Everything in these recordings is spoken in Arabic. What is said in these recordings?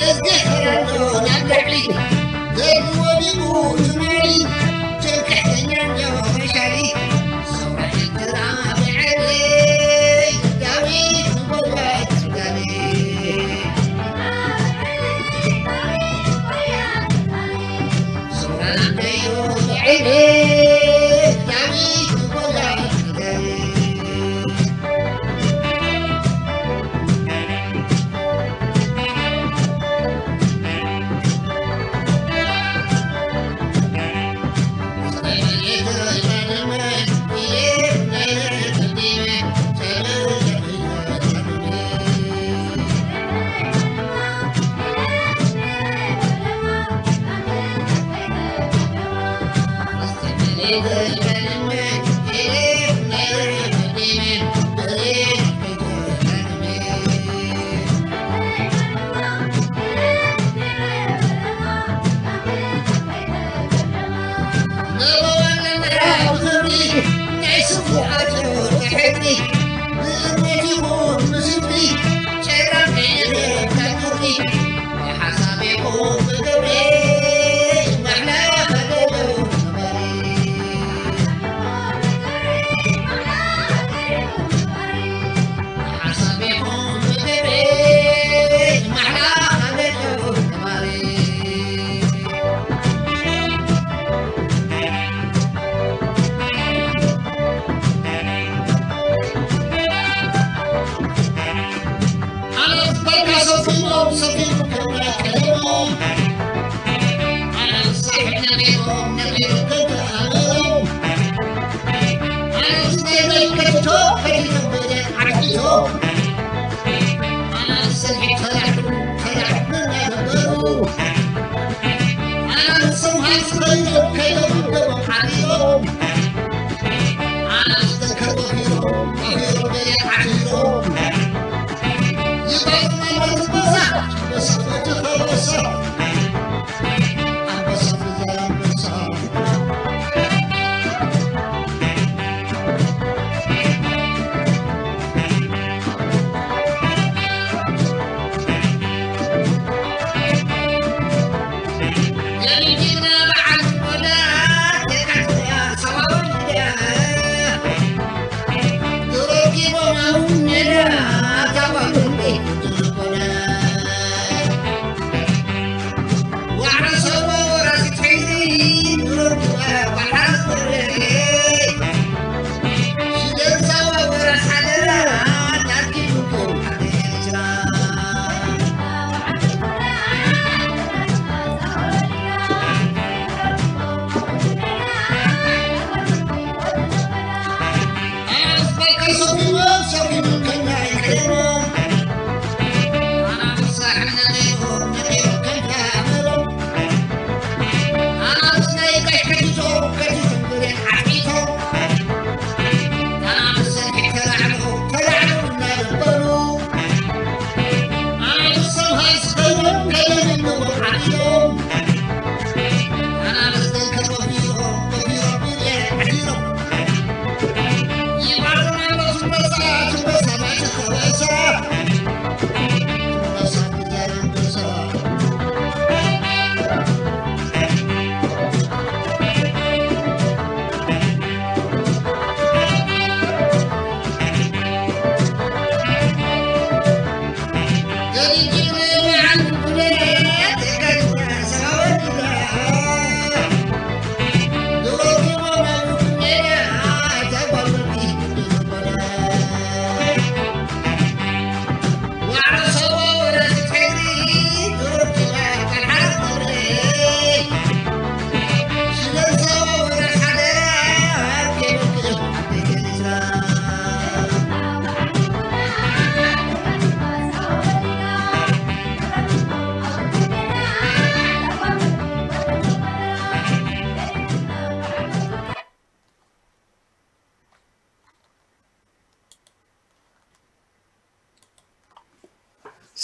Let's go.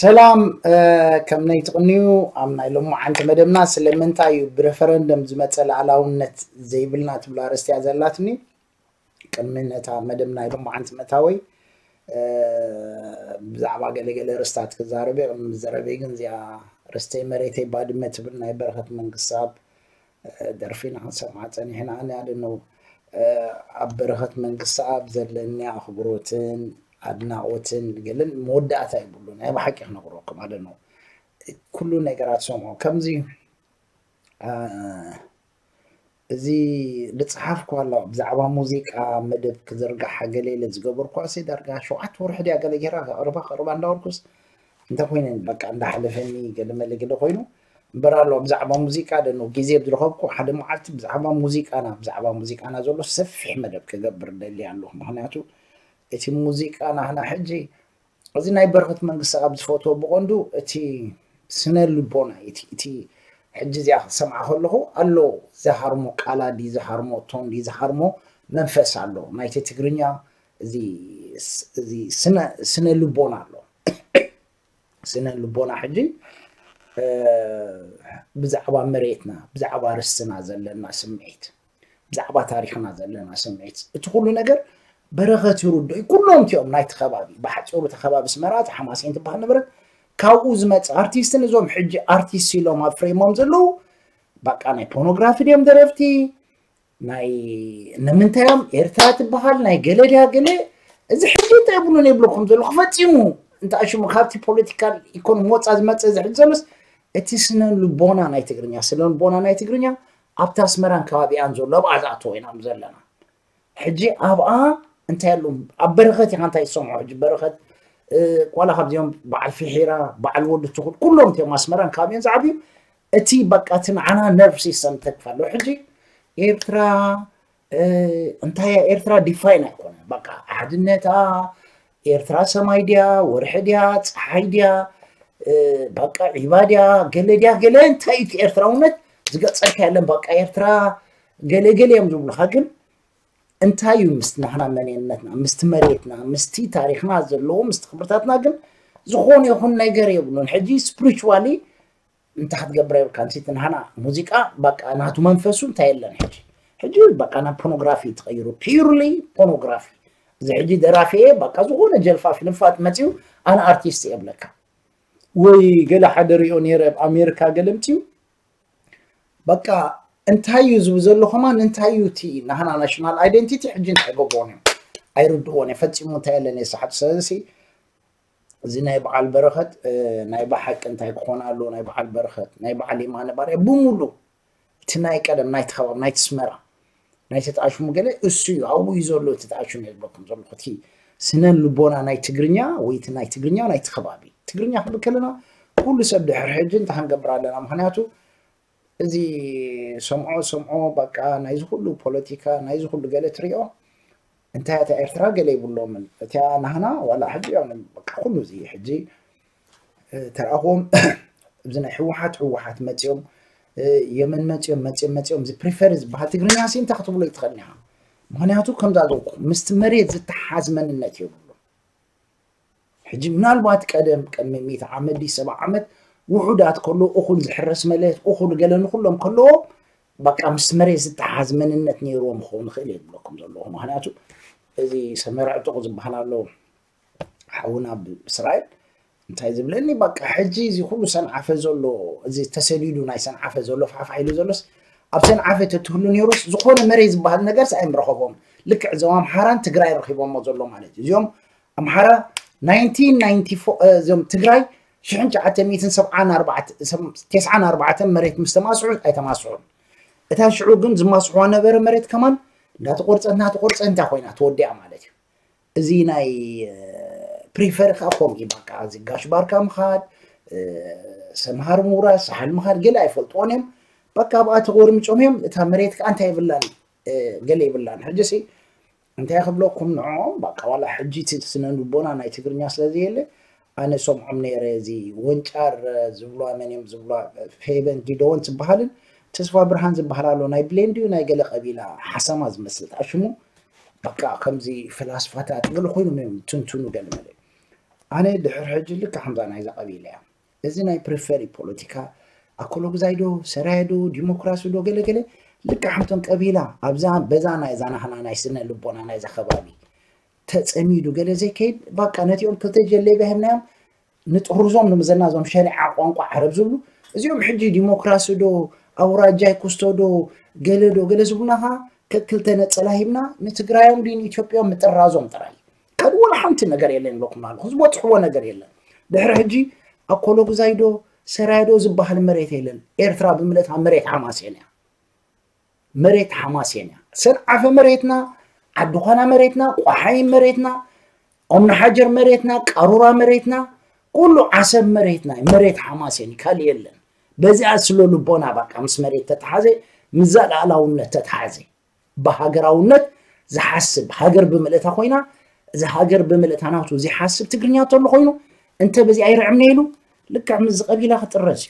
ሰላም ከም ናይ ትቕንዩ ኣብ ናይ ሎሙዓንቲ መደብና ስለምንታይ እዩ ብረፈረንደም ዝመፀ ላዕላውነት ዘይብልና ትብሎ ኣርእስትያ ዘላትኒ ቅድሚ ነታ መደብ ናይ ሎሙዓንቲ መታወይ ብዛዕባ ገለገለ ርስታት ክዛረበ ቅድሚ ዘረበይ ግን እዚኣ ርስተይ መሬተይ ባድመ ትብል ናይ በረኸት መንግስታብ ደርፊና ክንሰምዓ ፀኒሕና ኣነ ኣደኖ ኣብ በረኸት መንግስታብ ዘለኒ ኣኽብሮትን ኣድናቆትን ገለን መወዳእታ ይብሉን ናይ ብሓቂ ክነግረኩም ኣለና ኩሉ ነገራት ሰምዖ ከምዚ እዚ ልፅሓፍኩ ኣሎ ብዛዕባ ሙዚቃ መደብ ክዝርጋሕ ገሌለ ዝገበርኩ እሰይ ዳርጋ ሸውዓተ ወርሒ ድያ ገለ ጌራ ቅርባ ቅርባ እንዳወርኩስ እንታይ ኮይነ በቃ እንዳሓለፈኒ ገለ መለ ገለ ኮይኑ እምበር ኣሎ ብዛዕባ ሙዚቃ ደኖ ግዜ ዝረኸብኩ ሓደ መዓልቲ ብዛዕባ ሙዚቃና ብዛዕባ ሙዚቃና ዘሎ ሰፊሕ መደብ ክገብር ደሊ ኣለኹ ምክንያቱ እቲ ሙዚቃ ናህና ሕጂ እዚ ናይ በረኸት መንግስቲ ካብ ዝፈትዎ ብቆንዱ እቲ ስነ ልቦና እቲ ሕጂ እዚኣ ክሰምዓ ከለኹ ኣሎ ዝሃርሞ ቃላ ዲ ዝሃርሞ ቶን ዲ ዝሃርሞ መንፈስ ኣሎ ናይቲ ትግርኛ እዚ ስነ ልቦና ኣሎ ስነ ልቦና ሕጂ ብዛዕባ መሬትና ብዛዕባ ርስና ዘለና ስምዒት ብዛዕባ ታሪክና ዘለና ስምዒት እቲ ኩሉ ነገር በረኸት ይሩዶ ኩሎም እቲኦም ናይቲ ከባቢ ብሓፂሩ እቲ ከባቢ ስመራት ሓማሴን ትበሃል ነበረት ካብኡ ዝመፅእ ኣርቲስትን እዞም ሕጂ ኣርቲስት ኢሎም ኣብ ፍሬሞም ዘለዉ በቃ ናይ ፖርኖግራፊ ድዮም ደረፍቲ ናይ ንምንታዮም ኤርትራ ትበሃል ናይ ገለ ድያ ገለ እዚ ሕጂ እንታይ ብሉን የብልኩም ዘለኹ ፈፂሙ እንታኣሽሙ ካብቲ ፖለቲካል ኢኮኖሚ ወፃእ ዝመፅእ ዝሕጂ ዘሎስ እቲ ስነ ልቦና ናይ ትግርኛ ስነ ልቦና ናይ ትግርኛ ኣብታ ኣስመራን ከባቢያን ዘሎ ኣብኣ ዝኣተወ ኢና ዘለና ሕጂ ኣብኣ انتهالهم ابرغت يعني يسمعوا جبرغت ولا خب يوم بعل في حيرة بعل ولد تقول كلهم تيوم أسمرا كامين زعبي أتي بقى تن أنا نفسي سنتك فلوحجي إيرترا أنت يا إيرترا ديفاين أكون بقى أحد النتا إيرترا سمايديا ورحديا تحيديا بقى عبادية قليديا قلين تايت إيرترا ونت زقت سكالن بقى إيرترا قلي قلي يوم جمل انتايو مست نحنا منينتنا مست مريتنا مستي تاريخنا زلو مست خبرتاتنا قن زخون يخون نيجر يبنون حجي سبريتشوالي انت حد قبر كان سيت نحنا موسيقى بقى انا هاتو منفسون تايلن حجي حجي بقى انا بونوغرافي تغيرو بيرلي بونوغرافي زي درافي بقى زخون جلفا في لفات متيو انا ارتيست يبلك وي قلا حد ريونير بامريكا قلمتيو بقى እንታይ እዩ ዝብል ዘለኹማ ንንታይ እዩ እቲ ናሃና ናሽናል ኣይደንቲቲ ሕጂ እንታይ ገቦን እዮም ኣይርድዎን እየ ፈፂሙ እንታይ ኣለኒ ስሓቱ ስለዚ እዚ ናይ በዓል በረኸት ናይ ብሓቂ እንታይ ክኾን ኣለዎ ናይ በዓል በረኸት ናይ በዓል የማነ ባርያ ብሙሉ እቲ ናይ ቀደም ናይቲ ከባብ ናይቲ ስመራ ናይቲ ተኣሽሙ ገለ እሱ እዩ ኣብኡ እዩ ዘሎ እቲ ተኣሽሙ እየ ዝብለኩም ዘለኹ እቲ ስነ ልቦና ናይ ትግርኛ ወይ እቲ ናይ ትግርኛ ናይቲ ከባቢ ትግርኛ ክንብል ከለና ኩሉ ሰብ ድሕር ሕጂ እንታይ ክንገብር ኣለና ምክንያቱ زي سمعو سمعو بقى نايز كله بوليتيكا نايز كله قالت ريو انت هاتا ارترا قلي بلو من اتا نهنا ولا حجي يعني بقى كله زي حجي ترى اقوم بزنا حوحات حوحات ماتيوم يمن ماتيوم ماتيوم ماتيوم زي بريفرز بها تقرني عسين تخطبو لي تخليها مهني هاتو كم دادوك مستمريت زي تحاز من النتيو حجي منال بات كادم كم ميت عمد دي سبع عمد وعودات كله أخون زحرس ملايات أخون قلن كلهم كلهم بقى مسمري ستة حزمن النتنير ومخون خليل لكم ذلهم هناتو إذي سمراء تغز بحنا لو حونا بإسرائيل انت يجب لأني بقى حجي زي كله سنعة فزولو إذي تسليلو ناي سنعة فزولو فعفحيلو زولوس أب سنعة فتتهلو نيروس زخونا مريز بهذا النقر سأيم رخوهم لك عزوام حاران تقرأي رخيبهم ما زولو معلاتي زيوم أمحارا 1994 زيوم تقرأي شحن شعت ميتن سبعان أربعة تسعان أربعة مريت مستماسعون أي تماسعون إذا شعو جن زماسعون نبر مريت كمان لا تقرص أنها تقرص أنت أخوينا تودع مالتي زيناي بريفر خافهم يبقى عزي قاش باركا مخاد سمهار مورا سحل مخاد قلا يفلطونهم بقى بقى تغور مجومهم إذا مريت أنت يبلان قلا يبلان حجسي أنت يخبلوكم نعوم بقى ولا حجي تسنن بونا ناي تقرنيا سلازي اللي ኣነ ሰምዖም ነረ እዚ ወንጫር ውንጫር መን እዮም ዝብሎ ፌቨን ዲዶወን ዝበሃልን ተስፋ ብርሃን ዝበሃል ኣሎ ናይ ብሌንድዩ ናይ ገለ ቀቢላ ሓሰማ ዝመስል ተኣሽሙ በቃ ከምዚ ፍላስፋታት ገለ ኮይኖም እዮም ትንትኑ ገለ መለ እዩ ኣነ ድሕር ሕጂ ልካ ከምዛ ናይዛ ቀቢላ እያ እዚ ናይ ፕሪፈሪ ፖለቲካ ኣኮሎግዛይ ዶ ሰራየ ዶ ዲሞክራሲ ዶ ገለገለ ልካ ሓምቶም ቀቢላ ኣብዛ በዛ ናይ ናህና ናይ ስነ ልቦና ናይዛ ከባቢ ተፀሚዱ ገለ ዘይከይድ በቃ ነቲኦም ክልተ ጀለይ ባህናዮም ንጥርዞም ንምዘና ዞም ሸሪዓ ቋንቋ ዓረብ ዝብሉ እዚኦም ሕጂ ዲሞክራሲ ዶ ኣውራጃይ ክስቶ ዶ ገለ ዶ ገለ ዝብሉና ከዓ ክልተ ነፀላ ሂብና ንትግራዮም ድን ኢትዮጵዮም ምጥራዞም ጥራይ ካብኡ ሓንቲ ነገር የለን ለኩም ኣለኹ ዝበፅሕዎ ነገር የለን ድሕሪ ሕጂ ኣኮሎ ግዛይ ዶ ሰራይ ዝበሃል መሬት የለን ኤርትራ ብምለት መሬት ሓማስ እየን እያ መሬት ሓማስ እየን እያ ሰንዓፈ መሬትና عدوخانا مريتنا قحاي مريتنا أمن حجر مريتنا قارورا مريتنا كله عسب مريتنا مريت حماس يعني كال يلن بزي أسلو لبونا باك امس مريت تتحازي مزال على ونت تتحازي ونت زي حاسب هاجر بملتها خوينا زهاجر بملتها ناتو زي حاسب تقرنيات الله خوينو أنت بزي أيرع منيلو لك عمز عم الزقبيلة خطرزي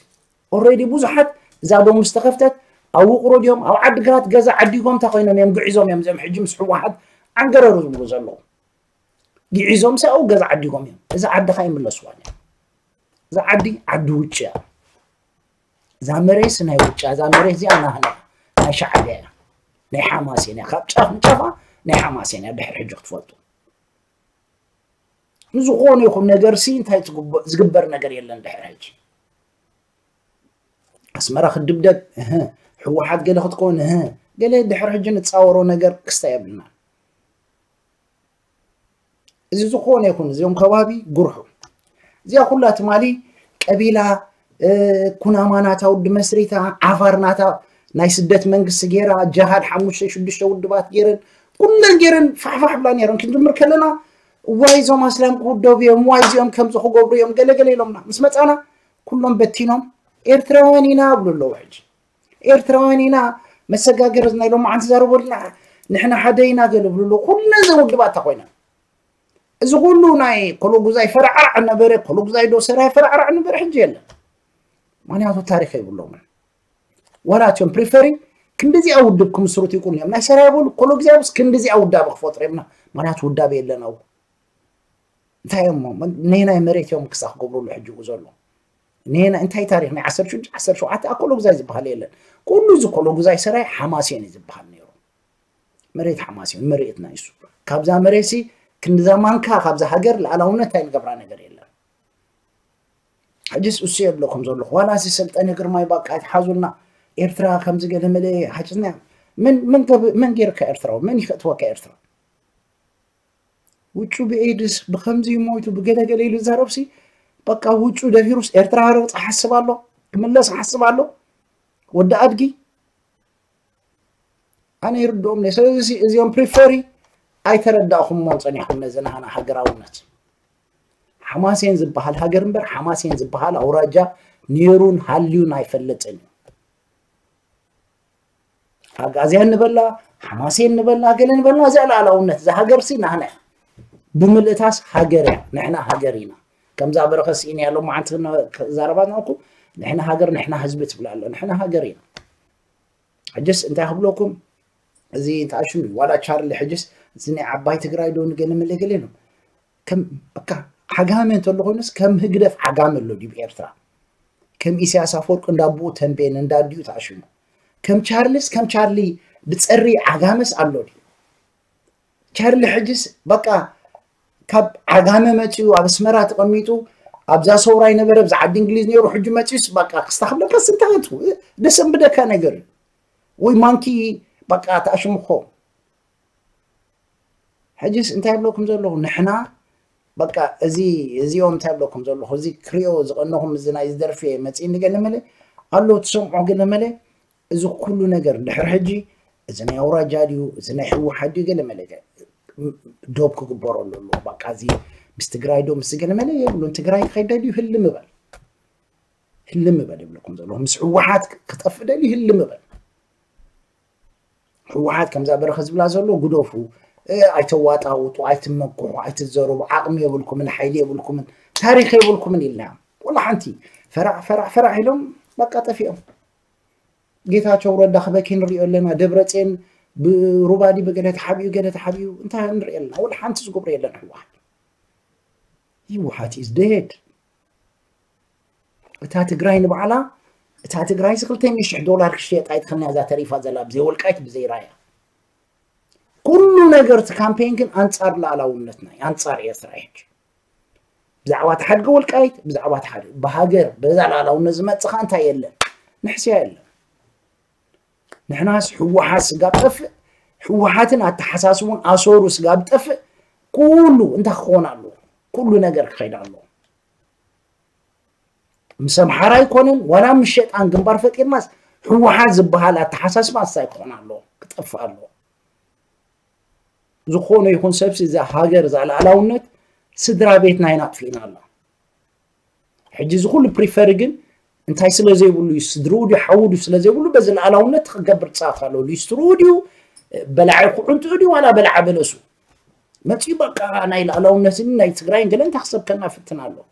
أوريدي بوزحت زادو مستخفتت أو قرود يوم أو عد قرات جزا عد يوم تقينا يوم جعزهم يوم زم حجم سحو واحد عن قرار يوم رزلو جعزهم سأو جزا عد يوم يوم إذا عد خايم من الأسوان إذا عدي عد وجه إذا مريس نه وجه إذا مريس أنا هنا نشعلي نحماسي نخاب شاف شافا نحماسي نبحر حجك تفضل نزقوني خم نجرسين تايت زقبر نجري اللي نبحر اسمرا خدبدك اها حواحد قال خطكون اها قال لي دحر حجي نتصاورو نقر كستا يبنا زي زخون يكون زيوم كوابي قرحو زي خلات مالي كابيلا اه كنا ماناتا ود مسريتا عفارناتا نايس الدات منقس جيرا جهاد حموش شدشة ود بات جيرن كنا جيرن فحفح بلان يرون كنتم مركلنا وايزوم اسلام قدو بيوم وايزوم كمزو خوقو بريوم قلق ليلومنا مسمت انا كلهم بتينهم إرتروانينا بلو لوج إرتروانينا مسجا جرزنا لو ما عنزارو ولا نحنا حدينا قالوا بلو لو كل نزو قبعة قوينا إذا قلوا ناي كلو جزاي فرع عنا بره كلو جزاي دوسرة فرع عنا بره حجيلا ما نعطوا تاريخ يقول لهم ولا تيم بريفري كندزي أود بكم سرط يقول لهم نسرة يقول كلو جزاي بس كندزي أود دابك فطر يمنا ما نعطوا دابي إلا نو تايم ما نينا مريت يوم كسر قبرو الحجوز اللهم نينا انتهي تاريخ ناي عسر شو عسر شو عتا أقول لك زي زبهال يلا كل زكول لك زي سرعي حماسي ني زبهال نيرو مريت حماسي مريت نايسو كابزا مريسي كن زمان كا كابزا هجر العلاونة تايل قبرا نجر يلا حجس أسير لكم زول ولا سي سلطان يقر ما يبقى قاعد حازلنا إرترا خمس قال ملي حجزنا نعم. من من من غير كإرترا ومن يخطوا كإرترا وتشو بإيدس بخمزي مويتو بقدا قليل زاربسي በቃ ውጩ ለቪሩስ ኤርትራ ረውጥ አስባለሁ ክምለስ አስባለሁ ወደ አድጊ ኣነ ይርድኦም ነ ስለዚ እዚኦም ፕሪፈሪ ኣይተረዳእኹምሞ ፀኒሕኩም ነዚ ናሃና ሃገራውነት ሓማሴን ዝበሃል ሃገር እምበር ሓማሴን ዝበሃል ኣውራጃ ነይሩን ሃልዩን ኣይፈለጥን እዩ ኣጋዝያ ንበላ ሓማሴን ንበላ ገለ ንበላ እዚኣ ላዕላውነት እዛ ሃገርሲ ናህና እያ ብምልእታስ ሃገር እያ ንሕና ሃገር ኢና ከም ዝኣበረ ከስኢን ያሎ መዓንቲ ዛረባ ናልኩ ንሕና ሃገር ንሕና ህዝቢ ትብል ኣሎ ንሕና ሃገር ኢና ሕጅስ እንታይ ክብለኩም እዚ እንታይ ሽሙ ዋላ ቻርሊ ሕጅስ እዚ ናይ ዓባይ ትግራይ ዶ ንገለመለ ገለ ነው ከም በካ ዓጋመ እንተሎ ኮይኑስ ከም ህግደፍ ዓጋመ ኣሎ ድብ ኤርትራ ከም ኢሳያስ ኣፈወርቂ እንዳብኡ ተንቤን እንዳድዩ ተኣሽሙ ከም ቻርልስ ከም ቻርሊ ብፀሪ ዓጋመስ ኣሎ ድዩ ቻርሊ ሕጅስ በቃ ካብ ዓጋመ መፂኡ ኣብ ኣስመራ ተቐሚጡ ኣብዛ ሰውራ ይነበረ ብዛ ዓዲ እንግሊዝ ነይሩ ሕጂ መፂዩስ በቃ ክስታክብለካ ስንታቱ ደሰንብደካ ነገር ወይ ማንኪ በቃ ተኣሽሙኮ ሕጂስ እንታይ ኣብለኩም ዘለኹ ንሕና በቃ እዚ እዚኦም እንታይ ኣብለኩም ዘለኹ እዚ ክሪዮ ዝቐነኹም እዚ ናይ ዝደርፈ መፂእ ንገ ንመለ ኣሎ ትሰምዖ ገለ መለ እዚ ኩሉ ነገር ድሕሪ ሕጂ እዚ ናይ ኣውራጃ ድዩ እዚ ናይ ሕወሓት ድዩ ገለ መለ ዶብ ክግበሮ ኣሎ በቃ እዚ ምስ ትግራይ ዶ ምስ ገለመለ የብሉን ትግራይ ክኸይድ ደልዩ ህልም በል ህልም በል ይብለኩም ዘለኹ ምስ ሕወሓት ክጠፍእ ደልዩ ህልም በል ሕወሓት ከምዛ በረኸ ዝብላ ዘሎ ጉደፉ ኣይተዋጣውጡ ኣይትመክሑ ኣይትዘረቡ ዓቕሚ የብልኩምን ሓይሊ የብልኩምን ታሪክ የብልኩምን ኢልና ወላ ሓንቲ ፈራዕ ፈራዕ ፈራዕ ኢሎም በቃ ጠፊኦም ጌታቸው ረዳ ክበኪ ንሪኦ ኣለና ደብረፅን بروبادي بقنات حبيو قنات حبيو انت نري الله ولا حانت زقبر يلا نحوات يوحات is dead تاتي جراين بعلا تاتي جراين سقلتين مش دولار كشيء تايت خلنا هذا تريفة زلا بزي هو الكايت بزي رايا كل نجر كامبين كن انصار لا لا ونتنا انصار يا سرايك بزعوات حد جول كايت بزعوات حد بهاجر بزعل على ونزمات سخان تايلا نحسي يلا نحن هاس حواحات سقاب تف حواحاتنا التحساسون أسور سقاب تف كله أنت خون الله كله نجر خير الله مسام حراي كونن ولا مشيت عن جنبار فكر ماس حواحات زبها لا تحساس ما ساي خون الله كتف الله زخون يكون سبسي زي هاجر زي على علاونت سدرا بيتنا هنا فينا الله حجز كل بريفرجن انتي سلازي ولو يسترودي حاولو سلازي ولو بزن على ونت قبر تصافا لو يسترودي بلعي قرنتودي وانا بلع بنسو ما تي بقى انا الى على ونت ناي تغراي انجل انت حسب كنا فتنا له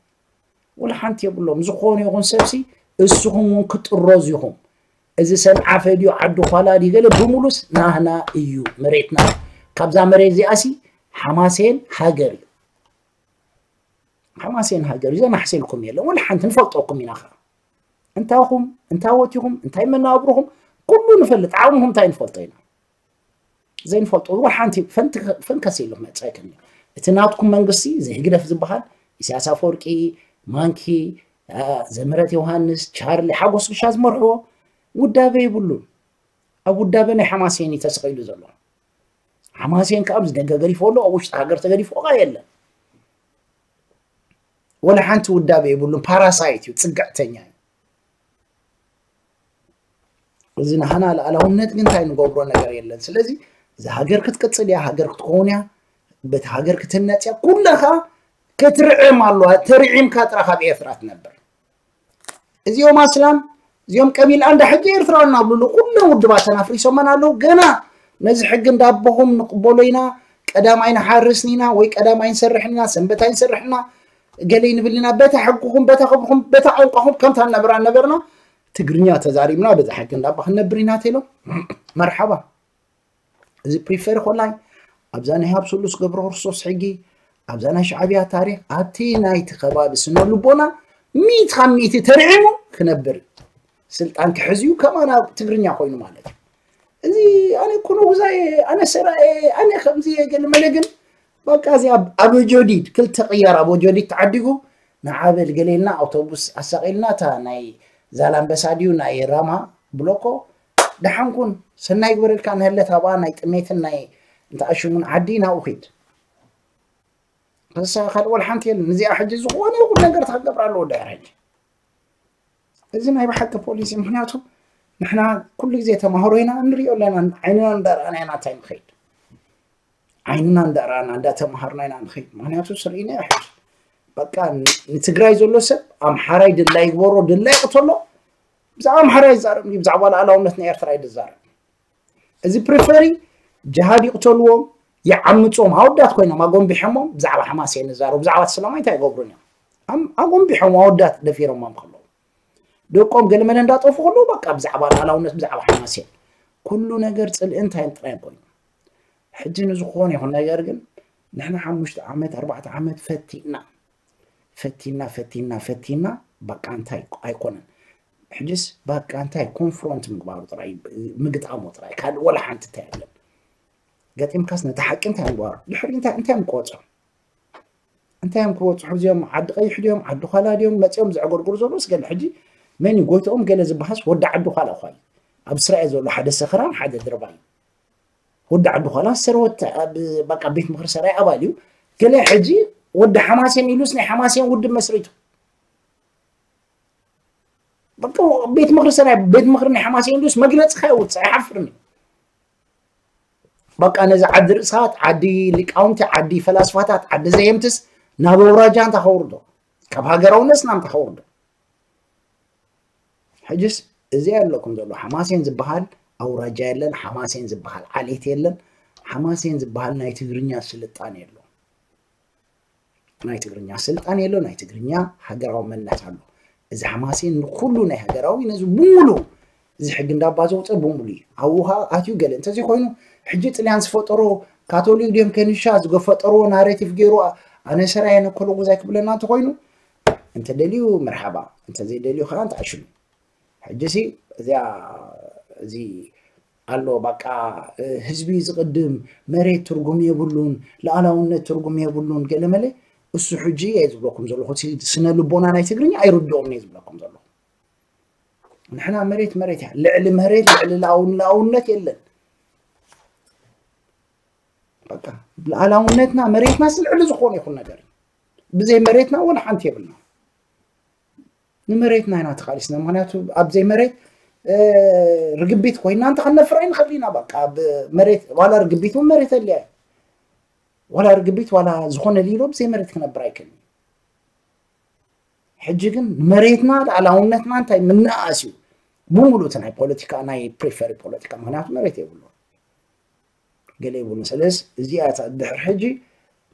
ولا حانت يبلو مزقون يغون سبسي اسهم ونكت الرز يهم اذا سمع فيديو عدو خالا دي قال بومولوس نهنا ايو مريتنا كابزا مريزي اسي حماسين هاجري حماسين هاجري زي ما حسين كوميلا ولا حانت نفلطو كومينا خلاص እንታይኹም እንታይ ወቲኹም እንታይ መናብሮኹም ኩሉ ንፈልጥ ዓቕምኹም እንታይ ንፈልጦ ኢና ዘይንፈልጦ እውን ሓንቲ ፈንከስ ኢሎም መፅአክን እቲ ናትኩም መንግስቲ ዘይህግደፍ ዝበሃል ኢሳያስ ኣፈወርቂ ማንኪ ዘምረት ዮሃንስ ቻርሊ ሓጎስ ብሻ ዝመርሕዎ ውዳበ የብሉን ኣብ ውዳበ ናይ ሓማሴን እዩ ተሰቂሉ ዘሎ ሓማሴን ከዓ ብዝደገ ገዲፎ ኣሎ ኣብ ውሽጢ ሃገር ተገዲፎ ካ የለን ወላ ሓንቲ ውዳበ የብሉን ፓራሳይት እዩ ፅግዕተኛ እዩ زين حنا على لهم نت جنت عين جبرو نجار يلن سلزي إذا هاجر كتكتصل يا هاجر كتكونيا بتهاجر كتنات يا كلها كترعم الله ترعم كترى خبي إثرات نبر زيوم أسلم زيوم كميل عند حجي إثرات نبلو كلنا ودباتنا في سمنا لو جنا نزح جند أبهم نقبلينا كدام عين حارسنينا ويك أدام عين سرحنا سنبت عين سرحنا قالين بلينا بتحقكم بتخبكم بتعوقكم كم تنا نبرنا نبرنا تجرنيا تزاري منا بذا حقنا بحنا برينا تيلو مرحبا إذا بريفير خلاي أبزانا هي أبسولوس قبر أرسوس حقي أبزانا شعبيا تاريخ أتي نايت خباب سنو لبونا ميت خميت ترعمو كنبر سلطان كحزيو كما أنا تجرنيا خوينو مالك إذا أنا كنو زي أنا سرا أنا خمزي أجل ملقن بكازي أب أبو جديد كل تغيير أبو جديد تعدقو نعابل قليلنا أوتوبوس أساقلنا تاني زالامبساديو ناي راما بلوكو دحانكون سناي قبرل كان هلا تابا ناي تميتن ناي انت اشمون عدينا وخيد بس خلوا الحنت يل نزي احجي زخواني يقول نقر تخقبر على الودا حج እዚ ናይ ብሓቂ ፖሊሲ ምክንያቱ ንሕና ኩሉ ግዜ ተማሃሮ ኢና ንሪኦ ኣለና ዓይንና እንዳረኣና ኢና እንታይ ንኸይድ ዓይንና እንዳረኣና እንዳተማሃርና ኢና ንኸይድ ምክንያቱ ስርኢና ይሕጅ بقى نتغراي زولو سب ام حراي دلاي غورو دلاي قتولو بزا ام حراي زارم يبزا عوالا على امنتنا يرتراي دزارم ازي بريفري جهادي قتولو يعمتوهم هاو دات كوينا ما قوم بحمهم بزا عوالا حماس ينزارو بزا عوالا سلامي تاي غورونا ام اقوم بحمو هاو دات دفيرو مام خلو دو قوم قلما نندات اوفو خلو بقى بزا عوالا على امنت بزا عوالا حماس ين كلو نقر تسل انت هين تراي بوين حجي نزخوني هون نقر نحن حموشت عامت اربعة عامت فتينا فتينا فتينا فتينا بقى انت ايكون حجز بقى انت كونفرونت مقبار تراي مقطع مو تراي كان ولا حنت تعلم قالت يم كاسنا تحك انت مقبار يحر انت انت مقوطه انت مقوطه حجز يوم عد غي حد يوم عد خلا يوم ما يوم زعقر قرزو بس قال حجي من يقوت ام قال زبحس ود عد خلا خاي ابسرع زول حدا سخران حدا دربان ود عد خلا سروت بقى بيت مخر سراي اباليو قال حجي ወዲ ሓማስ እዮም ኢሉስ ናይ ሓማስ እዮም ውድብ መስሪቱ ቤት ምክሪ ሰናይ ቤት ምክሪ ናይ ሓማስ እዮም ኢሉስ መግለፂ ኸ የውፅእ ይሓፍርኒ በቃ ነዚ ዓዲ ርእሳት ዓዲ ሊቃውንቲ ዓዲ ፈላስፋታት ዓዲ ዘየምትስ ናብ ኣውራጃ እንተኸውርዶ ካብ ሃገራውነት ናብ እንተኸውርዶ ሕጅስ እዚ ኣለኩም ዘሎ ሓማሴን ዝበሃል ኣውራጃ የለን ሓማሴን ዝበሃል ዓሌት የለን ሓማሴን ዝበሃል ናይ ትግርኛ ስልጣን የለን ናይ ትግርኛ ስልጣን የሎ ናይ ትግርኛ ሃገራዊ መንነት ኣሎ እዚ ሓማሴ ንኩሉ ናይ ሃገራዊ ነዚ ብሙሉ እዚ ሕጊ እንዳባ ዘውፀ ብሙሉ እዩ ኣብ ውሃ ኣትዩ ገለ እንተዘይኮይኑ ሕጂ ጥልያን ዝፈጠሮ ካቶሊክ ድዮም ከንሻ ዝገፈጠርዎ ናሬቲቭ ገይሩ ኣነ ሰራይ ነከሎ ጉዛይ ክብለና እንተኮይኑ እንተደልዩ መርሓባ እንተዘይደልዩ ከዓ እንትዓሽሉ ሕጂ ሲ እዚያ እዚ ኣሎ በቃ ህዝቢ ዝቅድም መሬት ትርጉም የብሉን ላዕላውነት ትርጉም የብሉን ገለ መለ እሱ ሕጂ እየ ዝብለኩም ዘለኹ እቲ ስነ ልቦና ናይ ትግርኛ ኣይርድኦም እየ ዝብለኩም ዘለኹ ንሕና መሬት መሬት እያ ልዕሊ መሬት ልዕሊ ላውነት የለን በቃ ላዕላውነትና መሬትናስ ልዕሊ ዝኾነ ይኹን ነገር ብዘይ መሬትና እውን ሓንቲ የብልና ንመሬትና ኢና ተኻሊስና ምክንያቱ ኣብዘይ መሬት ርግቢት ኮይና እንተ ከነፍርዕ ንኽእል ኢና በቃ መሬት ዋላ ርግቢት እውን መሬት ኣልያ እዩ ولا رقبيت ولا زخون ليلوب زي مريت كنا برايكن حجيكن مريتنا على اونتنا انت من ناسيو مولو تنعي بوليتيكا انا بريفري بوليتيكا مهنات مريت يقولو قال يقولو سلس زيادة الدحر حجي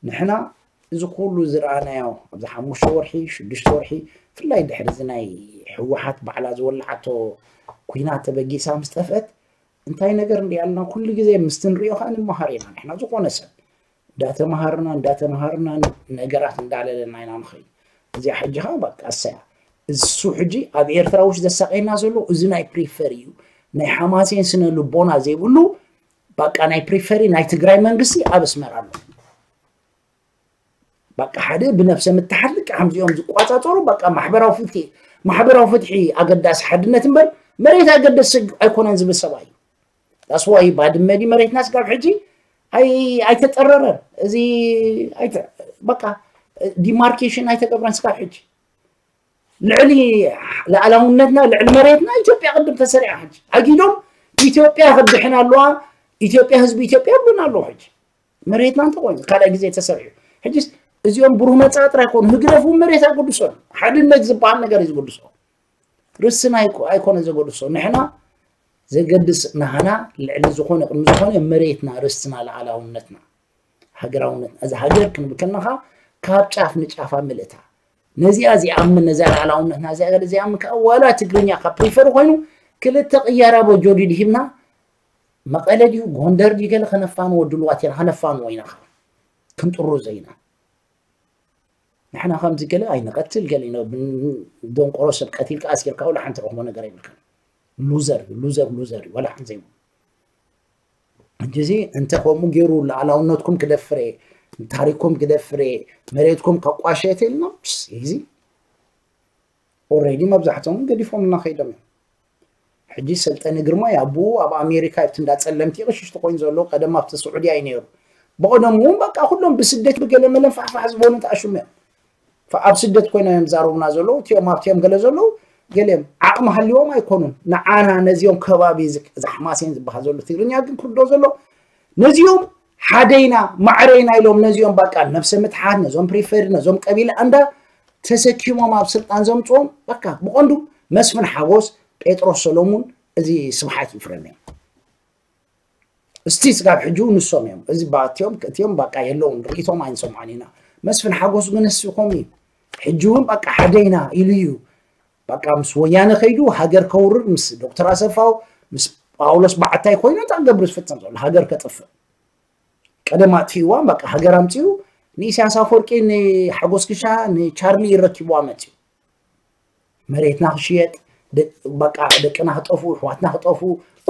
نحنا إذا كله زرعنا ياو إذا حموش ورحي شدش ورحي في الله يدحر زناي حوحات بعلا زول عطو كوينات بقيسا مستفت انتاي نقر لأننا كل جزء مستنري وخان المهارين احنا زقونا سب እንዳተምሃርና እንዳተምሃርና ነገራት እንዳለለና ኢና ንኸይድ እዚኣ ሕጂ ከዓ በቃ ኣሰያ እሱ ሕጂ ኣብ ኤርትራ ውሽጢ ዘሳቀየና ዘሎ እዚ ናይ ፕሪፈር እዩ ናይ ሓማሴን ስነ ልቦና ዘይብሉ በቃ ናይ ፕሪፈሪ ናይ ትግራይ መንግስቲ ኣብ ኣስመራ ኣሎ በቃ ሓደ ብነፍሰ ምትሓልቅ ከምዚኦም ዝቋፃፀሩ በቃ ማሕበራዊ ፍትሒ ማሕበራዊ ፍትሒ ኣገዳሲ ሓድነት እምበር መሬት ኣገደሲ ኣይኮነን ዝብል ሰባ እዩ ዳስዋ እዩ ባድመዲ መሬትናስ ካብ ሕጂ ኣይተጠረረን እዚ በቃ ዲማርኬሽን ኣይተገብረን ስካብ ሕጂ ልዕሊ ላዕላውነትና ልዕሊ መሬትና ኢትዮጵያ ቅድም ተሰሪዓ ሕጂ ኣጊዶም ኢትዮጵያ ክድሕን ኣለዋ ኢትዮጵያ ህዝቢ ኢትዮጵያ ብሉን ኣለዎ ሕጂ መሬትና እንተኮይኑ ካልኣይ ግዜ ተሰሪዑ ሕጂ እዚኦም ብሩህ መፃ ጥራይ ኮኑ ህግረፉ መሬት ኣይገድሶን ሓድነት ዝበሃል ነገር እዩ ዝገድሶ ርስና ኣይኮነ ዘገድሶ ንሕና زجدس نحنا لعلي زخون قرن زخون مريتنا رستنا على ونتنا حجر ونتنا إذا حجر كن بكنها كاب شاف نشافا ملتها نزي أزي أم نزال على ونتنا زي غير زي أم كأولا تقرني أخا بريفر وينو كل التغيير أبو جوري لهمنا ما قال ديو غندر دي قال خنفان ودلواتي خنفان وين أخا كنت الرزينا نحنا خمس قال أين قتل قال إنه بن دون قروس القتيل كأسير كأول حنت رحمنا قريب الكلام لوزر لوزر لوزر ولا حمزيم جزي انت قوم غيروا على اونتكم كده فري تاريخكم كده فري مريتكم كقواشيت لنا جزي اوريدي ما بزحتهم غادي فهمنا خيدم حجي سلطان غرما يا ابو ابو امريكا انت دا صلمتي غشش تقوين زلو قدم ما في السعوديه اينيرو بقدم مو بقى كلهم بسدت بقله ملفحفح حزبون تاع شمال فاب سدت كوين يمزارو منا زلو تيوم ما تيوم قال زلو قلم عقمها اليوم يكونون نعانا نزيوم كبابي زك زحماسين بهذول تيرنيا كن كردوزلو نزيوم حدينا معرينا يلوم نزيوم بقى نفس متحان نزوم بريفير نزوم قبيله عند تسكيمو ما بسلطان زوم ጾም በቃ بقندو መስፍን ሓጎስ ጴጥሮስ ሰሎሙን እዚ ስብሓት ይፍረኒ እስቲ ስጋብ ሕጁ ንሶም እዮም እዚ ባትዮም እትዮም በቃ የለዎም ርኢቶም ኣይንሰምዖን ኢና መስፍን ሓጎስ ግን ንስኹም እዩ ሕጂ እውን በቃ ሓደይና ኢሉ በቃ ምስ ወያነ ከይዱ ሃገር ከውርር ምስ ዶክተር ኣሰፋው ምስ ጳውሎስ ባዓታይ ኮይኑ እንታይ ክገብር ዝፍፅም ዘሎ ሃገር ከጥፍእ ቀደም ኣጥፊእዋ በቃ ሃገር ኣምፅኡ ንኢሳያስ ኣፈወርቂ ንሓጎስ ክሻ ንቻርሊ ይረኪብዋ መፅኡ መሬትና ክሽየጥ በቃ ደቅና ክጠፉ ኣሕዋትና ክጠፉ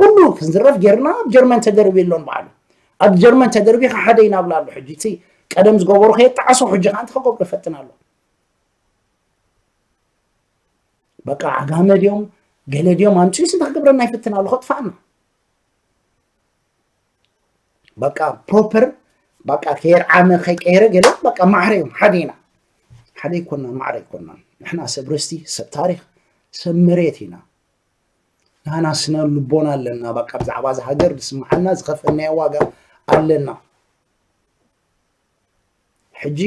ኩሉ ክንዝረፍ ጌርና ኣብ ጀርመን ተገርቢ ኣሎን በዓሉ ኣብ ጀርመን ተገርቢ ሓደ ይናብላ ኣሎ ሕጂ እቲ ቀደም ዝገበሩ ከየጣዓሶ ሕጂ ከዓ እንተ ከገብሩ ይፈጥን ኣሎ በቃ አጋመ ድዮም ገለ ድዮም አምጪ ስንት ክገብረና ይፍትናሉ ከጥፋእና በቃ ፕሮፐር በቃ ከየር ዓመ ከይቀየረ ገለ በቃ ማዕረ እዮም ሓደ ኢና ሓደ ይኮና ማዕረ ይኮና ንሕና ሰብ ርስቲ ሰብ ታሪክ ሰብ መሬት ኢና ንሕና ስነ ልቦና ኣለና በቃ ብዛዕባ እዚ ሃገር ዝስምዓና ዝኸፈናየ ዋጋ ኣለና ሕጂ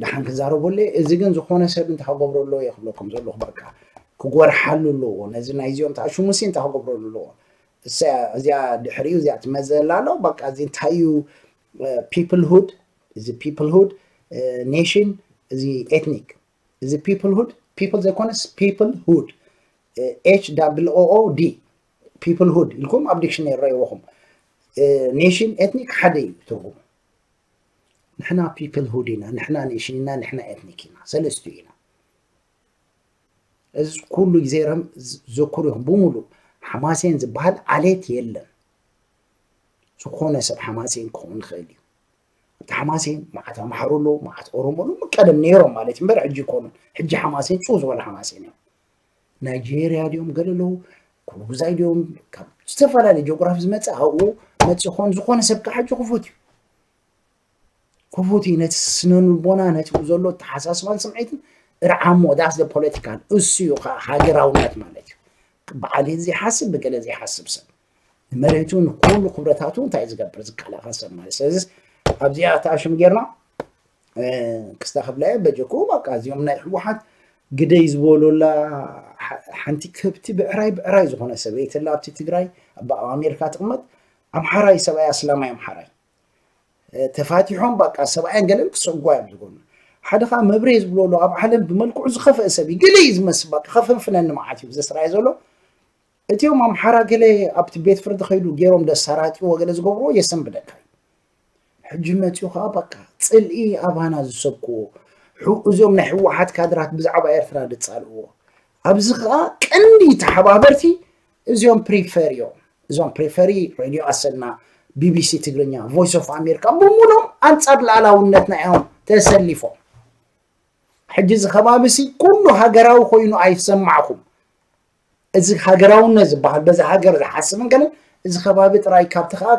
ድሓን ክዛረበለ እዚ ግን ዝኾነ ሰብ እንታይ ክገብረሎ እየ ክብለኩም ዘለኹ በቃ ክጎርሓሉ ኣለዎ ነዚ ናይ እዚኦም ተኣሽሙሲ እንታይ ክገብረሉ ኣለዎ እዚኣ ድሕሪኡ እዚኣ ትመዘላ ኣሎ በቃ እዚ እንታይ እዩ ፒፕልሁድ እዚ ፒፕልሁድ ኔሽን እዚ ኤትኒክ እዚ ፒፕልሁድ ፒፕል ዘይኮነስ ፒፕልሁድ ኤች ዳብል ኦኦ ዲ ፒፕልሁድ ኢልኩም ኣብ ዲክሽነሪ ረእይዎኹም ኔሽን ኤትኒክ ሓደ እዩ ትርጉሙ نحنا بيبل هودينا نحنا نيشينا نحنا اثنيكينا سلستوينا از كل جزيرهم ذكرهم بمولو حماسين زبال عليت يلن سخونة سب حماسين كون خيلي حماسين ما عاد محرولو ما عاد أورومولو ما كان نيرهم عليت مبرع جي كون حج حماسين شو زوال حماسين نيجيريا اليوم قللو كوزا اليوم كم سفر على جغرافيز متى هو متى سخون سخونة سب كحج خفوتي ከቦቲ ነቲ ስነንቦና ነቲ ዘሎ ተሓሳስባን ስምዒትን ርዓሞ ዳስ ፖለቲካን እስዩ ከዓ ሃገራውነት ማለት እዩ ብዓል ዘይሓስብ ብገለ ዘይሓስብ ሰብ ንመሬቱ ንኩሉ ክብረታቱ እንታይ ዝገብር ዝከላኸል ሰብ ማለት ስለዚ ኣብዚኣ ተኣሽም ጌርና ክስተኸብላየ በጀኩ በቃ እዚኦም ናይ ሕወሓት ግደይ ዝበሉላ ሓንቲ ከብቲ ብዕራይ ብዕራይ ዝኮነ ሰበይትላ ኣብቲ ትግራይ ኣብ ኣሜሪካ ትቕመጥ ኣምሓራይ ሰብኣይ ኣስላማይ ኣምሓራይ ተፋቲሖም በቃ ሰብኣያን ገለን ክሰጓ እዮም ዝጎኑ ሓደ ከዓ መብሬ ዝብሎ ኣሎ ኣብ ዓለም ብመልክዑ ዝኸፍአ ሰብ እዩ ገለ እዩ ዝመስል በቃ ከፍንፍነኒ መዓት እዩ ዘስራየ ዘሎ እቲዮም ኣምሓራ ገለ ኣብቲ ቤት ፍርዲ ከይዱ ገይሮም ደሰራጢዎ ገለ ዝገብርዎ የሰንብደካ እዩ ሕጂ መፅኡ ከዓ በቃ ፅልኢ ኣባና ዝሰብክዎ እዚኦም ናይ ሕወሓት ካድራት ብዛዕባ ኤርትራ ዝፃልእዎ ኣብዚ ከዓ ቀንዲ ተሓባበርቲ እዚኦም ፕሪፈር እዮም እዞም ፕሪፈሪ ሬድዮ ኣሰና ቢቢሲ ትግርኛ ቮይስ ኦፍ ኣሜሪካ ብሙሉም ኣንፃር ላዕላውነትና እዮም ተሰሊፎም ሕጂ እዚ ከባቢ ሲ ኩሉ ሃገራዊ ኮይኑ ኣይሰማዕኹም እዚ ሃገራውነት ዝበሃል በዚ ሃገር ዝሓስብን ገለ እዚ ከባቢ ጥራይ ካብቲ ከዓ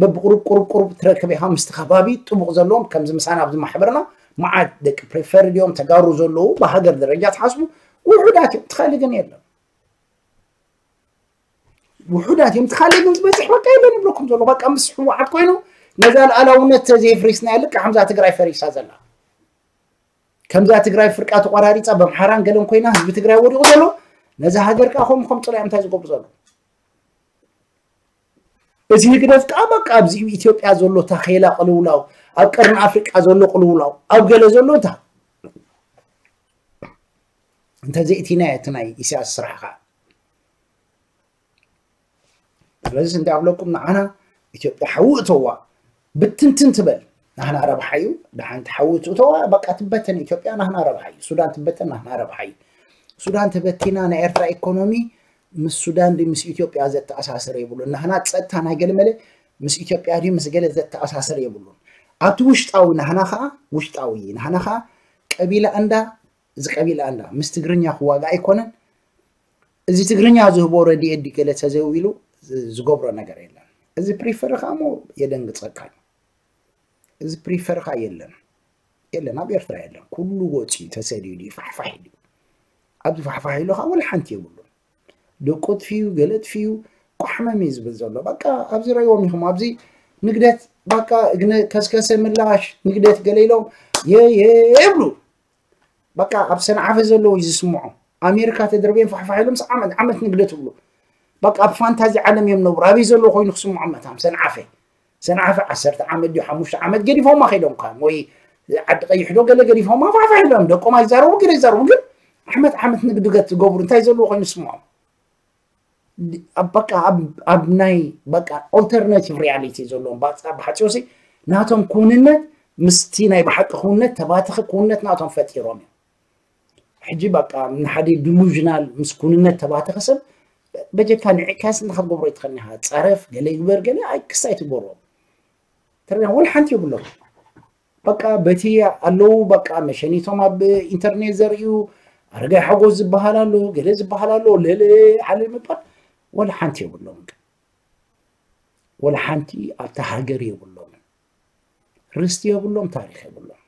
በብቁሩብ ቁሩብ ቁሩብ ትረክብ ኢኻ ምስቲ ከባቢ ጥቡቕ ዘለዎም ከምዚ ምሳና ኣብዚ ማሕበርና መዓት ደቂ ፕሪፈርድ እዮም ተጋሩ ዘለዉ ብሃገር ደረጃ ትሓስቡ ውሑዳት እዮም ትኸእሊ ግን የለን وحدات يوم تخلي من مسح بقى يبين بلوكم زلو بقى مسح وعقينو نزال على ونت زي فريسنا لك حمزة تقرأ فريسة زلا كم زات قرأ فرقات وقراريت أبى محران قالون كوينا هذ بتقرأ وري وزلو نزها قرك أخو مخم طلع متاز قبض زلو بس هي كده فكامك أبزي إثيوبيا زلو تخيلا قلولاو أو كرن أفريقيا زلو قلولاو أو قال زلو تا انت زيتي نايت ناي إسياس صراحة ስለዚ እንዳብለኩም ንዓና ኢትዮጵያ ሓዊ እተዋ ብትንትን ትበል ናህና ረብሓ እዩ ድሓንቲ ሓዊ እተዋ በቃ ትበተን ኢትዮጵያ ናህና ረብሓ እዩ ሱዳን ትበተን ናህና ረብሓ እዩ ሱዳን ተበቲና ናይ ኤርትራ ኢኮኖሚ ምስ ሱዳን ድ ምስ ኢትዮጵያ ዘተኣሳሰረ የብሉን ናህና ፀጥታ ናይ ገለ መለ ምስ ኢትዮጵያ ድ ምስ ገለ ዘተኣሳሰረ የብሉን ኣብቲ ውሽጣዊ ናህና ከዓ ውሽጣዊ ናህና ከዓ ቀቢላ እንዳ እዚ ቀቢላ እንዳ ምስ ትግርኛ ክዋጋ ኣይኮነን እዚ ትግርኛ ዝህቦ ረድኤት ዲ ገለ ተዘይብሉ ዝገብሮ ነገር የለን እዚ ፕሪፈርካ ሞ የደንግ ፀካ እዩ እዚ ፕሪፈርካ የለን የለን ኣብ ኤርትራ የለን ኩሉ ወፂ ተሰዲዩ ድዩ ፋሕፋሕ ድዩ ኣብዚ ፋሕፋሕ ካ ወላ ሓንቲ የብሉን ደቁ ፍዩ ገለጥ ፍዩ ቋሕመም እዩ ዝብል ዘሎ በቃ ኣብዚ ረእይዎም ይኹም ኣብዚ ንግደት በቃ ከስከሰ ምላሽ ንግደት ገለ ኢሎም የብሉ በቃ ኣብ ሰንዓፈ ዘለዎ እዩ ዝስምዖ ኣሜሪካ ተደርቤን ፋሕፋሕ ኢሎም ዓመት ንግደት ይብሉ በቃ ኣብ ፋንታዚ ዓለም እዮም ነብሩ ኣበይ ዘሎ ኮይኑ ክስምዖ መታም ሰንዓፈ ሰንዓፈ ዓሰርተ ዓመት ድዩ ሓሙሽተ ዓመት ገዲፎማ ከይዶም ከም ወይ ዓዲ ቀይሕ ዶ ገለ ገዲፎማ ፋሕፋሕ ኢሎም ደቆም ኣይዛረቡ ገለ ይዛረቡ ግን ዓመት ዓመት ንግዲ ትገብሩ እንታይ ዘለዎ ኮይኑ ስምዖም በቃ ኣብ ናይ በቃ ኣልተርናቲቭ ሪያሊቲ ዘለዎም ብሓፂወሲ ናቶም ክውንነት ምስቲ ናይ ብሓቂ ክውነት ተባትኺ ክውነት ናቶም ፈጢሮም እዮም ሕጂ በቃ ንሓደ ዲሉዥናል ምስ ክውንነት ተባትኺ ሰብ በጀትካ ንዕካስ እንድኻብ ገብሮ ይትኸኒኻ ፀረፍ ገለ ይግበር ገለ ክሳ ይትገብሮም ተረዳ ወላ ሓንቲ የብሎም በቃ በቲ ኣለው በቃ መሸኒቶም ኣብ ኢንተርኔት ዘርእዩ ኣረጋይ ሓጎስ ዝበሃል ኣሎ ገለ ዝበሃል ኣሎ ልዕሊ ዓለ ምባል ወላ ሓንቲ የብሎም ወላ ሓንቲ ኣብታ ሃገር የብሎምን ርስቲ የብሎም ታሪክ የብሎም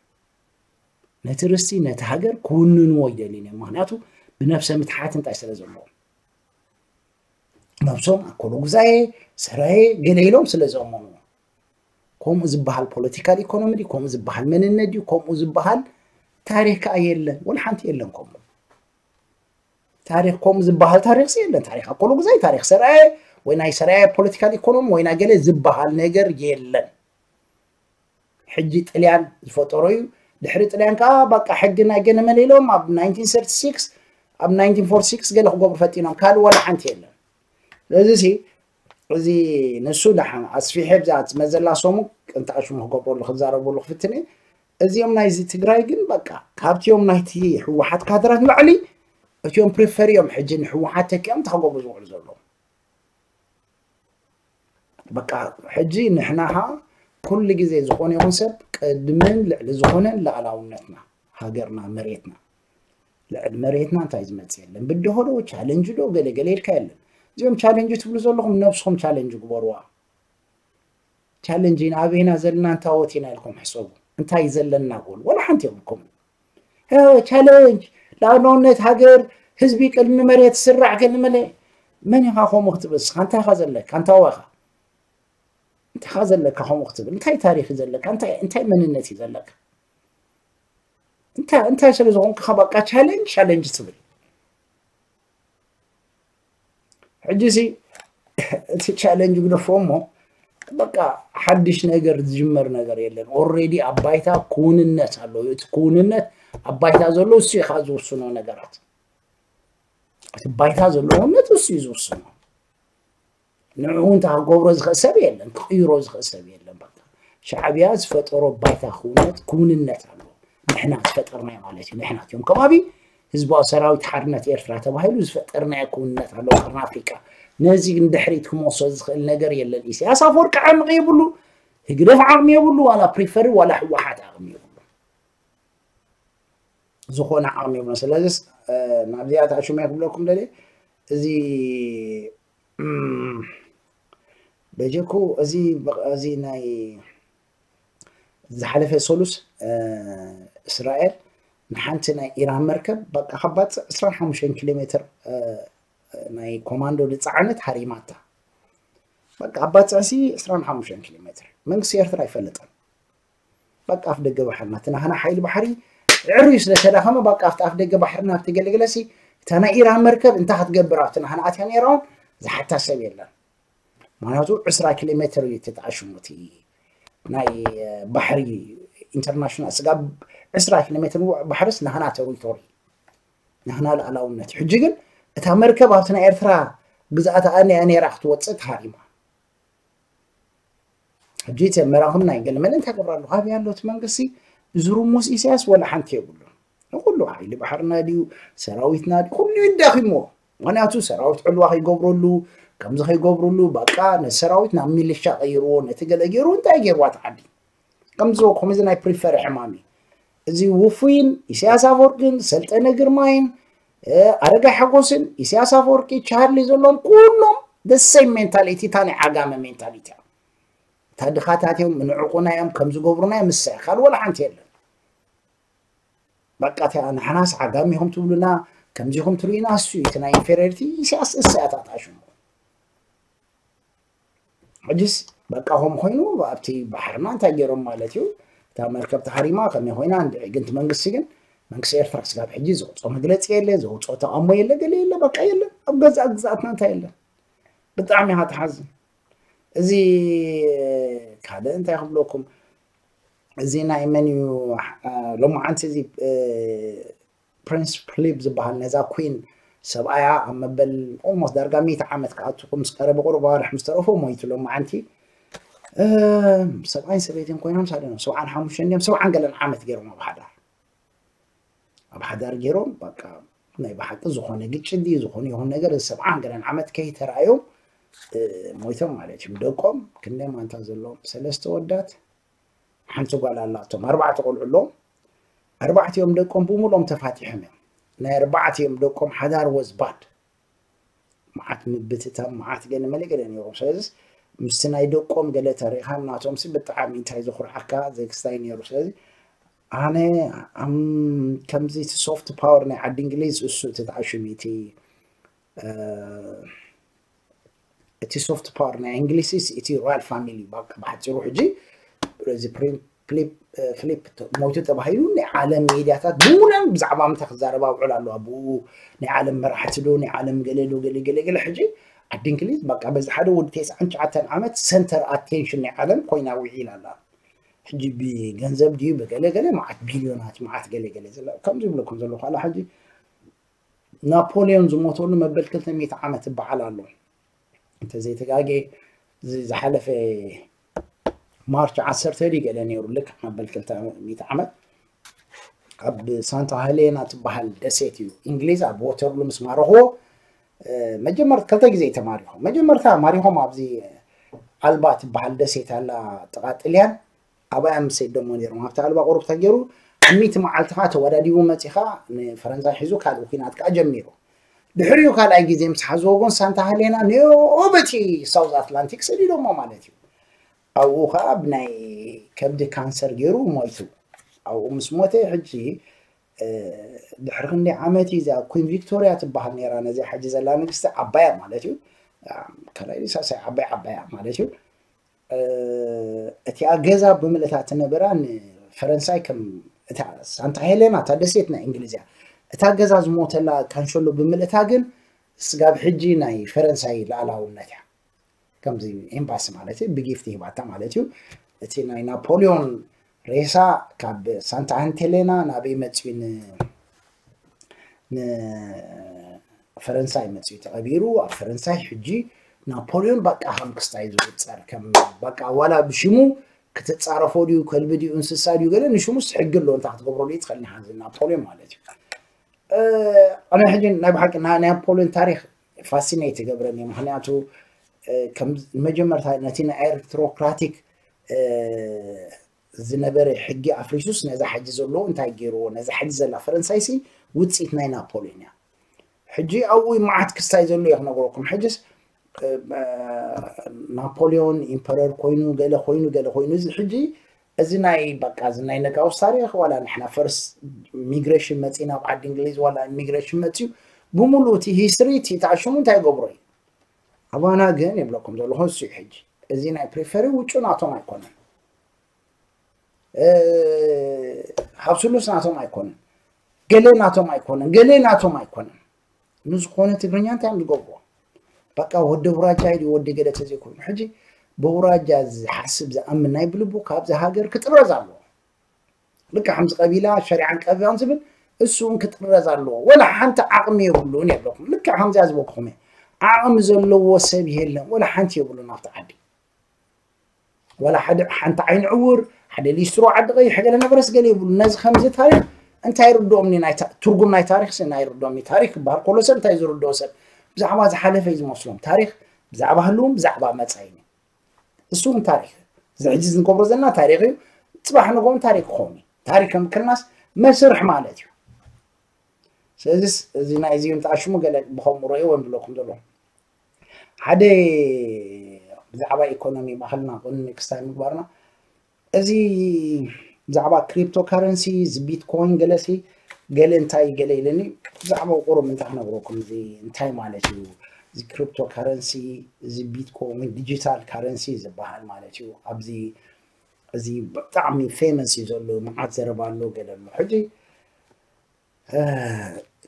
ነቲ ርስቲ ነቲ ሃገር ክውንንዎ ይደልዩ ምክንያቱ ብነፍሰ ምትሓት እንታይ ስለ ዘለዎም ነብሶም ኣኮሎ ጉዛኤ ስራዬ ገለ ኢሎም ስለ ዘእመኑ ከምኡ ዝበሃል ፖለቲካል ኢኮኖሚ ድዩ ከምኡ ዝበሃል መንነት ድዩ ከምኡ ዝበሃል ታሪክ ከዓ የለን ወላ ሓንቲ የለን ከምኡ ታሪክ ከምኡ ዝበሃል ታሪክ የለን ታሪክ ኣኮሎ ጉዛኤ ታሪክ ስራዬ ወይ ናይ ስራዬ ፖለቲካል ኢኮኖሚ ወይ ናይ ገለ ዝበሃል ነገር የለን ሕጂ ጥልያን ዝፈጠሮ እዩ ድሕሪ ጥልያን ከዓ በቃ ሕጊ ናይ ገነመን ኢሎም ኣብ 1936 ኣብ 1946 ገለ ክገብሩ ፈጢኖም ካልእ ወላ ሓንቲ የለን ስለዚ እዚ ንሱ ድሓን ኣስፊሐ ብዛት መዘላሶሙ ቅንጣሽሙ ክገብረሉ ክዛረበሉ ክፍትን እየ እዚኦም ናይዚ ትግራይ ግን በቃ ካብቲኦም ናይቲ ህወሓት ካድራት ንላዕሊ እትዮም ፕሪፈር እዮም ሕጂ ንሕወሓት ተኪኦም ተኸገቡ ዝውዕሉ ዘለዎም በቃ ሕጂ ንሕና ኸ ኩሉ ግዜ ዝኾነ ይኹን ሰብ ቅድምን ልዕሊ ዝኾነን ላዕላውነትና ሃገርና መሬትና ልዕሊ መሬትና እንታይ ዝመፅእ የለን ብድሆዶ ቻለንጅዶ ገለገለ ኢልካ የለን زیم چالنجی تو بلوزه لقم نبسم چالنج قبرو. چالنجین آبی نزل نان حسابو. انتای زل نگول ولی حنتیم کم. ها چالنج لانون نت هاجر حزبی کلمه مریت سرع کلمه لی منی خواهم مختبس. انتا خازل لک انتا واقع. انت خازل لک خواهم مختبس. انتای تاریخ زل لک انت انت من النتی زل لک. انت انت شلوزون خبر کا چالنج چالنج تو حجزي تشالنج قدر فومو بقى حدش نقدر تجمر نقدر يلين اوريدي ابايتا كون النت الله تكون النت ابايتا زلو سي خازو سنو نقدرات ابايتا زلو النت سي زو سنو نعون تا غورز خسب يلين قيروز خسب يلين بقى شعبيات فطرو بايتا خونت كون النت الله نحنا فطرنا مالتي نحنا يوم كبابي هزبا سراوي تحرنات إرفرات وهيلو زفت إرناكو النت على أخرنا أفريكا نازيق ندحريت كموصو زخ النقر يلا ليسي أسافور كعام غيبولو هقرف عام يبولو ولا بريفر ولا حواحات عام يبولو زخونا عام يبولو سلازس نابذيات عشو ما يقول لكم للي زي بجيكو زي زي ناي زحلفة سولوس إسرائيل ንሓንቲ ናይ ኢራን መርከብ ካብ ባፅዕ 25 ኪሎ ሜትር ናይ ኮማንዶ ዝፀዓነት ሃሪማታ በቃ ኣብ ባፅዕ ሲ 25 ኪሎ ሜትር መንግስቲ ኤርትራ ይፈልጠን በቃ ኣፍ ደገ ባሕርና ትናክና ሓይሊ ባሕሪ ዕርዩ ስለተዳኸመ በቃ ኣብቲ ኣፍ ደገ ባሕርና ብተገለገለሲ እታ ናይ ኢራን መርከብ እንታይ ክትገብር ኣብቲ ናክና ኣትያ ነይራውን ዝሓታ ሰብ የለን ምክንያቱ 20 ኪሎ ሜትር እዩ ተጣኣሽሙ እቲ ናይ ባሕሪ ኢንተርናሽናል ስጋ እስራኤል ንሜትን ባሕርስ ንሕና ተውልተወል ንሕና ላዕላውነት ሕጂ ግን እታ መርከብ ኣብቲ ናይ ኤርትራ ግዛኣት ኣንያ ነይራ ክትወፅእ ተሃሪማ ሕጂ መራኹም ናይ ገለመን እንታይ ገብራሉ ሃብ ያሎ እቲ መንግስቲ ዝርሙስ ኢሳያስ ወላ ሓንቲ የብሉን ንኩሉ ሓይሊ ባሕርና ድዩ ሰራዊትና ድዩ ኩሉ ይዳኺምዎ ምክንያቱ ሰራዊት ዕልዋ ከይገብረሉ ከምዚ ከይገብረሉ በቃ ነቲ ሰራዊት ናብ ሚሊሻ ቀይርዎ ነቲ ገለ ገይሩ እንታይ ገይርዋ ተዓዲ ከምዚ ከምዚ ናይ ፕሪፈር ሕማም እዩ እዚሁ ውፉይን፣ ኢሳያስ አፈወርቅን፣ ሰልጠነ ግርማይን፣ አረጋ ሓጎስን፣ ኢሳያስ አፈወርቂ፣ ቻርሊ ዘሎም ኩሎም ደሰይ ሜንታሊቲ እታ ናይ ዓጋመ ሜንታሊቲ እያ እታ ድኻታት እዮም ንዕቁና እዮም ከም ዝገብሩና እዮም ምስዕ ካልወላ ሓንቲ የለን በቃ እታ ንሕናስ ዓጋሚ ኢኹም ትብሉና ከምዚ ኢኹም ትርእዩና እሱ እቲ ናይ ኢንፌሪሪቲ ኢሳያስ እሳያታት ኣሽሙ ሕጂስ በቃ ሆም ኮይኑ ኣብቲ ባሕርና እንታይ ገይሮም ማለት እዩ ካብ መርከብ ተሓሪማ ከም ኮይና ግን መንግስቲ ግን መንግስቲ ኤርትራ ስጋብ ሕጂ ዘውፅኦ መግለፂ የለ ዘውፅኦ ተቃውሞ የለ ገለ የለ በቃ የለን ኣብ ገዛእ ግዛእትና እንታይ የለን ብጣዕሚ ኢኻ ተሓዝን እዚ ካልእ እንታይ ክብለኩም እዚ ናይ መን እዩ ሎማዓንቲ እዚ ፕሪንስ ፊሊፕ ዝበሃል ነዛ ኩን ሰብኣያ ኣብ መበል ኦልሞስት ዳርጋ ሚእቲ ዓመት ክኣቱ ምስ ቀረበ ቁርባ ዋርሕ ምስ ተረፎ ሞይቱ ሎማዓንቲ ሰብኣይን ሰበይትን ኮይኖም ሳደ ነው ሰብዓን ሓሙሽተን እዮም ሰብዓን ገለን ዓመት ገይሮም ኣብ ሓዳር ኣብ ሓዳር ገይሮም በቃ ናይ ብሓቂ ዝኾነ ግጭት ድዩ ዝኾነ ይኹን ነገር ሰብዓን ገለን ዓመት ከይተረኣዮም ሞይቶም ማለት እዮም ደቆም ክንደይ ማንታ ዘለዎም ሰለስተ ወዳት ሓንቲ ጓል ኣላቶም ኣርባዕተ ቆልዑ ኣለዎም ኣርባዕትዮም ደቆም ብሙሎም ተፋቲሖም እዮም ናይ ኣርባዕትዮም ደቆም ሓዳር ወዝ ባድ መዓት ምብትታ መዓት ገለ መለ ገለ ነይሮም ስለዚ ምስ ናይ ደቆም ገለ ተሪእካ ናቶም ብጣዕሚ እንታይ ዝኩርዓካ ዘክስታይ ነይሩ ስለዚ ኣነ ከምዚ እቲ ሶፍት ፓወር ናይ ዓዲ እንግሊዝ እሱ እቲ ተዓሽሚ እቲ እቲ ሶፍት ፓወር ናይ እንግሊዝስ እቲ ሮያል ፋሚሊ ብሓፂሩ ሕጂ እዚ ፊሊፕ ሞይቱ ተባሂሉ ናይ ዓለም ሚድያታት ብሙለን ብዛዕባ ምንታይ ክዛረባ ውዕል ኣለዋ ብኡ ናይ ዓለም መራሕቲ ዶ ናይ ዓለም ገለዶ ገለገለገለ ሕጂ عاد انجليز بقى بس حدا ود تيس عن شعات العمل سنتر اتنشن العالم كوينا وعيل الله حجي بي جنزب دي بقلة قلة مع بليونات مع قلة قلة زلا كم زبل كم زلا خلا حجي نابليون زموت ولا مبلغ كل تميت عمل تبع على الله انت زي تقاعي زي زحلة في مارش عصر تري قلة نيرو لك مبلغ كل تميت عمل قبل سانتا هيلينا تبع هالدسيتيو انجليز ابوتر لمس مارهو መጀመር ክልተ ጊዜ ተማሪሆም መጀመርታ ማሪሆም ኣብዚ ኣልባ ትበሃል ደሴት ኣላ ጥቃጥልያን ጥልያን ኣብኣ ምስ ደሞ ነሮም ኣብቲ ኣልባ ቆርብታ ገይሩ ኣብ መዓልቲ ከዓ ተወዳዲቡ መፂኻ ንፈረንሳይ ሒዙ ካልእ ኩናት ከዓ ጀሚሩ ድሕሪኡ ካልኣይ ግዜ ምስ ሓዝቦ ጎን ሳንታ ሃሌና ንዮ በቲ ሳውት ኣትላንቲክ ሰዲዶሞ ማለት እዩ ኣብኡ ከዓ ብናይ ከብዲ ካንሰር ገይሩ ሞይቱ ኣብኡ ምስ ሞተ ሕጂ ድሕሪ ክንደይ ዓመት እዩ እዚኣ ኩን ቪክቶርያ ትበሃል ነራ ነዚ ሓጂ ዘላ ንግስቲ ዓባያ ማለት እዩ ካልኣይ ሳሳይ ዓባይ ዓባያ ማለት እዩ እቲኣ ገዛ ብምልእታት ነበራ ንፈረንሳይ ከም እታ ሳንታ ሄሌና እታ ደሴት ናይ እንግሊዝ እያ እታ ገዛ ዝሞተላ ካንሸሎ ብምልእታ ግን ስጋብ ሕጂ ናይ ፈረንሳይ ላኣላውነት እያ ከምዚ ኤምባሲ ማለት እዩ ብጊፍቲ ሂባታ ማለት እዩ እቲ ናይ ናፖሊዮን ሬሳ ካብ ሳንታ ሓንቲ ኣለና ናበይ መፅኡ ንፈረንሳይ መፅኡ ተቐቢሩ ኣብ ፈረንሳይ ሕጂ ናፖሊዮን በቃ ከም ክስታይ ዝውፀር ከም በቃ ዋላ ብሽሙ ክትፃረፎ ድዩ ከልቢ ድዩ እንስሳ ድዩ ገለ ንሽሙ ሕጊ ኣለዎ እንታይ ክትገብረሉ እዩ ትኽእል ንሓዚ ናፖሊዮን ማለት እዩ ኣነ ሕጂ ናይ ብሓቂ ናፖሊዮን ታሪክ ፋሲኔት ይገብረኒ ምክንያቱ ከም መጀመርታ ነቲ ናይ ኤርትሮክራቲክ ዝነበረ ሕጊ ኣፍሪሱስ ነዛ ሕጂ ዘሎ እንታይ ገይርዎ ነዛ ሕጂ ዘላ ፈረንሳይሲ ውፅኢት ናይ ናፖሊዮን እያ ሕጂ ኣብኡ መዓት ክስታይ ዘሎ እየ ክነገረኩም ሕጅስ ናፖሊዮን ኢምፐረር ኮይኑ ገለ ኮይኑ ገለ ኮይኑ እዚ ሕጂ እዚ ናይ በቃ እዚ ናይ ነጋዊ ታሪክ ዋላ ንሕና ፈርስ ሚግሬሽን መፂና ኣብ ዓዲ እንግሊዝ ዋላ ሚግሬሽን መፅዩ ብሙሉእ እቲ ሂስትሪ ቲታሽሙ እንታይ ገብሮ እዩ ኣባና ግን የብለኩም ዘለኹ ንሱ እዩ ሕጂ እዚ ናይ ፕሪፈሪ ውጩ ናቶም ኣይኮነን ሓብስሉስ ናቶም ኣይኮነን ገሌ ናቶም ኣይኮነን ገሌ ናቶም ኣይኮነን ንዝኮነ ትግርኛ እንታይ እዮም ዝገብሮ በቃ ወዲ ውራጃ ኢሉ ወዲ ገለ ተዘይኮይኑ ሕጂ ብውራጃ ዝሓስብ ዝኣምን ናይ ብልቡ ካብዚ ሃገር ክጥረዝ ኣለዎ ልክዕ ከምዚ ቀቢላ ሸሪዓን ቀቢላን ዝብል እሱ እውን ክጥረዝ ኣለዎ ወላ ሓንቲ ዓቕሚ የብሉን የለኩም ልክዕ ከምዚያ ዝበኩኹም እየ ዓቕሚ ዘለዎ ሰብ የለን ወላ ሓንቲ የብሉን ናብቲ ዓዲ ወላ ሓንቲ ዓይኒ ዕውር ሓደ ሊስትሮ ዓዲ ቀይሕ ገለ ነበረስ ገለ ይብሉ ነዚ ከምዚ ታሪክ እንታይ ይርድኦም ትርጉም ናይ ታሪክ ናይ ርድኦም ታሪክ ክበሃል ከሎ ሰብ እንታይ ዝርድኦ ሰብ ብዛዕባ ዝሓለፈ እዩ ዝመስሎም ታሪክ ብዛዕባ ህልውን ብዛዕባ መፃይን እዩ እሱ እውን ታሪክ ዝሕጂ ዝንገብሮ ዘለና ታሪክ እዩ ፅባሕ ንጎም ታሪክ ክኸውን እዩ ታሪክ ከም ክልናስ መስርሕ ማለት እዩ ስለዚ እዚ ናይ እዚ ንተኣሽሙ ገለ ብከምኡ ርኦ ወይም ብለኩም ዘለኹም ሓደ ብዛዕባ ኢኮኖሚ ማእኸልና ኢኮኖሚክስ እንታይ ምግባርና እዚ ብዛዕባ ክሪፕቶ ካረንሲ ቢትኮይን ገለሲ ገለ እንታይ ገለ ኢለኒ ብዛዕባ ቁሩብ እንታይ ክነብረኩም እዚ እንታይ ማለት እዩ እዚ ክሪፕቶ ካረንሲ እዚ ቢትኮይን ዲጂታል ካረንሲ ዝበሃል ማለት እዩ ኣብዚ እዚ ብጣዕሚ ፌመስ እዩ ዘሎ መዓት ዘረባ ኣሎ ገለ ኣሎ ሕጂ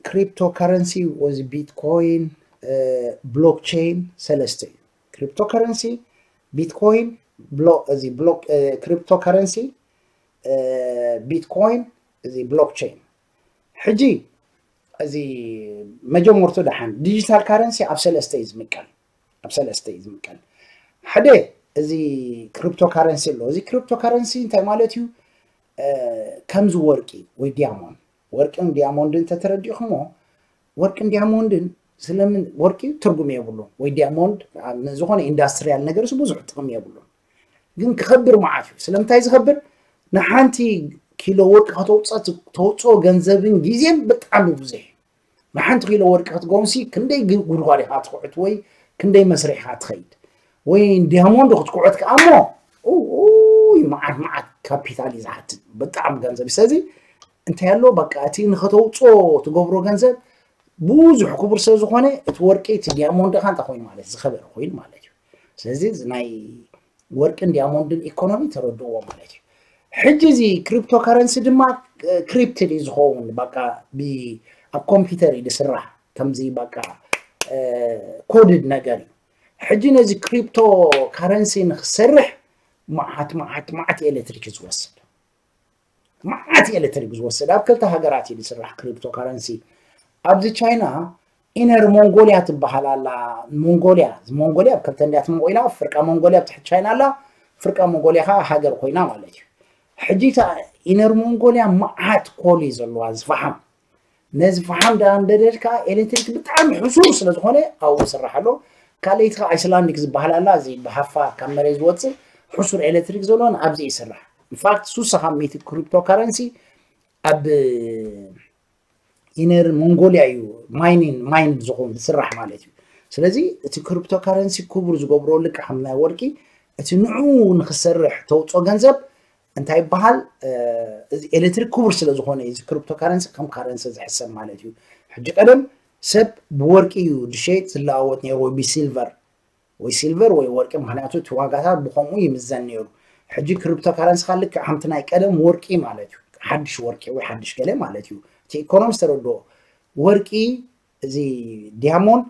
ክሪፕቶ ካረንሲ ወዚ ቢትኮይን ብሎክቼይን ሰለስተ እዩ ክሪፕቶ ካረንሲ ቢትኮይን እዚህ ብሎክ ክሪፕቶ ከረንሲ ቢትኮይን እዚ ብሎክቸን eh, eh, ሕጂ እዚ መጀመርቱ ድሓን ዲጂታል ካረንሲ ኣብ ሰለስተ እዩ ዝምቀል ኣብ ሰለስተ እዩ ዝምቀል ሓደ እዚ ክሪፕቶ ካረንሲ ኣሎ እዚ ክሪፕቶ ካረንሲ እንታይ ማለት እዩ eh, ከምዚ ወርቂ ወይ ዲያሞንድ ወርቅን ዲያሞንድን ተተረዲእኹሞ ወርቅን ዲያሞንድን ስለምን ወርቂ ትርጉም የብሉ ወይ ዲያሞንድ ዝኾነ ኢንዳስትሪያል ነገርስ ብዙሕ ጥቕሚ የብሉን ግን ክኸብር መዓት እዩ ስለምንታይ ዝኸብር ንሓንቲ ኪሎ ወርቂ ከተውፅኦ ገንዘብን ግዜን ብጣዕሚ ብዙሕ እዩ ንሓንቲ ኪሎ ወርቂ ክትጎምሲ ክንደይ ጉድጓድ ኢካ ትኩዕት ወይ ክንደይ መስርሕ ኢካ ትኸይድ ወይ ዲያሞንዶ ክትኩዕት ከዓ እሞ መዓት መዓት ካፒታል እዩ ዝሓትት ብጣዕሚ ገንዘብ እዩ ስለዚ እንታይ ኣሎ በቃ እቲ ንኸተውፅኦ ትገብሮ ገንዘብ ብዙሕ ክቡር ስለ ዝኾነ እቲ ወርቂ እቲ ዲያሞንዶ ካ እንታይ ኮይኑ ማለት ዝኸበረ ኮይኑ ማለት እዩ ስለዚ ናይ ወርቅን ዲያሞንድን ኢኮኖሚ ተረድእዎ ማለት እዩ ሕጂ እዚ ክሪፕቶ ከረንሲ ድማ ክሪፕትድ እዩ ዝኸውን በቃ ኣብ ኮምፒተር እዩ ዝስራሕ ከምዚ በቃ ኮድድ ነገር እዩ ሕጂ ነዚ ክሪፕቶ ከረንሲ ንክሰርሕ መዓት መዓት መዓት ኤሌክትሪክ ዝወስድ መዓት ኤሌክትሪክ ዝወስድ ኣብ ክልተ ሃገራት እዩ ዝስራሕ ክሪፕቶ ከረንሲ ኣብዚ ቻይና ኢነር ሞንጎልያ ትበሃል ኣላ ሞንጎልያ ሞንጎልያ ኣብ ክልተንድያት ሞንጎልያ ፍርቃ ሞንጎልያ ብትሕት ቻይና ኣላ ፍርቃ ሞንጎልያ ከዓ ሃገር ኮይና ማለት እዩ ሕጂ እታ ኢነር ሞንጎልያ መዓት ኮል እዩ ዘለዋ ዝፈሓም ነዚ ፈሓም ዳ ንደደድካ ኤሌክትሪክ ብጣዕሚ ሕሱር ስለ ዝኾነ ኣብኡ ይስራሕ ኣሎ ካልአይቲ ከዓ ኣይስላንዲክ ዝበሃል ኣላ እዚ ብሃፋር ካብ መሬት ዝወፅእ ሕሱር ኤሌክትሪክ ዘለዎን ኣብዚ ይስራሕ ኢንፋክት ሱሳ ካብ ሚቲ ክሪፕቶ ካረንሲ ኣብ ኢነር ሞንጎልያ እዩ ማይኒን ማይን ዝኸውን ዝስራሕ ማለት እዩ ስለዚ እቲ ክሪፕቶ ካረንሲ ክቡር ዝገብሮ ልክ ከም ናይ ወርቂ እቲ ንዑ ንክሰርሕ ተውፅኦ ገንዘብ እንታይ ይበሃል እዚ ኤሌክትሪክ ክቡር ስለ ዝኾነ እዩ ክሪፕቶ ካረንሲ ከም ካረንሲ ዝሕሰብ ማለት እዩ ሕጂ ቀደም ሰብ ብወርቂ እዩ ድሸይጥ ዝለዋወጥ ነይሩ ወይ ብሲልቨር ወይ ሲልቨር ወይ ወርቂ ምክንያቱ እቲ ዋጋታት ብከምኡ ይምዘን ነይሩ ሕጂ ክሪፕቶ ካረንሲ ካ ልክዕ ከምቲ ናይ ቀደም ወርቂ ማለት እዩ ሓድሽ ወርቂ ወይ ሓድሽ ገለ ማለት እዩ ኢኮኖሚስ ተረድኦ ወርቂ እዚ ዲያሞን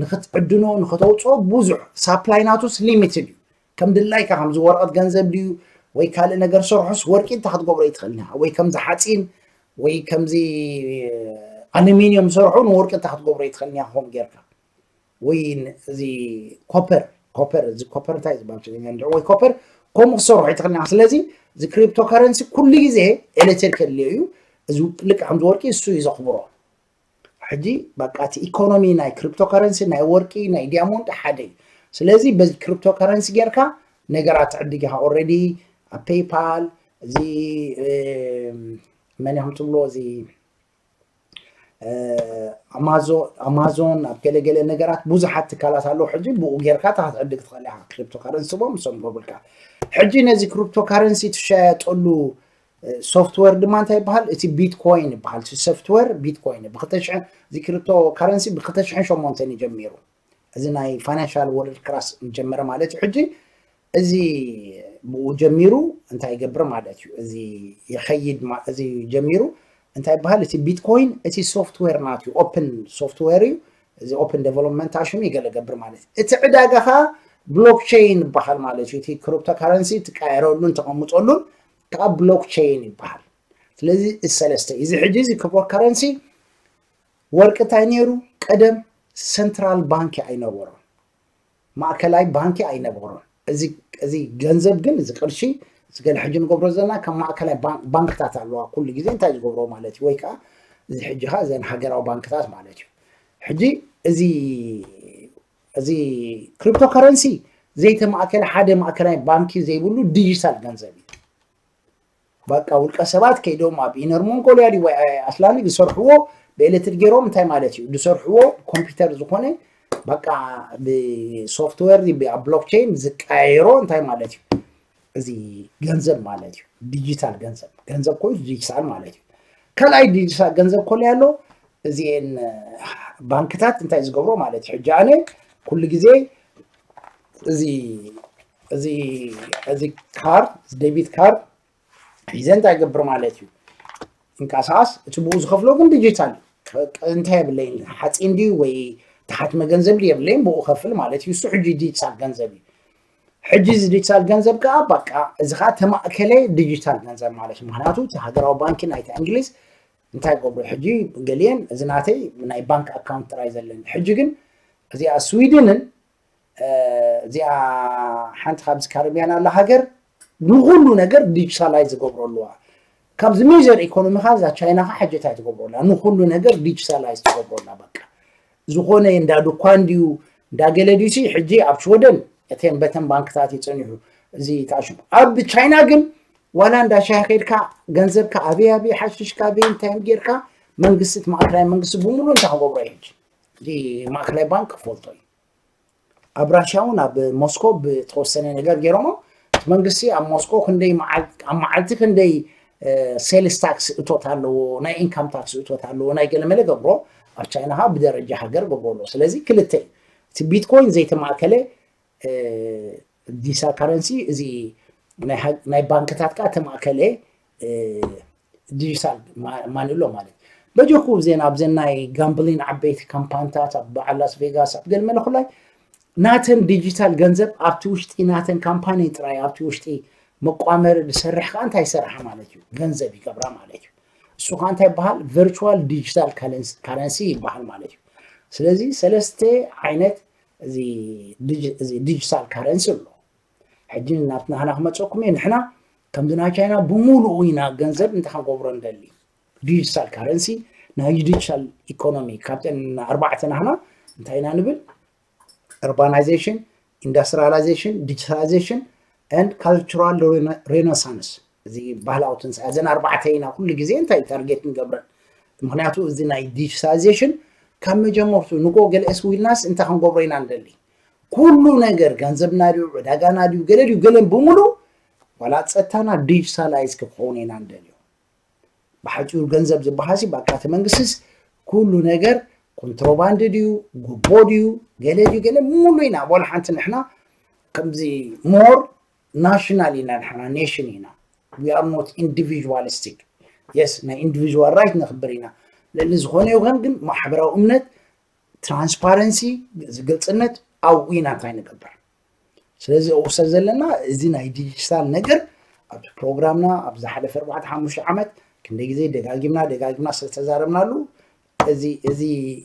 ንክትዕድኖ ንክተውፅኦ ብዙሕ ሳፕላይ ናቱስ ሊሚትድ እዩ ከም ድላይካ ከምዚ ወረቐት ገንዘብ ድዩ ወይ ካልእ ነገር ሰርሑስ ወርቂ እንታ ክትገብሮ ይትኽእልና ወይ ከምዚ ሓፂን ወይ ከምዚ ኣሉሚኒየም ሰርሑ ንወርቂ እንታ ክትገብሮ ይትኽእልና ከም ጌርካ ወይ እዚ ኮፐር ኮፐር እዚ ኮፐር እንታይ ዝበሃል ትግርኛ ንድዕ ወይ ኮፐር ከምኡ ክሰርሑ ይትኽእልና ስለዚ እዚ ክሪፕቶ ከረንሲ ኩሉ ግዜ ኤሌክትሪክ ኣድልዮ እዩ زو لك عم دوركي سو يزخبره حدي بقات إيكونومي ناي كريبتو كارنسي ناي وركي ناي ديامونت حدي سلازي بس كريبتو كارنسي جركا نقرات عندكها already a PayPal زي ماني هم تقولوا زي أمازون أمازون أبكلي قلي نقرات بوزحات تكالات هلو حجي بو غيركا تحت عندك تخليها كريبتو كارنسي بوم سنبو بلكا حجي نزي كريبتو كارنسي تشاية تقولو ሶፍትዌር ድማ እንታይ ይበሃል እቲ ቢትኮይን ይበሃል እቲ ሶፍትዌር ቢትኮይን ብ2 እዚ ክሪፕቶ ካረንሲ ብ208 እዩ ጀሚሩ እዚ ናይ ፋይናንሽል ወርልድ ክራስ ጀመረ ማለት እዩ ሕጂ እዚ ብኡ ጀሚሩ እንታይ ይገብር ማለት እዩ እዚ ይኸይድ እዚ ጀሚሩ እንታይ ይበሃል እቲ ቢትኮይን እቲ ሶፍትዌር ናት እዩ ኦፕን ሶፍትዌር እዩ እዚ ኦፕን ዴቨሎፕመንት ኣሽሙ ይገለገብር ማለት እዩ እቲ ዕዳጋ ከዓ ብሎክቸይን ይበሃል ማለት እዩ እቲ ክሪፕቶ ካረንሲ ትቃየረሉን ተቐምጠሉን ካብ ብሎክቸይን ይበሃል ስለዚ እዚ ሰለስተ እዚ ሕጂ እዚ ክቡር ከረንሲ ወርቂ እንታይ ነይሩ ቀደም ሰንትራል ባንኪ ኣይነበሮን ማእከላይ ባንኪ ኣይነበሮን እዚ ገንዘብ ግን እዚ ቅርሺ እዚ ገለ ሕጂ ንገብሮ ዘለና ከም ማእከላይ ባንክታት ኣለዋ ኩሉ ግዜ እንታይ ዝገብሮ ማለት እዩ ወይ ከዓ እዚ ሕጂ ከዓ እዘን ሃገራዊ ባንክታት ማለት እዩ ሕጂ እዚ እዚ ክሪፕቶ ከረንሲ ዘይተማእከለ ሓደ ማእከላይ ባንኪ ዘይብሉ ዲጂታል ገንዘብ እዩ በቃ ውልቀ ሰባት ከይዶም ኣብ ኢነርሞን ኮልያዲ ወይ ኣስላኒ ዝሰርሕዎ ብኤሌትሪክ ገይሮም እንታይ ማለት እዩ ዝሰርሕዎ ኮምፒተር ዝኮነ በቃ ብሶፍትዌር ኣብ ብሎክቸይን ዝቀያየሮ እንታይ ማለት እዩ እዚ ገንዘብ ማለት እዩ ዲጂታል ገንዘብ ገንዘብ ኮይኑ ዲጂታል ማለት እዩ ካልኣይ ዲጂታል ገንዘብ ኮሎ ያሎ እዚአን ባንክታት እንታይ ዝገብሮ ማለት እዩ ሕጂ ኣነ ኩሉ ግዜ እዚ እዚ እዚ ካርድ ደቢት ካርድ ሒዘን ይገብሮ ማለት እዩ እንቃሳኣስ እቲ ብኡ ዝኸፍሎ ግን ዲጂታል እንታይ የብለይን ሓፂን ድዩ ወይ ተሓትመ ገንዘብ የብለይን ብኡ ከፍል ማለት እዩ እሱ ሕጂ ዲጂታል ገንዘብ እዩ ሕጂ እዚ ዲጂታል ገንዘብ ከዓ በቃ እዚ ከዓ ተማእከለ ዲጂታል ገንዘብ ማለት እዩ ምክንያቱ እቲ ሃገራዊ ባንኪ ናይቲ እንግሊዝ እንታይ ገብሩ ሕጂ ገሊአን እዚ ናተይ ናይ ባንክ ኣካውንት ጥራይ ዘለኒ ሕጂ ግን እዚኣ ስዊድንን እዚኣ ሓንቲ ካብዚ ካሪብያን ኣላ ሃገር ንኩሉ ነገር ዲጂታላይዝ ዝገብረሉዋ ኣለዋ ካብዚ ሜጀር ኢኮኖሚካ እዛ ቻይና ካ ሓጀታይ ትገብሮ ኣላ ንኩሉ ነገር ዲጂታላይዝ ትገብሮ በቃ ዝኮነ እንዳ ድኳን ድዩ እንዳ ገለ ድዩሲ ሕጂ ኣብቲ ወደን እተን በተን ባንክታት ይፀኒሑ እዚ ተኣሽሙ ኣብ ቻይና ግን ዋላ እንዳ ሻሂ ከድካ ገንዘብካ ኣበይ ኣበይ ሓሽሽካ ኣበይ እንታይ ጌርካ መንግስቲ እቲ ማእከላይ መንግስቲ ብምሉ እንታይ ክገብሮ እዩ ሕጂ እዚ ማእከላይ ባንክ ክፈልጦ እዩ ኣብ ራሽያ እውን ኣብ ሞስኮ ብተወሰነ ነገር ገይሮሞ መንግስቲ ኣብ ሞስኮ ክንደይ ኣብ መዓልቲ ክንደይ ሴልስ ታክስ እቶት ኣለዎ ናይ ኢንካም ታክስ እቶት ኣለዎ ናይ ገለ መለ ገብሮ ኣብ ቻይና ካ ብደረጃ ሃገር ገብሮ ኣሎ ስለዚ ክልተ እቲ ቢትኮይን ዘይተማእከለ ዲሳ ካረንሲ እዚ ናይ ባንክታት ከዓ ተማእከለ ዲጂታል ማንሎ ማለት እዩ በጀኩ ዜና ኣብዘናይ ጋምብሊን ዓበይቲ ካምፓንታት ኣብ በዓል ላስቬጋስ ኣብ ገለ ናተን ዲጂታል ገንዘብ ኣብቲ ውሽጢ ናተን ካምፓኒ ጥራይ ኣብቲ ውሽጢ መቋመሪ ዝሰርሕ ከዓ እንታይ ይሰርሓ ማለት እዩ ገንዘብ ይገብራ ማለት እዩ እሱ ከዓ እንታይ ይበሃል ቨርቹዋል ዲጂታል ካረንሲ ይበሃል ማለት እዩ ስለዚ ሰለስተ ዓይነት እዚ ዲጂታል ካረንሲ ኣሎ ሕጂ ናብቲ ናህና ክመፀኩም እየ ንሕና ከምዚ ናይ ቻይና ብሙሉእ ኢና ገንዘብ እንታይ ክንገብሮ ንደሊ ዲጂታል ካረንሲ ናይ ዲጂታል ኢኮኖሚ ካብተን ኣርባዕተ ናህና እንታይ ኢና ንብል urbanization, industrialization, digitalization and cultural renaissance እዚ ባህላዊ ትንሳኤ እዘን ኣርባዕተ ኢና ኩሉ ግዜ እንታይ ታርጌት ንገብረን ምክንያቱ እዚ ናይ ዲጂታላይዜሽን ካብ መጀመርቱ ንጎ ገለ እስዊልናስ እንታይ ክንገብሮ ኢና ንደሊ ኩሉ ነገር ገንዘብና ድዩ ዕዳጋና ድዩ ገለ ድዩ ገለ ብምሉእ ዋላ ፀጥታና ዲጂታላይዝ ክኸውን ኢና ንደልዮ ብሓፂሩ ገንዘብ ዝበሃል ብኣካተ መንግስትስ ኩሉ ነገር ኮንትሮባንድ ድዩ ጉቦ ድዩ ገለ ድዩ ገለ ሙሉ ኢና ወላ ሓንቲ ንሕና ከምዚ ሞር ናሽናል ኢና ንሕና ኔሽን ኢና ዊ ኣር ኖት ኢንዲቪዥዋሊስቲክ የስ ናይ ኢንዲቪዋል ራይት ነኽብር ኢና ልዕሊ ዝኾነ ይኹን ግን ማሕበራዊ እምነት ትራንስፓረንሲ ዝግልፅነት ኣብኡ ኢና እንታይ ንገብር ስለዚ እውሰብ ዘለና እዚ ናይ ዲጂታል ነገር ኣብቲ ፕሮግራምና ኣብ ዝሓለፈ 4 ሓሙሽተ ዓመት ክንደይ ግዜ ደጋጊምና ደጋጊምና ስለተዛረብናሉ ازي ازي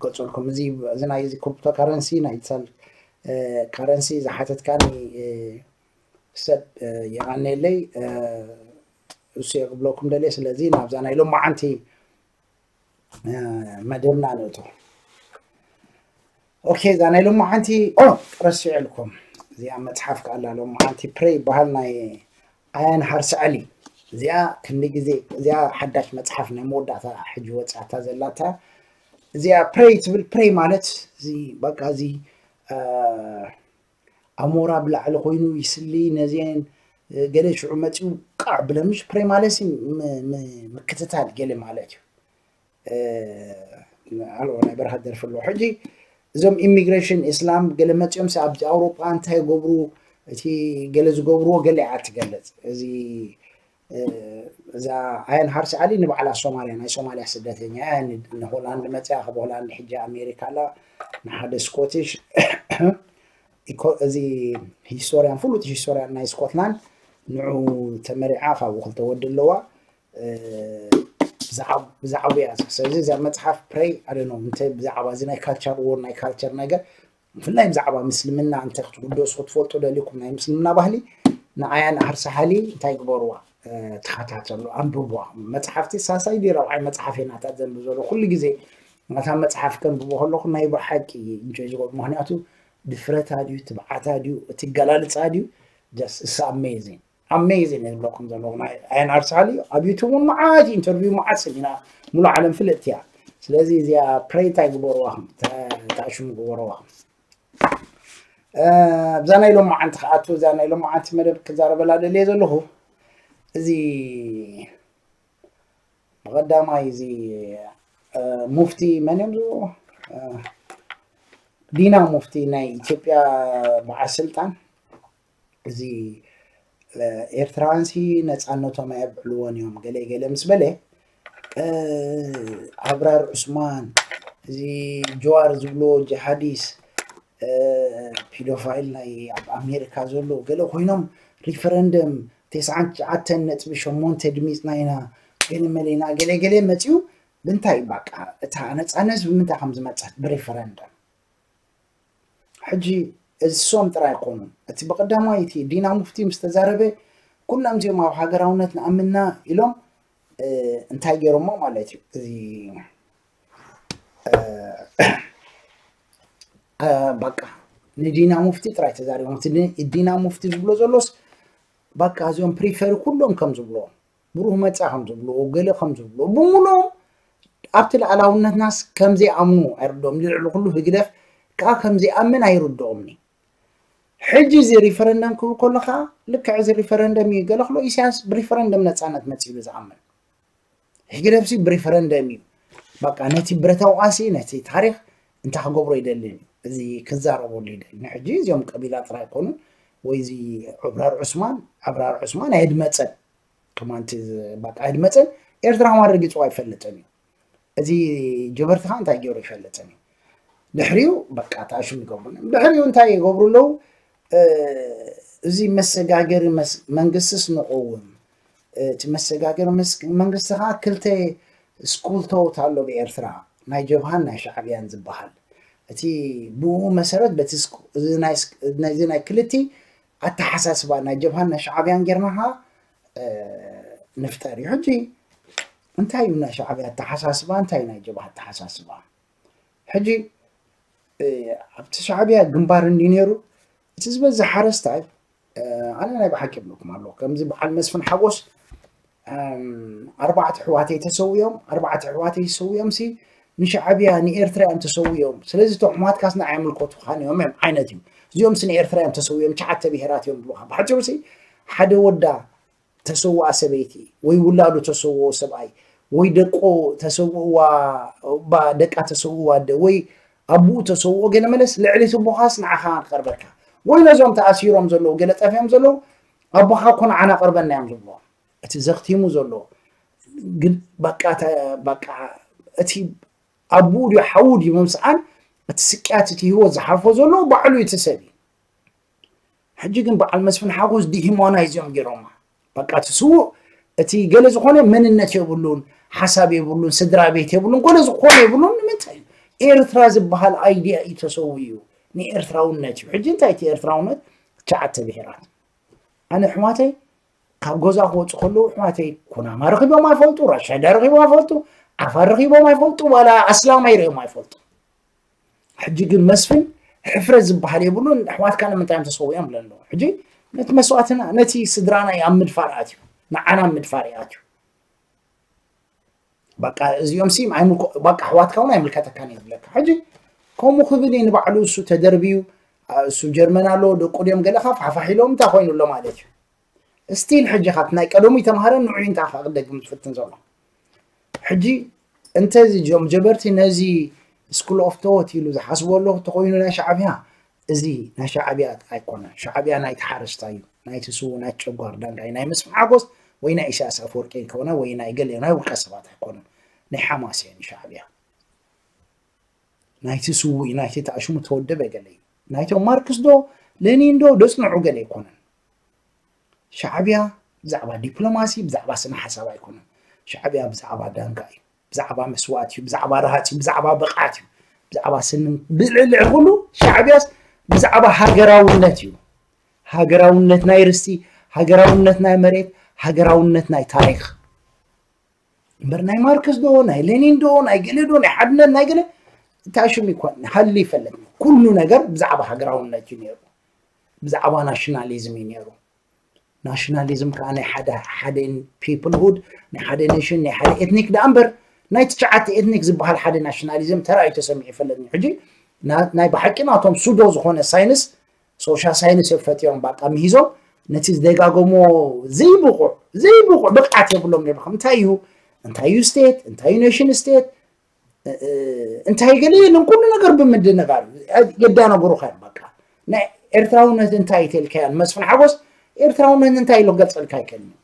قلت لكم ازي زنا ازي كريبتو كارنسي نايتسال كارنسي اذا حتت كاني سب يغني لي روسيا قبلكم دلي سلازي نابزانا يلوم معانتي ما درنا نوتو اوكي زانا يلوم معانتي او رسيع لكم زي عم تحافك الله لوم معانتي بري بهالنا ايان هرس علي እዚኣ ክንዲ ግዜ እዚኣ ሓዳሽ መፅሓፍ ናይ መወዳእታ ሕጂ ወፃእታ ዘላታ እዚኣ ፕሬይ ትብል ፕሬይ ማለት እዚ በቃ እዚ ኣሞራ ብላዕሊ ኮይኑ ይስሊ ነዚአን ገለ ሽዑ መፂኡ ቃዕ ብለምሽ ፕሬይ ማለት ምክትታል ገለ ማለት እዩ ኣልኦ ናይ በረካ ደርፊ ኣለዎ ሕጂ እዞም ኢሚግሬሽን እስላም ገለ መፂኦም ኣብዚ ኣውሮፓ እንታይ ገብሩ እቲ ገለ ዝገብርዎ ገለ ያ ትገልፅ እዚ እዛ ኣየን ሓርሲ ዓሊ ንባዕላ ሶማልያ ናይ ሶማልያ ስደተኛ እያ ንሆላንድ መፅያ ካብ ሆላንድ ሕጂ ኣሜሪካ ኣላ ንሓደ ስኮቲሽ እዚ ሂስቶሪያን ፍሉጥ ሂስቶሪያን ናይ ስኮትላንድ ንዑ ተመሪዓ ካብኡ ክልተ ወዲ ኣለዋ ብዛዕባ እያ ስለዚ እዛ መፅሓፍ ፕሬይ ኣደኖ እንተ ብዛዕባ እዚ ናይ ካልቸር ዎር ናይ ካልቸር ነገር ብፍላይ ብዛዕባ ምስልምና እንተ ክትጉደሱ ክትፈልጡ ደሊኩም ናይ ምስልምና ባህሊ ንኣያን ኣርሳሓሊ እንታይ ግበርዋ تخطات زلو انبوبوا متحفتي ساساي دي روعي متحفي ناتا زلو زلو كل جزي ناتا متحف كان بوبوا هلو خلنا يبو حاكي انجو يزيقو المهني دفرتا ديو تبعاتا ديو تقلال تسا ديو جس اسا اميزين اميزين اللو كن زلو غنا اين ارسالي ابيتو من معاتي انترفيو معاسل ينا ملو عالم في سلازي زيا براي تاي قبورواهم تاشم قبورواهم ا بزانا يلو خاتو زانا يلو مدب كزار بلاد اللي زلوهو እዚ ብቀዳማይ እዚ ሙፍቲ መን እዮም ዝብልዎ ዲና ሙፍቲ ናይ ኢትዮጵያ በዓል ስልጣን እዚ ኤርትራውያንሲ ነፃነቶም ኣየብዕልዎን እዮም ገለገለ ምስ በለ ኣብራር ዑስማን እዚ ጀዋር ዝብሎ ጀሃዲስ ፒዶፋይል ናይ ኣብ ኣሜሪካ ዘሎ ገለ ኮይኖም ሪፈረንደም تسعان شعاتن نتبي شمون تدميس ناينا قلي ملينا قلي قلي متيو بنتاي باقا تا نتسانس بمنتا خمز ماتسات بريفرندم حجي السوم ترى يقومن أتي بقدام وايتي دينا مفتي مستزاربة كنا مزي ما حاجة راونت نأمننا إلهم اه انتاي جرمو مالتي زي اه اه بقى ندينا مفتي ترى تزاربة الدينا مفتي زبلو زلوس በቃ እዚኦም ፕሪፈር ኩሎም ከም ዝብልዎም ብሩህ መፃ ከም ዝብልዎ ገለ ከም ዝብልዎ ብሙሎም ኣብቲ ላዕላውነትናስ ከምዘይኣምኑ ኣይርድኦም ዝልዕሊ ኩሉ ህግደፍ ከዓ ከምዘይኣምን ኣይርድኦምኒ ሕጂ እዚ ሪፈረንደም ክብል ከሎ ከዓ ልክዕ እዚ ሪፈረንደም እዩ ገለ ክሎ ኢሳያስ ብሪፈረንደም ነፃነት መፂሉ ዝኣምን ህግደፍሲ ብሪፈረንደም እዩ በቃ ነቲ ብረታውቃሲ ነቲ ታሪክ እንታይ ክገብሮ ይደልን እዩ እዚ ክዛረበሉ ይደልን ሕጂ እዚኦም ቀቢላ ጥራይ ኣይኮኑን ወይዚ ዕብራር ዑስማን ዕብራር ዑስማን ኣየድመፀን ከማንቲ ኣይድመፀን ኤርትራ ከማድረግ ይፅዋ ይፈልጥን እዩ እዚ ጀበርቲ ከዓ እንታይ ገይሩ ይፈልጥን እዩ ድሕሪኡ በቃ ታሽም ይገብሩ ድሕሪኡ እንታይ ይገብሩ ኣለው እዚ መሰጋገሪ መንግስትስ ንቆውን እቲ መሰጋገሪ መንግስቲ ከዓ ክልተ ስኩልቶት ኣሎ ብኤርትራ ናይ ጀብሃን ናይ ሻዕብያን ዝበሃል እቲ ብኡ መሰረት በቲ ናይ ክልቲ حتى حساس بانا جبها لنا شعب ينقرنها آه، نفتر يحجي انت هاي من شعب حتى حساس بان انت هاي نجيبها حتى حساس بان حجي آه، ابت شعب جنبار النينيرو تزبز زحارس تعب آه، انا انا بحكي لكم على الوقت مزي بحال مسفن حقوس أربعة حواتي تسوي يوم أربعة حواتي تسوي يوم سي من شعبي يعني إيرتريا أم تسوي يوم سلزي تو كاسنا عامل كوتو خاني يوم عينتي زيوم سن إيرثريم تسوي يوم كعتة بهرات يوم بروحها بحد يوم إيه؟ سي حد ودا تسوى سبيتي ويولادو تسوى سبعي ويدقو تسوى بدقة تسوى وي أبو تسوى جنا ملس لعلي تبو خاص نعخان قربك وين زوم تأسيرهم زلو جلت أفهم زلو أبو حكون عنا قربنا يوم نعم زلو أتزختي مزلو قد بقى بقى أتي أبو يحاول يمسعن بتسكاتي تي هو زحفو زلو بعلو يتسبي حجي كن بعل مسفن حاقوز دي هيمونايزيون جيروما بقى تسو اتي قال زخونه من النت يبلون حساب يبلون سدرا بيت يبلون قال زخونه يبلون من تاي ايرترا زبحال ايديا يتسويو ني ايرتراون نت حجي انت اي ايرتراون تاعت بهرات انا حماتي كاب غوزا خوت خلو حماتي كنا ما رغيبو ما فلطو راشا دار غيبو ما فلطو افرغيبو ما فلطو ولا اسلام ما يريو ما فلطو حجي قل مسفن حفرز بحر يبلون أحوات كان من تعم تصويان بلن لو حجي نت نتي صدرانا يا أمد فارعاتيو نعنا أمد فارعاتيو بقى زيوم سيم عين ملك بقى أحوات كان ما يملك كان يبلك حجي كم خذلين بعلو سو تدربيو سو جرمنا لو دو قديم قال خاف حفحيلهم تاخوين ولا ما عليك استيل حجي خاتنا كلهم يتمهرن نوعين تعرف قد قمت فتن زلمة حجي أنت جوم جبرتي نزي ስኩል ኦፍ ቶት ኢሉ ዝሓስቦ ኣለኹ ተኮይኑ ናይ ሸዓብያ እዚ ናይ ሸዓብያ ኣይኮነን ሸዓብያ ናይቲ ሓረስታ እዩ ናይቲ ስቡ ናይቲ ጨጓር ዳንጋይ ናይ መስፍን ሓጎስ ወይ ናይ ኢሳያስ ኣፈወርቂ ከሆነ ወይ ናይ ገሌ ናይ ውልቀ ሰባት ኣይኮነን ናይ ሓማስ እየን ሻዕብያ ናይቲ ስቡ እዩ ናይቲ ተኣሽሙ ተወደበ ገለ እዩ ናይቶም ማርክስ ዶ ሌኒን ዶ ደፅንዑ ገለ ኣይኮነን ሻዕብያ ብዛዕባ ዲፕሎማሲ ብዛዕባ ስነ ሓሳብ ኣይኮነን ሻዕብያ ብዛዕባ ዳንጋ እዩ ብዛዕባ መስዋእት እዩ ብዛዕባ ረሃፅ እዩ ብዛዕባ ብቕዓት እዩ ብዛዕባ ስንን ብልዕልዕ ኩሉ ሻዕብያስ ብዛዕባ ሃገራውነት እዩ ሃገራውነት ናይ ርስቲ ሃገራውነት ናይ መሬት ሃገራውነት ናይ ታሪክ እምበር ናይ ማርክስ ዶ ናይ ሌኒን ዶ ናይ ገሌ ዶ ናይ ሓድነት ናይ ገሌ እታሽም ይኮን ሃሊ ይፈለጥ ኩሉ ነገር ብዛዕባ ሃገራውነት እዩ ነይሩ ብዛዕባ ናሽናሊዝም እዩ ነይሩ ናሽናሊዝም ከዓ ናይ ሓደ ሓደ ፒፕልሁድ ናይ ሓደ ኔሽን ናይ ሓደ ኤትኒክ ዳ እምበር ناي تشعت إثنيك زبها الحالي ناشناليزم ترى أي تسمع يفلدني حجي نا ناي بحكي ناتهم سودوز هون ساينس سوشا ساينس يفتيهم بعد أم هيزو نتيز ديجا قومو زي بقر زي بقر بقعت يبلهم يبخم تايو انتايو ستيت انتايو نيشن ستيت انتايو قليل لن كل نقر بمد نقار يدانا قرو خير بقى نا ارتراون انتايو تلكيان مسفن حقوس ارتراون انتايو لقلت الكاي كلمة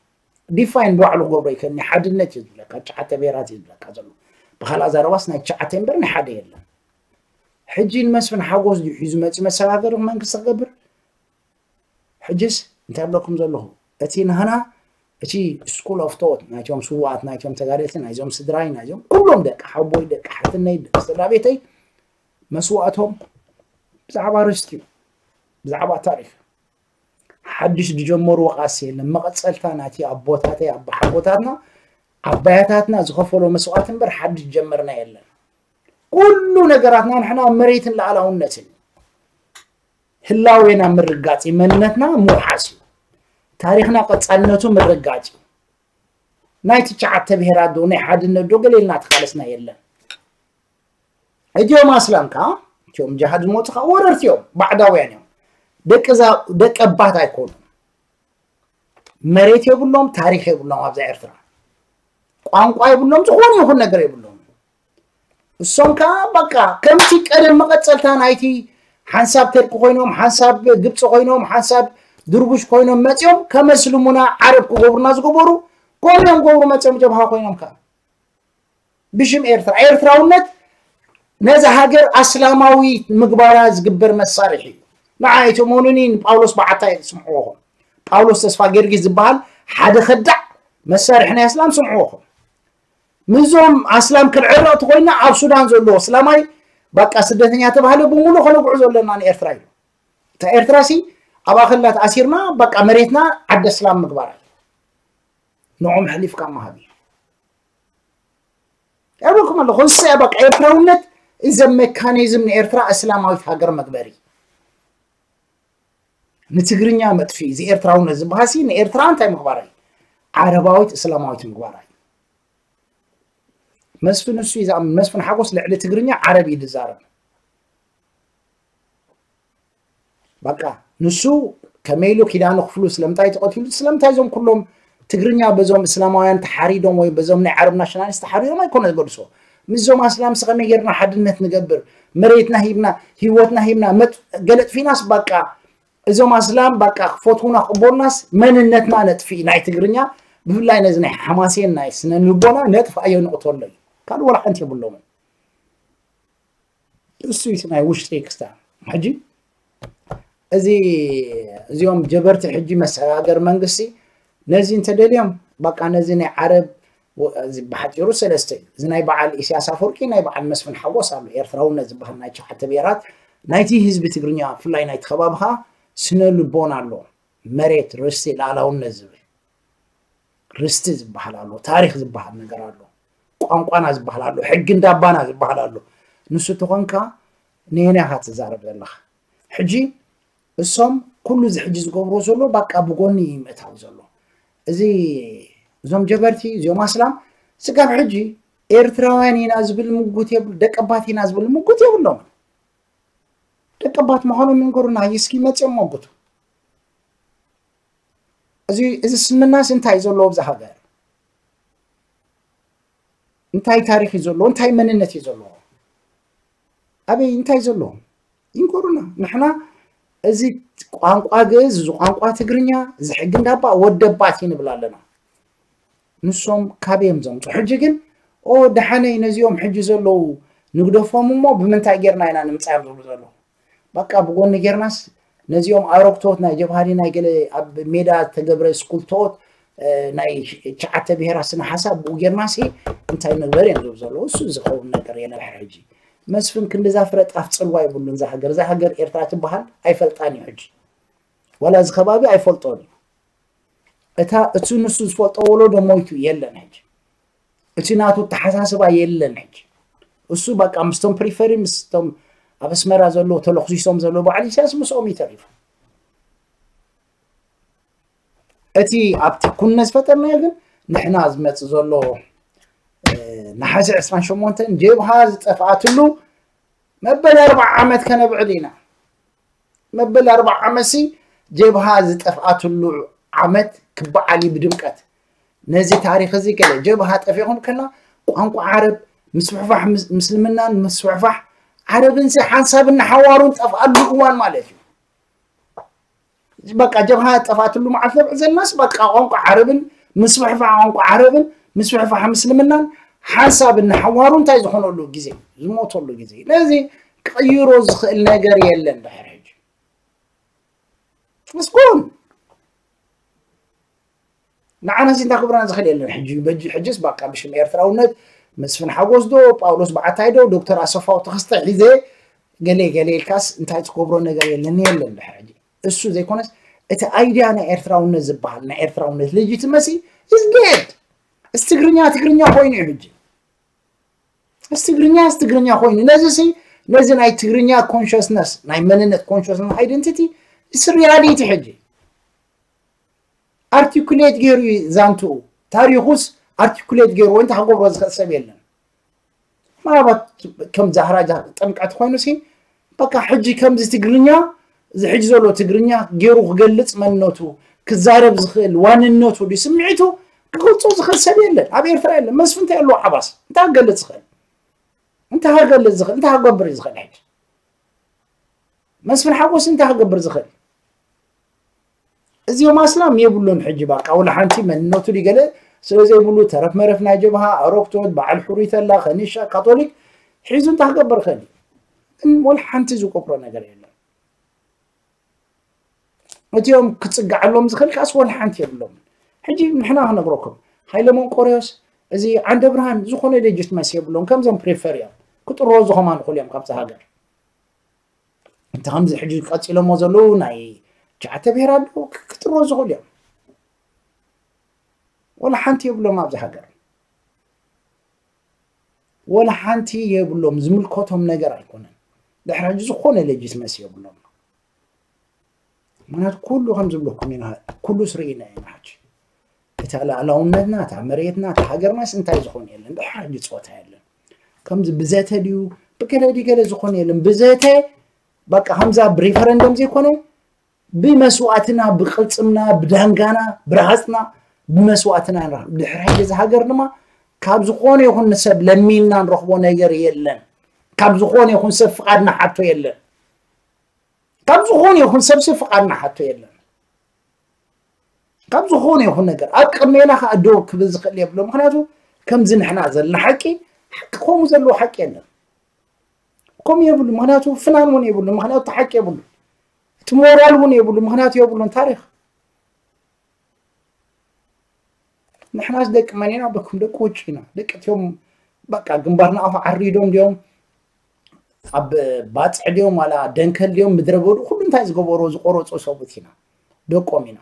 ዲፋይን ባዕሉ ገብሮ ይክእል ናይ ሓድነት እዩ ዝብለካ ሸዓተ ብሔራት እዩ ዝብለካ ዘሎ ብካልእ ኣዛረባስ ናይ ሸዓተ እምበር ናይ ሓደ የለን ሕጂ ንመስፍን ሓጎስ ድዩ ሒዙ መፅኡ መሰጋገሪ መንግስቲ ክገብር ሕጂስ እንታይ ብለኩም ዘለኹ እቲ ንህና እቲ ስኩል ኦፍ ቶት ናይቶም ስዋኣት ናይቶም ተጋደልቲ ናይዞም ስድራይ ናይዞም ኩሎም ደቂ ሓቦይ ደቂ ሓትነይ ደቂ ስድራ ቤተይ መስዋእቶም ብዛዕባ ርስት እዩ ብዛዕባ ታሪክ ሓድሽ ዝጀመሩ ወቃሲ የለን መቐፀልታ ናቲ ኣቦታተይ ኣቦሓጎታትና ኣባያታትና ዝኸፈሎ መስዋዕት እምበር ሓድሽ ጀመርና የለን ኩሉ ነገራትና ንሕና መሬትን ላዕላውነትን ህላዌና ምርጋፅ እዩ መንነትና ምውሓስ እዩ ታሪክና ቀፃልነቱ ምርጋፅ እዩ ናይቲ ሸዓተ ብሄራት ዶ ናይ ሓድነት ዶ ገሌልና ተኻለስና የለን እትዮም ኣስላም ከዓ እትዮም ጅሃድ ዝሞቱ ከዓ ወረርቲ እዮም ባዕዳውያን እዮም ደቂ ኣባት መሬት የብሎም ታሪክ የብሎም ኣብዛ ኤርትራ ቋንቋ የብሎም ዝኾነ ይኹን ነገር የብሎም እሶም ከዓ በቃ ከምቲ ቀደም መቐፀልታ ናይቲ ሓንሳብ ተርቂ ኮይኖም ሓንሳብ ግብፂ ኮይኖም ሓንሳብ ድርቡሽ ኮይኖም መፂኦም ከመስልሙና ዓረብ ክገብሩና ዝገበሩ ከምኦም ገብሩ መፅኦም ጀብሃ ኮይኖም ከዓ ብሽም ኤርትራ ኤርትራውነት ነዚ ሃገር ኣስላማዊ ምግባራ ዝግበር መሳርሒ እዩ ንዓይ እቶም ሆኑኒ ንጳውሎስ ባዓታይ ስምዕዎ ኹም ጳውሎስ ተስፋ ጌርጊስ ዝበሃል ሓደ ኸዳዕ መሳርሒ ናይ እስላም ስምዕዎ ኹም ምዞም ኣስላም ክንዕርቕ እትኮይና ኣብ ሱዳን ዘለዎ እስላማይ በቃ ስደተኛ ተባሃለ ብምሉእ ከነጉዑ ዘለና ንኤርትራ እዩ እታ ኤርትራ ሲ ኣብ ኣኸላት ኣሲርና በቃ መሬትና ዓዲ እስላም ምግባር እዩ ንዖም ሕሊፍካ መሃብ እዩ ያብልኩም ኣለኹ ንስ በቃ ኤርትራውነት እዚ ሜካኒዝም ንኤርትራ እስላማዊት ሃገር መግበሪ ንትግርኛ መጥፊ እዩ እዚ ኤርትራውነት ዝበሃል ንኤርትራ እንታይ ምግባር እዩ ዓረባዊት እስላማዊት ምግባር እዩ መስፍን እሱ እዩ ዝኣምን መስፍን ሓጎስ ልዕሊ ትግርኛ ዓረብ እዩ ዝዛረብ በቃ ንሱ ከመይሉ ኪዳኑ ክፍሉ ስለምንታይ ተቐትሉ ስለምንታይ እዞም ኩሎም ትግርኛ በዞም እስላማውያን ተሓሪዶም ወይ በዞም ናይ ዓረብ ናሽናሊስት ተሓሪዶም ኣይኮነ ዝገልሶ ምዞም ኣስላምስ ከመይ ጌርና ሓድነት ንገብር መሬትና ሂብና ሂወትና ሂብና ገለጥፊናስ በቃ إذا أسلام بقى فوتونا خبرناس من النت مالت في نايت غرنيا بقول لا نزنا حماسية نايس إن لبنا نت في أيون أطولل كان ولا حنتي بقولهم السويس ناي وش تيكستا حجي أزي زيوم جبرت حجي مسألة أجر منقصي نزين تدليهم بقى نزين عرب وزي بحد يروس الاستي زناي بعال إيشي أسافركي ناي بعال مسفن حوصل يرثرون زبها نايت شو حتى بيرات نايتي هزبي تغرنيا في الله نايت خبابها ስነ ልቦና ኣሎ መሬት ርስቲ ላዕላውነት ዝብል ርስቲ ዝበሃል ኣሎ ታሪክ ዝበሃል ነገር ኣሎ ቋንቋና ዝበሃል ኣሎ ሕጊ እንዳባና ዝበሃል ኣሎ ንሱ ተኾንካ ነየናኻ ትዛረብ ዘለኻ ሕጂ እሶም ኩሉ እዚ ሕጂ ዝገብሮ ዘሎ ባቃ ብጎኒ ምእታዊ ዘሎ እዚ እዞም ጀበርቲ እዚኦም ኣስላም ስጋብ ሕጂ ኤርትራውያን ኢና ዝብል ምጉት ደቀባት ኢና ዝብል ምጉት የብሎም ደቀ መሆኑ ምዃኑ ይስኪ መፅኦም ሞጉቱ እዚ ስምናስ እንታይ እዩ ዘለዎ ብዛ ሃገር እንታይ ታሪክ እዩ ዘለዎ እንታይ መንነት እዩ ዘለዎ ኣበይ እንታይ ዘሎ ይንገሩና ንሕና እዚ ቋንቋ ግእዝ እዚ ቋንቋ ትግርኛ እዚ ሕጊ እንዳባ ወደባት ንብል ኣለና ንሶም ካበዮም ዘምፁ ሕጂ ግን ኦ ዳሓነይ ነዚኦም ሕጂ ዘለው ንግደፎም እሞ ብምንታይ ጌርና ኢና ንምፃዮም ዝብሉ ዘለዉ በቃ ብጎኒ ጌርናስ ነዚኦም ኣረግቶት ናይ ጀብሃዲ ናይ ገለ ኣብ ሜዳ ተገብረ ስኩልቶት ናይ ሸዓተ ብሄራ ስነ ሓሳብ ብኡ ጌርናሲ እንታይ ነበር እዮም ዝብ ዘለዎ እሱ ዝኸውን ነገር የለን ሕጂ መስፍን ክንዲዛ ፍረ ጣፍ ፅልዋ ይብሉን ዛ ሃገር እዛ ሃገር ኤርትራ ትበሃል ኣይፈልጣን እዩ ሕጂ ዋላ እዚ ከባቢ ኣይፈልጦን እዩ እታ እቲ ንሱ ዝፈልጦ ወሎ ደሞይቱ የለን ሕጂ እቲ ናቱ ተሓሳስባ የለን ሕጂ እሱ በቃ ምስቶም ፕሪፈሪ ምስቶም أبس مرا زلو تلخزي سوم زلو بعلي ساس مسوم يتريف أتي أبت كل ناس فتر نيلن نحن أزمت زلو نحاس عسمان شو مونتن جيب هاز تفعات اللو مبل أربع عمد كان بعدينا مبل أربع عمسي جيب هاز تفعات اللو عمد كبع علي بدمكات نزي تاريخ زي كلا جيب هات أفيهم كلا قوانقو عرب مسوحفح مسلمنا مسوحفح حربن سي حنسابنا حوارون طفقال لقوان مالتي بقى جبهة طفات له معثب زي الناس بقى قنق حربن مسبح فعنق حربن مسبح فحمسلمنا حسابنا حوارون تاي زحون له غزي زموت له غزي لازم ቀይሮ ዝኽእል ነገር የለን ድሕሪ ሕጂ ምስኩን ንዓና ሲ እንታክብረና ዝኽእል የለን ሕጂ በጂ ሕጂስ በቃ ብሽም ኤርትራውነት መስፍን ሓጎስ ዶ ጳውሎስ በዓታይ ዶ ዶክተር ኣሰፋው ተኸስታይ ሒዘ ገለ ገለ ኢልካስ እንታይ ትገብሮ ነገር የለን የለን ድሕር ሕጂ እሱ ዘይኮነስ እቲ ኣይድያ ናይ ኤርትራውነት ዝበሃል ናይ ኤርትራውነት ልጅትመሲ ይዝጌድ እዚ ትግርኛ ትግርኛ ኮይኑ እዩ ሕጂ እዚ ትግርኛ እዚ ትግርኛ ኮይኑ ነዚ ሲ ነዚ ናይ ትግርኛ ኮንሽስነስ ናይ መንነት ኮንሽስነስ ኣይደንቲቲ እዚ ሪያሊቲ ሕጂ ኣርቲኩሌት ገይሩ እዩ ዛንትኡ ታሪኹስ ኣርቲኩሌት was a እንተሃንጎብሮ Marabat comes a haraja, ከም at Honusi, Paka Haji comes to ከምዚ the Hijzolo to ዘሎ Giru Gelitz man መንነቱ ክዛረብ ዝኽእል ዋንነቱ ድ ስምዒቱ ክገልፆ ዝኽእል ሰብ የለን ኣብ ኤርትራ Abir Fell, Mesfintello Abbas, Tangelitz Hill. أنت ዝኽእል እንታይ أنت ዝኽእል እንታይ ክገብር مس في ሕጂ أنت ሓጎስ እንታይ إذا ዝኽእል እዚኦም ኣስላም የብሉን ሕጂ ባቃ من نوتو اللي قاله سوزي ملو ترف مرف ناجبها أروك تود بعل حريث الله خنيشة كاثوليك حيزون تهقبر خلي إن مول حانتي زو كبرا نقر يلا نتي يوم كتسقع اللوم زخلك أسوال حانتي اللوم حجي نحنا هنبروكم هاي لمون كوريوس إزي عند إبراهيم زو خوني دي جيست مسيح بلوم كم زم بريفريا كنت روز زو خمان خوليام قبس هاقر انت همزي حجي كاتي لما زلو ناي جعت بيرادو كتر روز خوليام ወላ ሓንቲ የብሎም ኣብዚ ሃገር ወላ ሓንቲ የብሎም ዝምልከቶም ነገር ኣይኮነን ድሕሪ ሕጂ ዝኾነ ሌጅስመሲ የብሎም ምክንያቱ ኩሉ ከም ዝብለኩም ኢና ኩሉ ስርኢና ኢና ሕጂ እቲ ላዕላውነትና እታ መሬትና እታ ሃገርናስ እንታይ ዝኾነ የለን ድሕሪ ሕጂ ፀወታ የለን ከምዚ ብዘተ ድዩ ብገለ ዲ ገለ ዝኾነ የለን ብዘተ በቃ ከምዛ ብሪፈረንደም ዘይኮነ ብመስዋእትና ብቅልፅምና ብዳንጋና ብረሃፅና بمسواتنا نروح بحر حجز هاجر نما كابزخون يكون نسب لمينا نروح ونجر يلن كابزخون يكون سب فقدنا حتى يلن كابزخون يكون سب سب فقدنا حتى يلن كابزخون يكون نجر أكملنا خادوك كابزخ اللي قبل ما خناتو كم زين إحنا زلنا حكي حكوا مزلوا حكي لنا كم يبلو مهناتو فنان من يبلو مهناتو تحكي يبلو تمورال من يبلو مهناتو يبلو تاريخ نحن از دک منینا بکم دک وچینا دک تیوم بکا گمبارنا آف عریدون دیوم اب بات عدیوم ولا دنکل دیوم مدربور خودن تایز گو بروز قروز اصابو تینا دک آمینا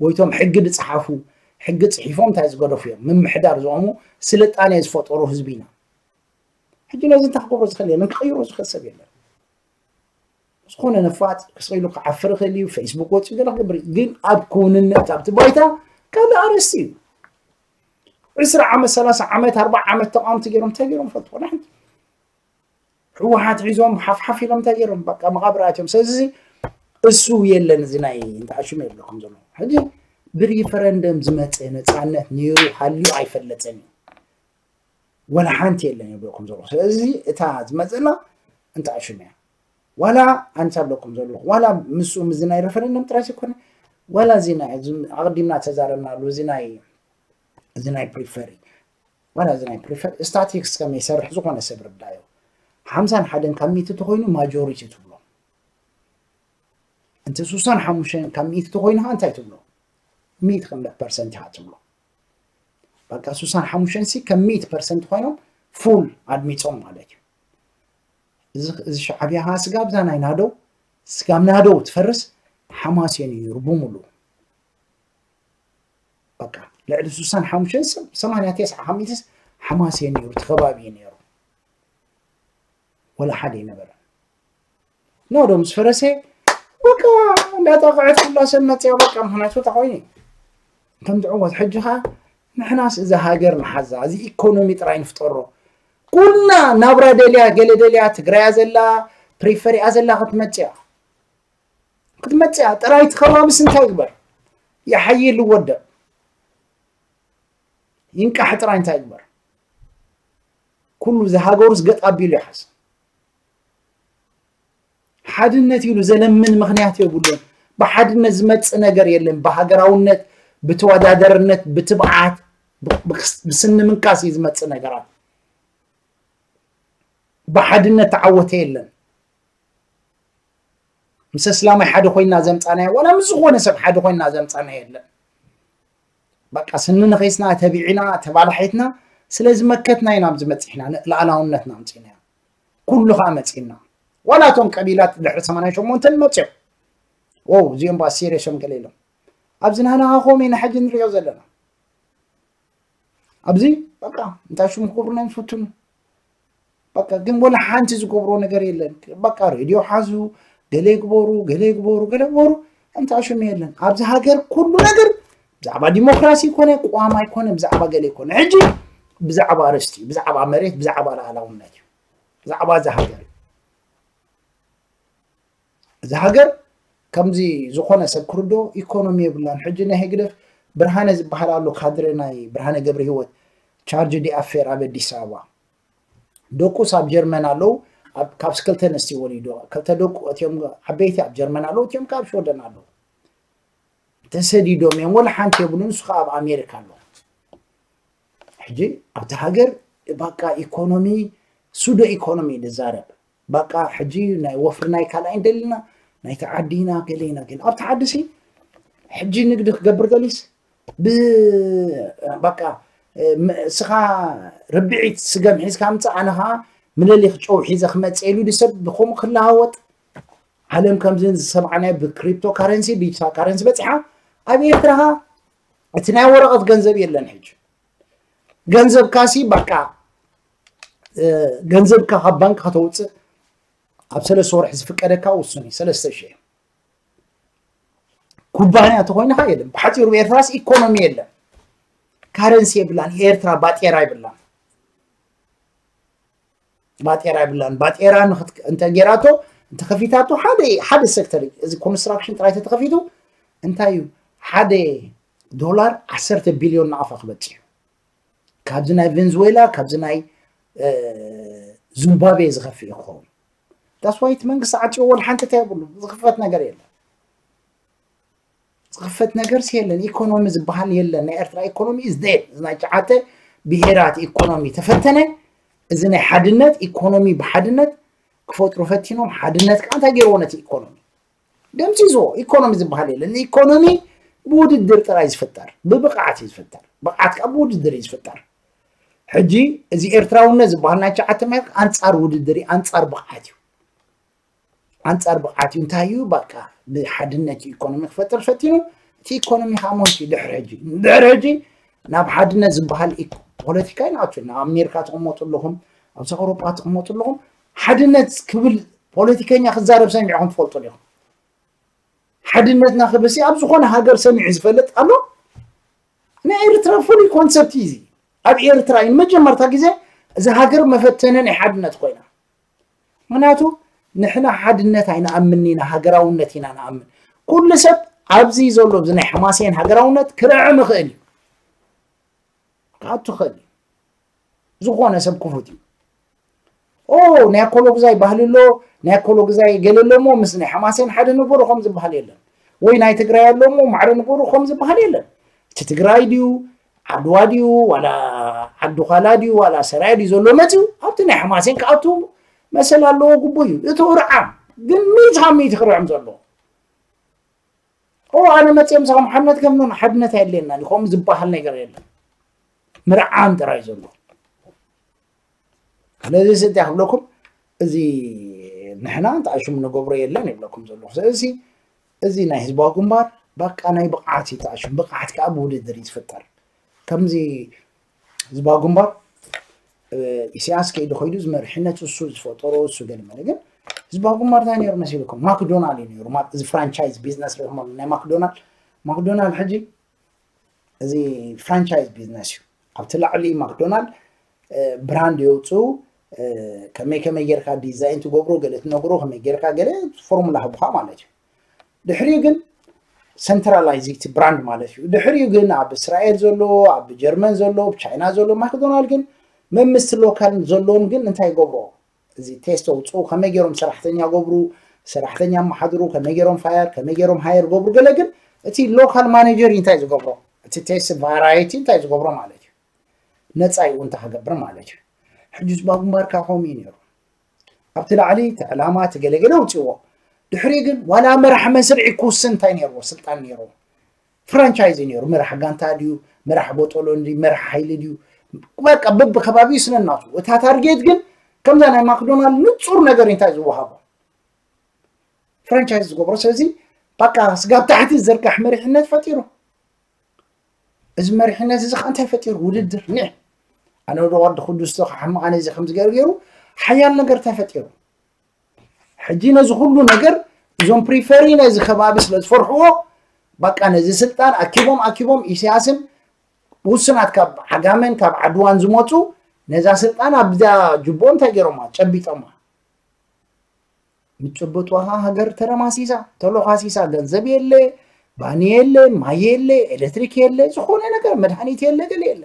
ويتم حقد صحافو حقد صحيفهم تعز قرفيا من محدار زعمو سلت أنا إز فوت أروح زبينا حجي لازم تحقق روز خليه من خير روز خسر بينا بس خونا نفات خسر لك عفر خليه فيسبوك واتس قال لك قبل قين أبكون النت أبت بايتا كان أرسي عسر عام ثلاثة عامات أربع عامات تقام تجيرهم تجيرهم فتوى نحن هو هات عزوم حف حفي لم تجيرهم بقى مغابراتهم سيزي السو يلن زناي انت عشم يبلكم زلو هجي بريفرندم زمت نፃነት نيو حلو አይፈለጥን ولا حانت يلن يبلكم زلو اتا እታ ዝመፅና انت عشم ولا انت يبلكم زلو ولا مسو مزناي رفرندم تراسي كوني ዋላ ዚና ኣቕዲምና ተዛረብና ኣሎ እዚ ናይ ፕሪፈሪ ዋላ እዚ ናይ ፕሪፈሪ ስታቲክስ ከመይ ሰርሕ ዝኾነ ሰብ ርዳዮ ሓምሳን ሓደን ካብ ሚእቲ እተኮይኑ ማጆሪቲ ትብሎ እንተ ስሳን ሓሙሽተን ካብ ሚእቲ እተኮይኑ ከ እንታይ ትብሎ ሚእቲ ክንደ ፐርሰንት ኢካ ትብሎ በቃ ስሳን ሓሙሽተን ሲ ከም ሚእቲ ፐርሰንት ኮይኖም ፉል ኣድሚፆም ማለት እዩ እዚ ሸዓብያ ከዓ ስጋብዛ ናይ ናዶው ስጋብ ናዶው ትፈርስ يعني حماسيني بقى لعل سوسان حمشن سم سمانية تسعة حميتس حماسيني ارتخبابيني ولا حد ينبرا نورو مسفرسي بقى لا تقعد كل يا بقى شو تقويني كم دعوة حجها نحن ناس إذا هاجر حزا هذه إيكونومي تراين فطرو كلنا نبرة دليا قل دليا تقرأ أزلا بريفري أزلا خطمتيا قد ما تعت رايت خرام سنت أكبر يا حي اللي ودا ينك حتى راي انت أكبر كل ذا هاجورس قد أبي لي حس حد النتي لو زلم من مغنيات يقولون بحد النزمت أنا قري اللي بهاجر أو النت بتوادا در النت بتبعات بسن من كاس يزمت أنا قرا بحد النت عوته اللي مس سلامي حد خوين نازم تانا ولا مزخون سب حد خوين نازم تانا يلا بقى سنن خيسنا تبيعنا تبال حيتنا سلاز مكتنا ينام زمت احنا لا لا امنت نام تينا كل خامت إنا ولا تون قبيلات دحر سمانا شو مونتن مطيب وو زيون باسير شم قليلو ابزنا انا اخو مين حج نريو زلنا ابزي بقى انت شو مكبرنا نفوتن بقى جنبول حانتز كبرو نقريلن بقى راديو حازو ገሌ ግበሩ ገሌ ግበሩ ገሌ ግበሩ እንታሹ የለን ኣብዚ ሃገር ኩሉ ነገር ብዛዕባ ዲሞክራሲ ኮነ ቋማ ይኮነ ብዛዕባ ገሌ ይኮነ ሕጂ ብዛዕባ ርስቲ እዩ ብዛዕባ መሬት ብዛዕባ ላዕላውነት እዩ ብዛዕባ እዚ ሃገር እዩ እዚ ሃገር ከምዚ ዝኮነ ሰብ ክርዶ ኢኮኖሚ የብላን ሕጂ ናይ ሄግደፍ ብርሃነ ዝበሃል ኣሎ ካድረ ናይ ብርሃነ ገብሪ ሂወት ቻርጅ ዲ ኣፌር ኣብ ኣዲስ ኣበባ ደቁስ ኣብ ጀርመን ኣለው ካብ ስክልተን ኣንስቲ ወሊዱ ክልተ ደቁ እትዮም ዓበይቲ ኣብ ጀርመን ኣለዉ እትዮም ካብ ሽወደን ኣለዉ ተሰዲዶም እዮም ወላ ሓንቲ የብሉን ንሱ ኣብ ኣሜሪካ ኣሎ ሕጂ ኣብቲ ሃገር ባቃ ኢኮኖሚ ሱዶ ኢኮኖሚ ንዛረብ ባቃ ሕጂ ናይ ወፍሪ ናይ ካልኣይን ደሊና ናይቲ ዓዲና ገለኢና ገለ ኣብቲ ዓዲ ሲ ሕጂ ንግዲ ክገብር ገሊስ ብባቃ ስኻ ርብዒት ስገም ሒዝካ ምፅእ ኣነ ከዓ من اللي خشوا حيزة خمسة إلو دي سب بخوم خلاوت عالم كم زين سمعنا بكريبتو كارنسي بيتا كارنسي بتحا أبي أترها أتنا ورقة جنزب يلا نحج جنزب كاسي بكا أه جنزب كها بنك هتوت أبسل صور حزف كاركا وصني سلسة شيء كوبانيا تقولين هاي لهم حتى يروي إيرتراس إيكونومي يلا كارنسي بلان إيرترا باتي راي بلان باتيرا بلان باتيرا نخت انت جيراتو انت خفيتاتو حادي حادي السكتر اذا كونستراكشن ترايت تخفيتو انتايو حادي دولار 10 بليون نافق بتي كابزنا فنزويلا كابزنا اه زومبابي زخفي يخون داس وايت من قصعت اول حانت تابلو زخفت نقر يلا زخفت نقر سيلا الايكونومي زبهان يلا نقر ترى ايكونومي از ديل زناي جعاتي بهيرات ايكونومي تفتنه እዚ ናይ ሓድነት ኢኮኖሚ ብሓድነት ክፈጥሩ ፈቲኖም ሓድነት ከዓ እንታይ ገይርዎ ነቲ ኢኮኖሚ ደምሲዝዎ ኢኮኖሚ ዝበሃል የለን ኢኮኖሚ ብውድድር ጥራይ ዝፍጠር ብብቕዓት እዩ ዝፍጠር ብቕዓት ከዓ ብውድድር እዩ ዝፍጠር ሕጂ እዚ ኤርትራውነት ዝበሃል ናይ ሸዓተ ማይ ኣንፃር ውድድር እዩ ኣንፃር ብቕዓት እዩ ኣንፃር ብቕዓት እዩ እንታይ እዩ በቃ ብሓድነት ኢኮኖሚ ክፈጥር ፈቲኑ እቲ ኢኮኖሚ ከዓ ሞት እዩ ድሕሪ ሕጂ ድሕሪ ሕጂ ناب حدنا زبهال إيك بوليتيكاي ناتو نا أميركا تقموتو لهم أو أوروبا تقموتو لهم حدنا كبل بوليتيكاي ناخد زارب سامي عون فولتو لهم حدنا ناخد بسي أبزخون هاجر سامي عزفلت ألو أنا إيرترا فولي كونسبت إيزي أب إيرترا إن مجمر تاكيزي إذا هاجر مفتنن حدنا تقوينا مناتو نحنا حدنا تاينا أمنينا هاجر أونتينا نأمن كل سب أبزي زولو بزني حماسين هاجر أونت كرع مخيني ኣትኽእል እዩ ዝኾነ ሰብ ክፉት እዩ ኦ ናይ ኮሎ ግዛይ ባህሊ ኣሎ ናይ ኮሎ ግዛይ ገለ ኣሎ ሞ ምስ ናይ ሓማሴን ሓደ ነበሩ ከም ዝበሃል የለን ወይ ናይ ትግራይ ኣሎ ሞ ማዕረ ነበሩ ከም ዝበሃል የለን እቲ ትግራይ ድዩ ዓድዋ ድዩ ዋላ ዓዲ ኳላ ድዩ ዋላ ሰራይ ድዩ ዘሎ መፅኡ ኣብቲ ናይ ሓማሴን ከኣቱ መሰል ኣለዎ ጉቡ እዩ እቲ ርዓ ግን ሚት ካብ ሚት ክርዕም ዘለዎ ኦ ኣነ መፅኦም ሳም ሓድነት ከምኖን ሓድነት ኣየድልየና ከምኡ ዝበሃል ነገር የለን مرعان تراي زلو لذي سنتي أخب لكم إذي نحنا تعشو من قبري اللاني بلكم زلو خزيزي إذي نهيز باكم بار باك أنا بقعاتي تعشو بقعات كابود الدريس فتر كم زي زباكم بار إسياس كيدو خيدو زمر حنة السوز فطورو السوغل مالجن زباكم بار داني يرمسي لكم ماكدونالي نيرمات إذي فرانشايز بيزنس لهم ماكدونال ماكدونال حجي إذي فرانشايز بيزنسيو ኣብቲ ላዕሊ ማክዶናልድ ብራንድ የውፅኡ ከመይ ከመይ ጌርካ ዲዛይን ትገብሮ ገለ ትነግሮ ከመይ ጌርካ ገለ ፎርሙላ ህቡካ ማለት እዩ ድሕሪኡ ግን ሰንትራላይዚቲ ብራንድ ማለት እዩ ድሕሪኡ ግን ኣብ እስራኤል ዘሎ ኣብ ጀርመን ዘሎ ብቻይና ዘሎ ማክዶናልድ ግን መምስቲ ሎካል ዘለዎም ግን እንታይ ገብሮ እዚ ቴስት ኣውፅኡ ከመይ ገይሮም ሰራሕተኛ ገብሩ ሰራሕተኛ ማሓድሩ ከመይ ገይሮም ፋየር ከመይ ገይሮም ሃየር ገብሩ ገለ ግን እቲ ሎካል ማኔጀር እንታይ ዝገብሮ እቲ ቴስት ቫራይቲ እንታይ ዝገብሮ ማለት እዩ نتسعي وانت هقبر مالك حجز باب ماركا خومين يرو أبتلا علي تعلامات قلقي لو تيوا دحريقن ولا مرح من سرعي كو سنتين يرو سلطان يرو فرانشايزين يرو مرح قانتا ديو مرح بوطولون دي مرح حيل ديو بقى بب خبابي سنناتو وتا تارجيت قن كم زانا ماكدونالد نتصور نقر انتا زوهابا فرانشايز قبرو سلزي بقى سقاب تحت الزركح مريحنات فاتيرو እዚ መሪሕነት እዚ ከዓ እንታይ ፈጢሩ ውድድር أنا أقول لك أنا أقول حمق أنا زي خمس جرجرو حيان نجر تفتيرو حجينا زخلو نجر زوم بريفيرينا زي خبابس لزفرحو بك أنا زي سلطان أكيبهم أكيبهم إسياسم وسنات كاب حجامن كاب عدوان زموتو نزا سلطان أبدا جبون تجرما تبيتما ምትጨበጥዋሃ ሀገር ተረማሲሳ ተሎኻሲሳ ገንዘብ የለ ባኒ የለ ማይ የለ ኤሌክትሪክ የለ ዝኾነ ነገር መድኃኒት የለ ገለ የለ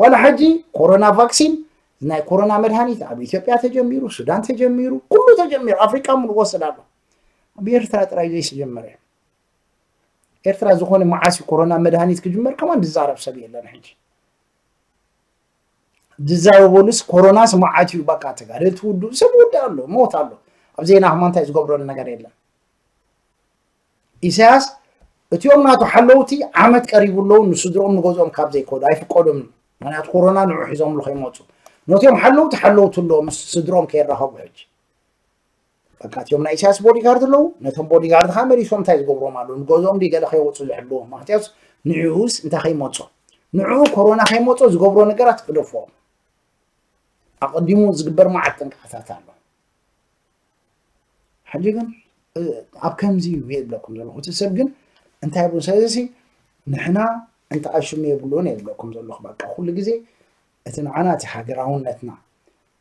ዋላ ሕጂ ኮሮና ቫክሲን ናይ ኮሮና መድሃኒት ኣብ ኢትዮጵያ ተጀሚሩ ሱዳን ተጀሚሩ ኩሉ ተጀሚሩ ኣፍሪቃ ሙሉ ወሰድ ኣሎ ብኤርትራ ጥራይ ዘይተጀመረ ኤርትራ ዝኾነ መዓሲ ኮሮና መድሃኒት ክጅመር ከማን ዝዛረብ ሰብ የለን ሕጂ ዝዛረበሉስ ኮሮናስ መዓት እዩ በቃ ተጋደልቲ ውድእ ሰብ ውድእ ኣሎ ሞት ኣሎ ኣብ ዜና ህማ እንታይ ዝገብረሉ ነገር የለን ኢሳያስ እቲኦም ናቱ ሓለውቲ ዓመት ቀሪቡለዉ ንሱ ዝኦም ንገዝኦም ካብ ዘይከዱ ኣይፍቀዶም أنا أذكرنا نعحزهم الخيموتو نوتيهم حلو تحلو تلو مس سدروم كير رهاب هج فكانت يوم نعيشاس بودي كارد لو نتهم بودي كارد خامري شو متعز بقرو مالو نقولهم دي قال خيموتو يحلو ما تعز نعوز انت خيموتو نعو كورونا خيموتو زقبرو نقرات كلفو أقدمو زقبر معتن كحساتان لو حاجة كان زي ويد لكم زلو خوتي انت هابو سيزي نحنا انت اشمي يقولون يبلوكم زلو خباك طيب كل جزي اتن عناتي حاقراون نتنا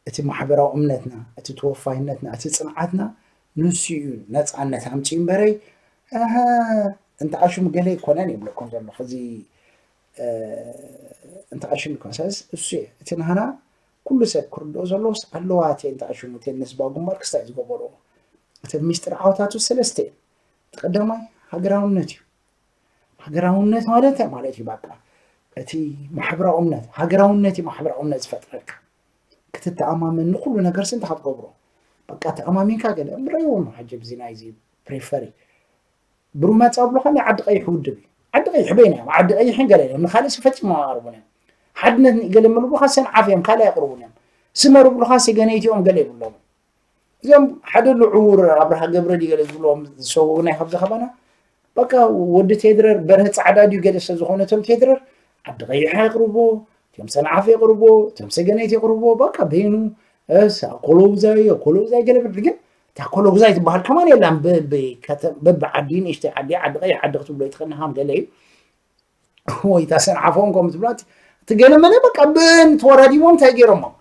اتن محبراو امنتنا اتن توفاين نتنا اتن صنعتنا نسيون نتس عن نتهم تيم بري اها انت عاشو مقالي كونان يبلوكم زلو خزي اه انت عاشو مقالي كونساس اسوية اتن هنا كل سيد كردو زلو سألواتي انت عاشو متين نسباق مارك ستايز غبرو اتن ميستر عوتاتو سلستين تقدمي حاقراون نتيو هجرهونت مالتها مالتي بقى أتي محبرة أمنت هجرهونت محبرة أمنت فترك كتت أمامين كل نجارس أنت هتقبره بقى تأمامين كذا أمريه وما حجب زيناي زي بريفري برومات أبله خلني عد أي حد بي عد أي حبينا عد أي حين قال لهم خالص فتش ما أعرفنا حدنا قال لهم ربو خاصة عافيهم خلا يقرونا سما ربو خاصة قال يوم قال لهم يوم حد العور أبرها قبره دي قال لهم سووا نحب زخبنا بقى ود تيدرر بره تصعدا ديو قد سزخونه تم تيدرر عد غيحا يقربو تم سنعف يقربو تم سجنيت يقربو بقى بينو اس اقولو زي اقولو زي قلب الرجل تاقولو زي تبهر كمان يلا بب عدين اشتي عدي عد غيحا عد غتب لو يتخن هام دليل ويتا سنعفون كومت بلاتي تقلم انا بقى بين تورا دي وان تاقير امام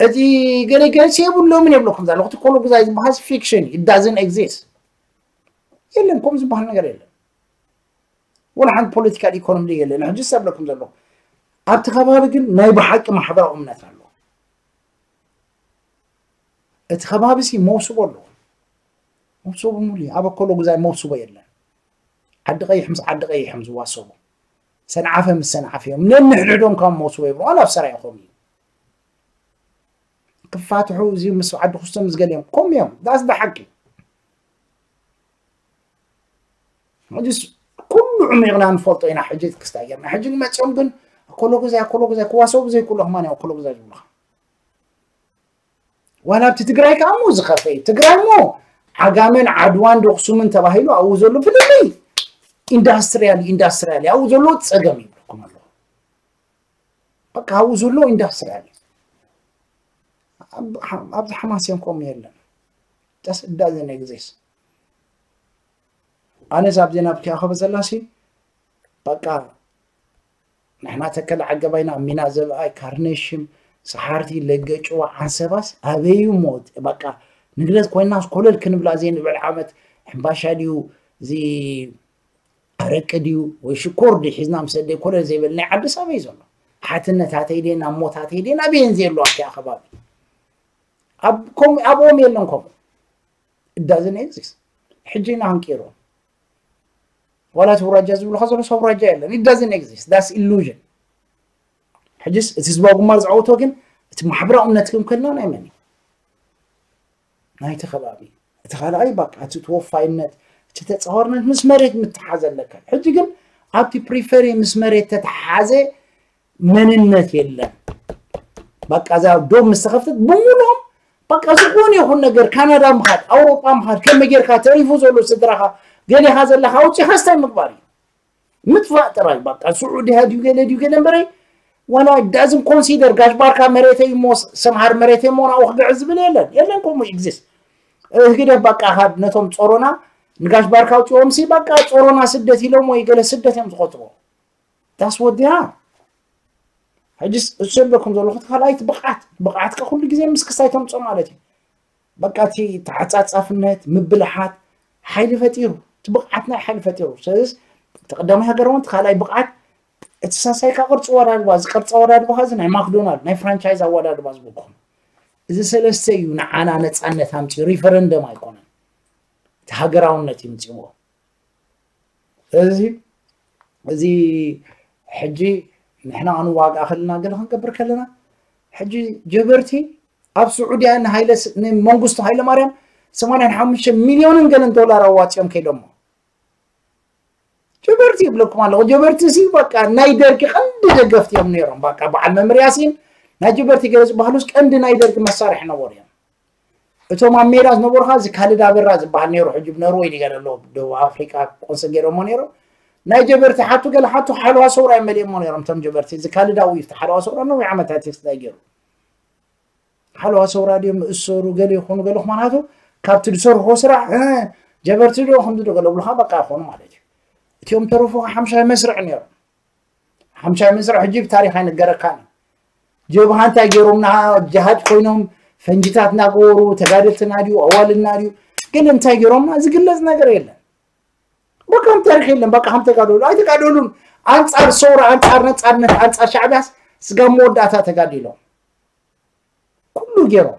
ازي قلي قلي سيبون لو من يبلوكم ذا لغت قولو زي بحاس فيكشن it doesn't exist يلا كم زبحنا قليل ولا عند بوليتيكا ليكونم لي قليل عن جسم لكم زلوا أتخبارك ما يبحك ما حضر أمنا تعلو أتخبار بسي موسو بلو موسو بمولي أبا كله جزاي موسو بيلا حد غي حمز حد غي حمز واسو سنعافه من سنعافه من النهر دوم كان موسو بيلا أنا بسرع يا خومي كفاتحو زي مسو عد خستم زقليم قوم يوم داس بحكي ሕጂስ ኩሉ ዕሚቕና ንፈልጦ ኢና ሕጂ ክስታይ ጌርና ሕጂ ንመፅኦም ግን ኣኮሎ ገዛ ኣኮሎ ገዛ ክዋሰቡ ዘይክእሉ ክማን እዩ ኣኮሎ ገዛ ዝብሉካ ዋላ ኣብቲ ትግራይ ከዓ እሞ ዝኸፈ እዩ ትግራይ እሞ ዓጋመን ዓድዋን ዶክሱምን ተባሂሉ ኣብኡ ዘሎ ብልይ ኢንዳስትሪያል ኢንዳስትሪያል ኣብኡ ዘሎ ፀገም ይብለኩም ኣለኹ በቃ ኣብኡ ዘሎ ኢንዳስትሪያል እዩ ኣብዚ ሓማስ እዮም ከምኡ የለን ጠስዳ ዘነ ግዜስ أنا زاب زينا كي أخو بزلاسي بقى نحنا تكل عقبينا هذا زبقاي كارنيشم سحرتي لقيت شو عنسباس أبي يموت بقى نقلت كوين ناس كل الكنبلا زين بالعامت حباشا ديو زي ركديو ديو وشكور دي حزنا مسدي كل زي بالنا عبس أبي زلنا حتنا تاتي دينا موت تاتي دينا بينزل له يا خبابي أبكم أبوم يلنكم it doesn't exist حجينا هنكيرون ولا تفرج حزب الخزر سفرج يلن it doesn't exist that's illusion حجس እቲ ህዝባ ጉማር ዝዓወቶ ግን እቲ ማሕበራ እምነትኩም ከሎ ናይ መን እዩ ናይቲ ከባቢ እቲ ካልኣይ በቃ እቲ ተወፋይነት እቲ ተፃወርነት ምስ መሬት ምትሓዘ ኣለካ ሕጂ ግን ኣብቲ ፕሪፈሪ ምስ መሬት ተተሓሓዘ መንነት የለን በቃ እዛ ዶብ ምስ ተኸፍተት ብሙሉም በቃ ዝኾነ ይኹን ነገር ካናዳ ምኻድ ኣውሮጳ ምኻድ ከመይ ጌርካ ተሪፉ ዘሎ ስድራኻ قال هذا اللي خاوتي خاصة مقباري مدفع تراي بقى سعودي هادي قال لي قال مري وانا دازم كونسيدر قاش باركا مريتي موس سمهر مريتي مونا انا وخد عزبل يلا يلا نكون اكزيست كده إيه بقى هاد نتوم تصورونا ንጋሽ باركا አውጪኦም ሲ በቃ ጾሮና ስደት ኢሎም ወይ ገለ ስደት እዮም ዝቆጥቦ ታስወዲያ ሕጂስ እሱ የብለኩም ዘለኹት ካልኣይቲ ብቕዓት بقعت ኩሉ ግዜ ምስ ክሳይ ተምፆ ማለት እዩ በቃ እቲ ተዓፃፃፍነት ምብልሓት ሓይሊ تبقعت ناي حلفة تيو سيس تقدم هاجر وانت خالي بقعت اتساسي كاغر تصور الواز كار تصور الواز ناي ماكدونالد ناي فرانشايز اوال الواز بوكم اذا سلسي نعانا نتعنى ثامتي ريفرندم ايكونا تهاجر اون نتي متيوه فزي زي حجي نحنا انو واقع خلنا قد هنكبر كلنا حجي جبرتي اب سعودي ان هايلس نمونغوستو هايلة مريم سمانين حامش مليونين جلن دولار أوات يوم كيلومو جبرتي بلوك مالو جبرتي سي بقى نايدر كي خند جقفت يوم نيرو بقى بعد ممر ياسين نا جبرتي كيلوز بحلوس كند نايدر كي مسارح نور يوم اتو ما ميراز نور خاز كالي دابر راز بحل نيرو حجب نروي نيجر اللو دو أفريكا قنسنجيرو مونيرو نا جبرتي حاتو قل حاتو حلوها سورا يملي مونيرو تم جبرتي زي كالي داو يفتح حلوها سورا نو يعمل تاتيس دايجيرو حلوها سورا ديوم السورو قلي يخونو قلوخ مناتو ካብቲ ዝሰርሖ ስራሕ ጀበርቲ ዶ ከምዚ ከለብሉካ በቃ ይኮኑ ማለት እዩ እትዮም ተረፉካ ሓምሻይ መስርዕ ነይሮም ሓምሻይ መስርዕ ሕጂ ብታሪክ ኣይነገረካን እዩ ጀብሃ እንታይ ገይሮም ጃሃድ ኮይኖም ፈንጂታት እናገበሩ ተጋደልትና ድዩ ኣዋልና ድዩ ግን እንታይ ገይሮምና ዝግለፅ ነገር የለን በቃ ከም ታሪክ የለን በቃ ከም ተጋደሉ ኣይተጋደሉን ኣንፃር ሰውራ ኣንፃር ነፃነት ኣንፃር ሻዕብያስ ስጋ መወዳእታ ተጋዲሎም ኩሉ ገይሮም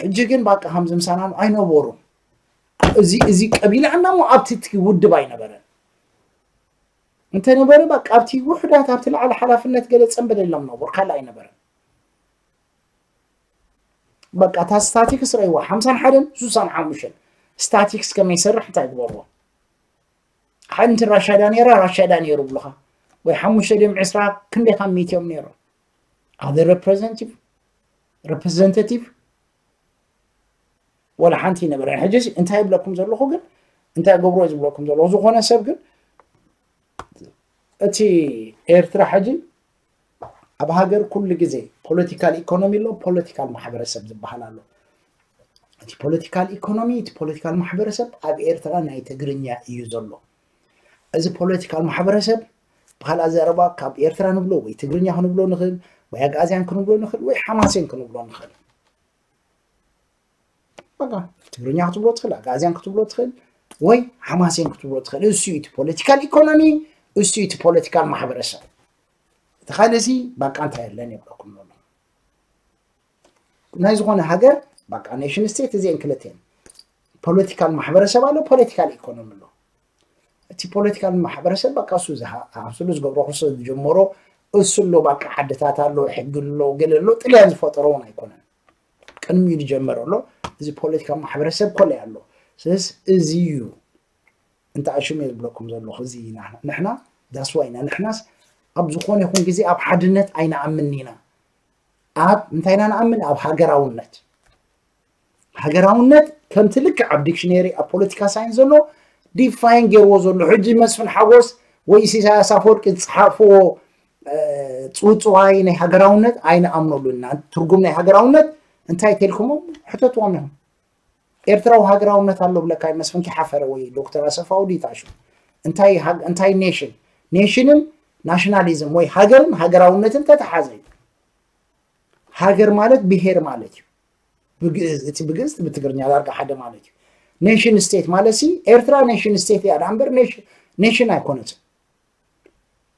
ሕጂ ግን በቃ ከምዚ ምሳና ኣይነበሩም እዚ እዚ ቀቢላ እና ሞ ኣብቲ እቲ ውድብ ኣይነበረን እንተነበረ በቃ ኣብቲ ውሕዳት ኣብቲ ላዕሊ ሓላፍነት ገለ ፅንብል የሎም ነበር ካልእ ኣይነበረን በቃ እታ ስታቲክስ ረእይዋ ሓምሳን ሓደን ሱሳን ሓሙሽተን ስታቲክስ ከመይ ይሰርሕ እንታይ ግበርዎ ሓንቲ ራሻዳ ነይራ ራሻዳ ነይሩ ብልካ ወይ ሓሙሽተ ድም ዕስራ ክንደይ ካብ ሚእትዮም ነይሮም ኣር ሬፕሬዘንቲቭ ሬፕሬዘንታቲቭ ولا ሓንቲ ይነበረን ሕጂ እንታይ ይብለኩም ዘለኹ ግን እንታይ ገብሮ ዝብለኩም ዘለኹ ዝኾነ ሰብ ግን እቲ ኤርትራ ሕጂ ኣብ ሃገር ኩሉ ግዜ ፖለቲካል ኢኮኖሚ ኣሎ ፖለቲካል ማሕበረሰብ ዝበሃል ኣሎ እቲ ፖለቲካል ኢኮኖሚ እቲ ፖለቲካል ማሕበረሰብ ኣብ ኤርትራ ናይ ትግርኛ እዩ ዘሎ እዚ ፖለቲካል ማሕበረሰብ ብካልእ ኣዘረባ ካብ ኤርትራ ንብሎ ወይ ትግርኛ ክንብሎ ንኽእል ወይ ኣግኣዝያን ክንብሎ ንኽእል ወይ ሓማሴን ክንብሎ ንኽእል በቃ ትግርኛ ክትብሎ ትኽእል ኣጋዝያን ክትብሎ ትኽእል ወይ ሓማስን ክትብሎ ትኽእል እሱ እዩ እቲ ፖለቲካል ኢኮኖሚ እሱ እዩ እቲ ፖለቲካል ማሕበረሰብ እቲ ካልእ እዚ በቃ እንታይ የለን የብለኩም ዘሎ ናይ ዝኾነ ሃገር በቃ ኔሽን ስቴት እዚአን እየን ፖለቲካል ማሕበረሰብ ኣሎ ፖለቲካል ኢኮኖሚ ኣሎ እቲ ፖለቲካል ማሕበረሰብ በቃ እሱ ዝሃብስሉ ዝገብሮ ክርሶ ዝጀመሮ እሱ ሎ በቃ ዓድታት ኣሎ ሕጊ ሎ ገለ ሎ ጥልያን ዝፈጠሮ እውን ኣይኮነን ቅድሚኡ ዝጀመረ ኣሎ እዚ ፖለቲካ ማሕበረሰብ ኮለ ኣሎ ስለዚ እዚ እዩ እንታይ ኣሽሙ እየ ዝብለኩም ዘለኹ እዚ ንሕና ዳስዋ ኢና ንሕናስ ኣብ ዝኾነ ይኹን ግዜ ኣብ ሓድነት ኣይንኣምን ኢና ኣብ እንታይ ኢና ንኣምን ኣብ ሃገራውነት ሃገራውነት ከምቲ ልክዕ ኣብ ዲክሽነሪ ኣብ ፖለቲካ ሳይንስ ዘሎ ዲፋይን ገይርዎ ዘሎ ሕጂ መስፍን ሓጎስ ወይ ኢሳያስ ኣፈወርቂ ዝፀሓፍዎ ፅውፅዋይ ናይ ሃገራውነት ኣይንኣምነሉ ኢና ትርጉም ናይ ሃገራውነት እንታይ ተልኩሞም ሕተትዎም እዮም ኤርትራዊ ሃገራውነት ኣሎ ብለካ መስፍንኪ ሓፈረ ወይ ዶክተር ኣሰፋው ውዲታ እንታይ ኔሽን ኔሽንን ናሽናሊዝም ወይ ሃገርን ሃገራውነትን ተተሓዘ እዩ ሃገር ማለት ብሄር ማለት እዩ ብግእዝ እቲ ብግእዝ ብትግርኛ ዳርጋ ሓደ ማለት እዩ ኔሽን ስቴት ማለት ሲ ኤርትራ ኔሽን ስቴት እያ ዳ እምበር ኔሽን ኣይኮነት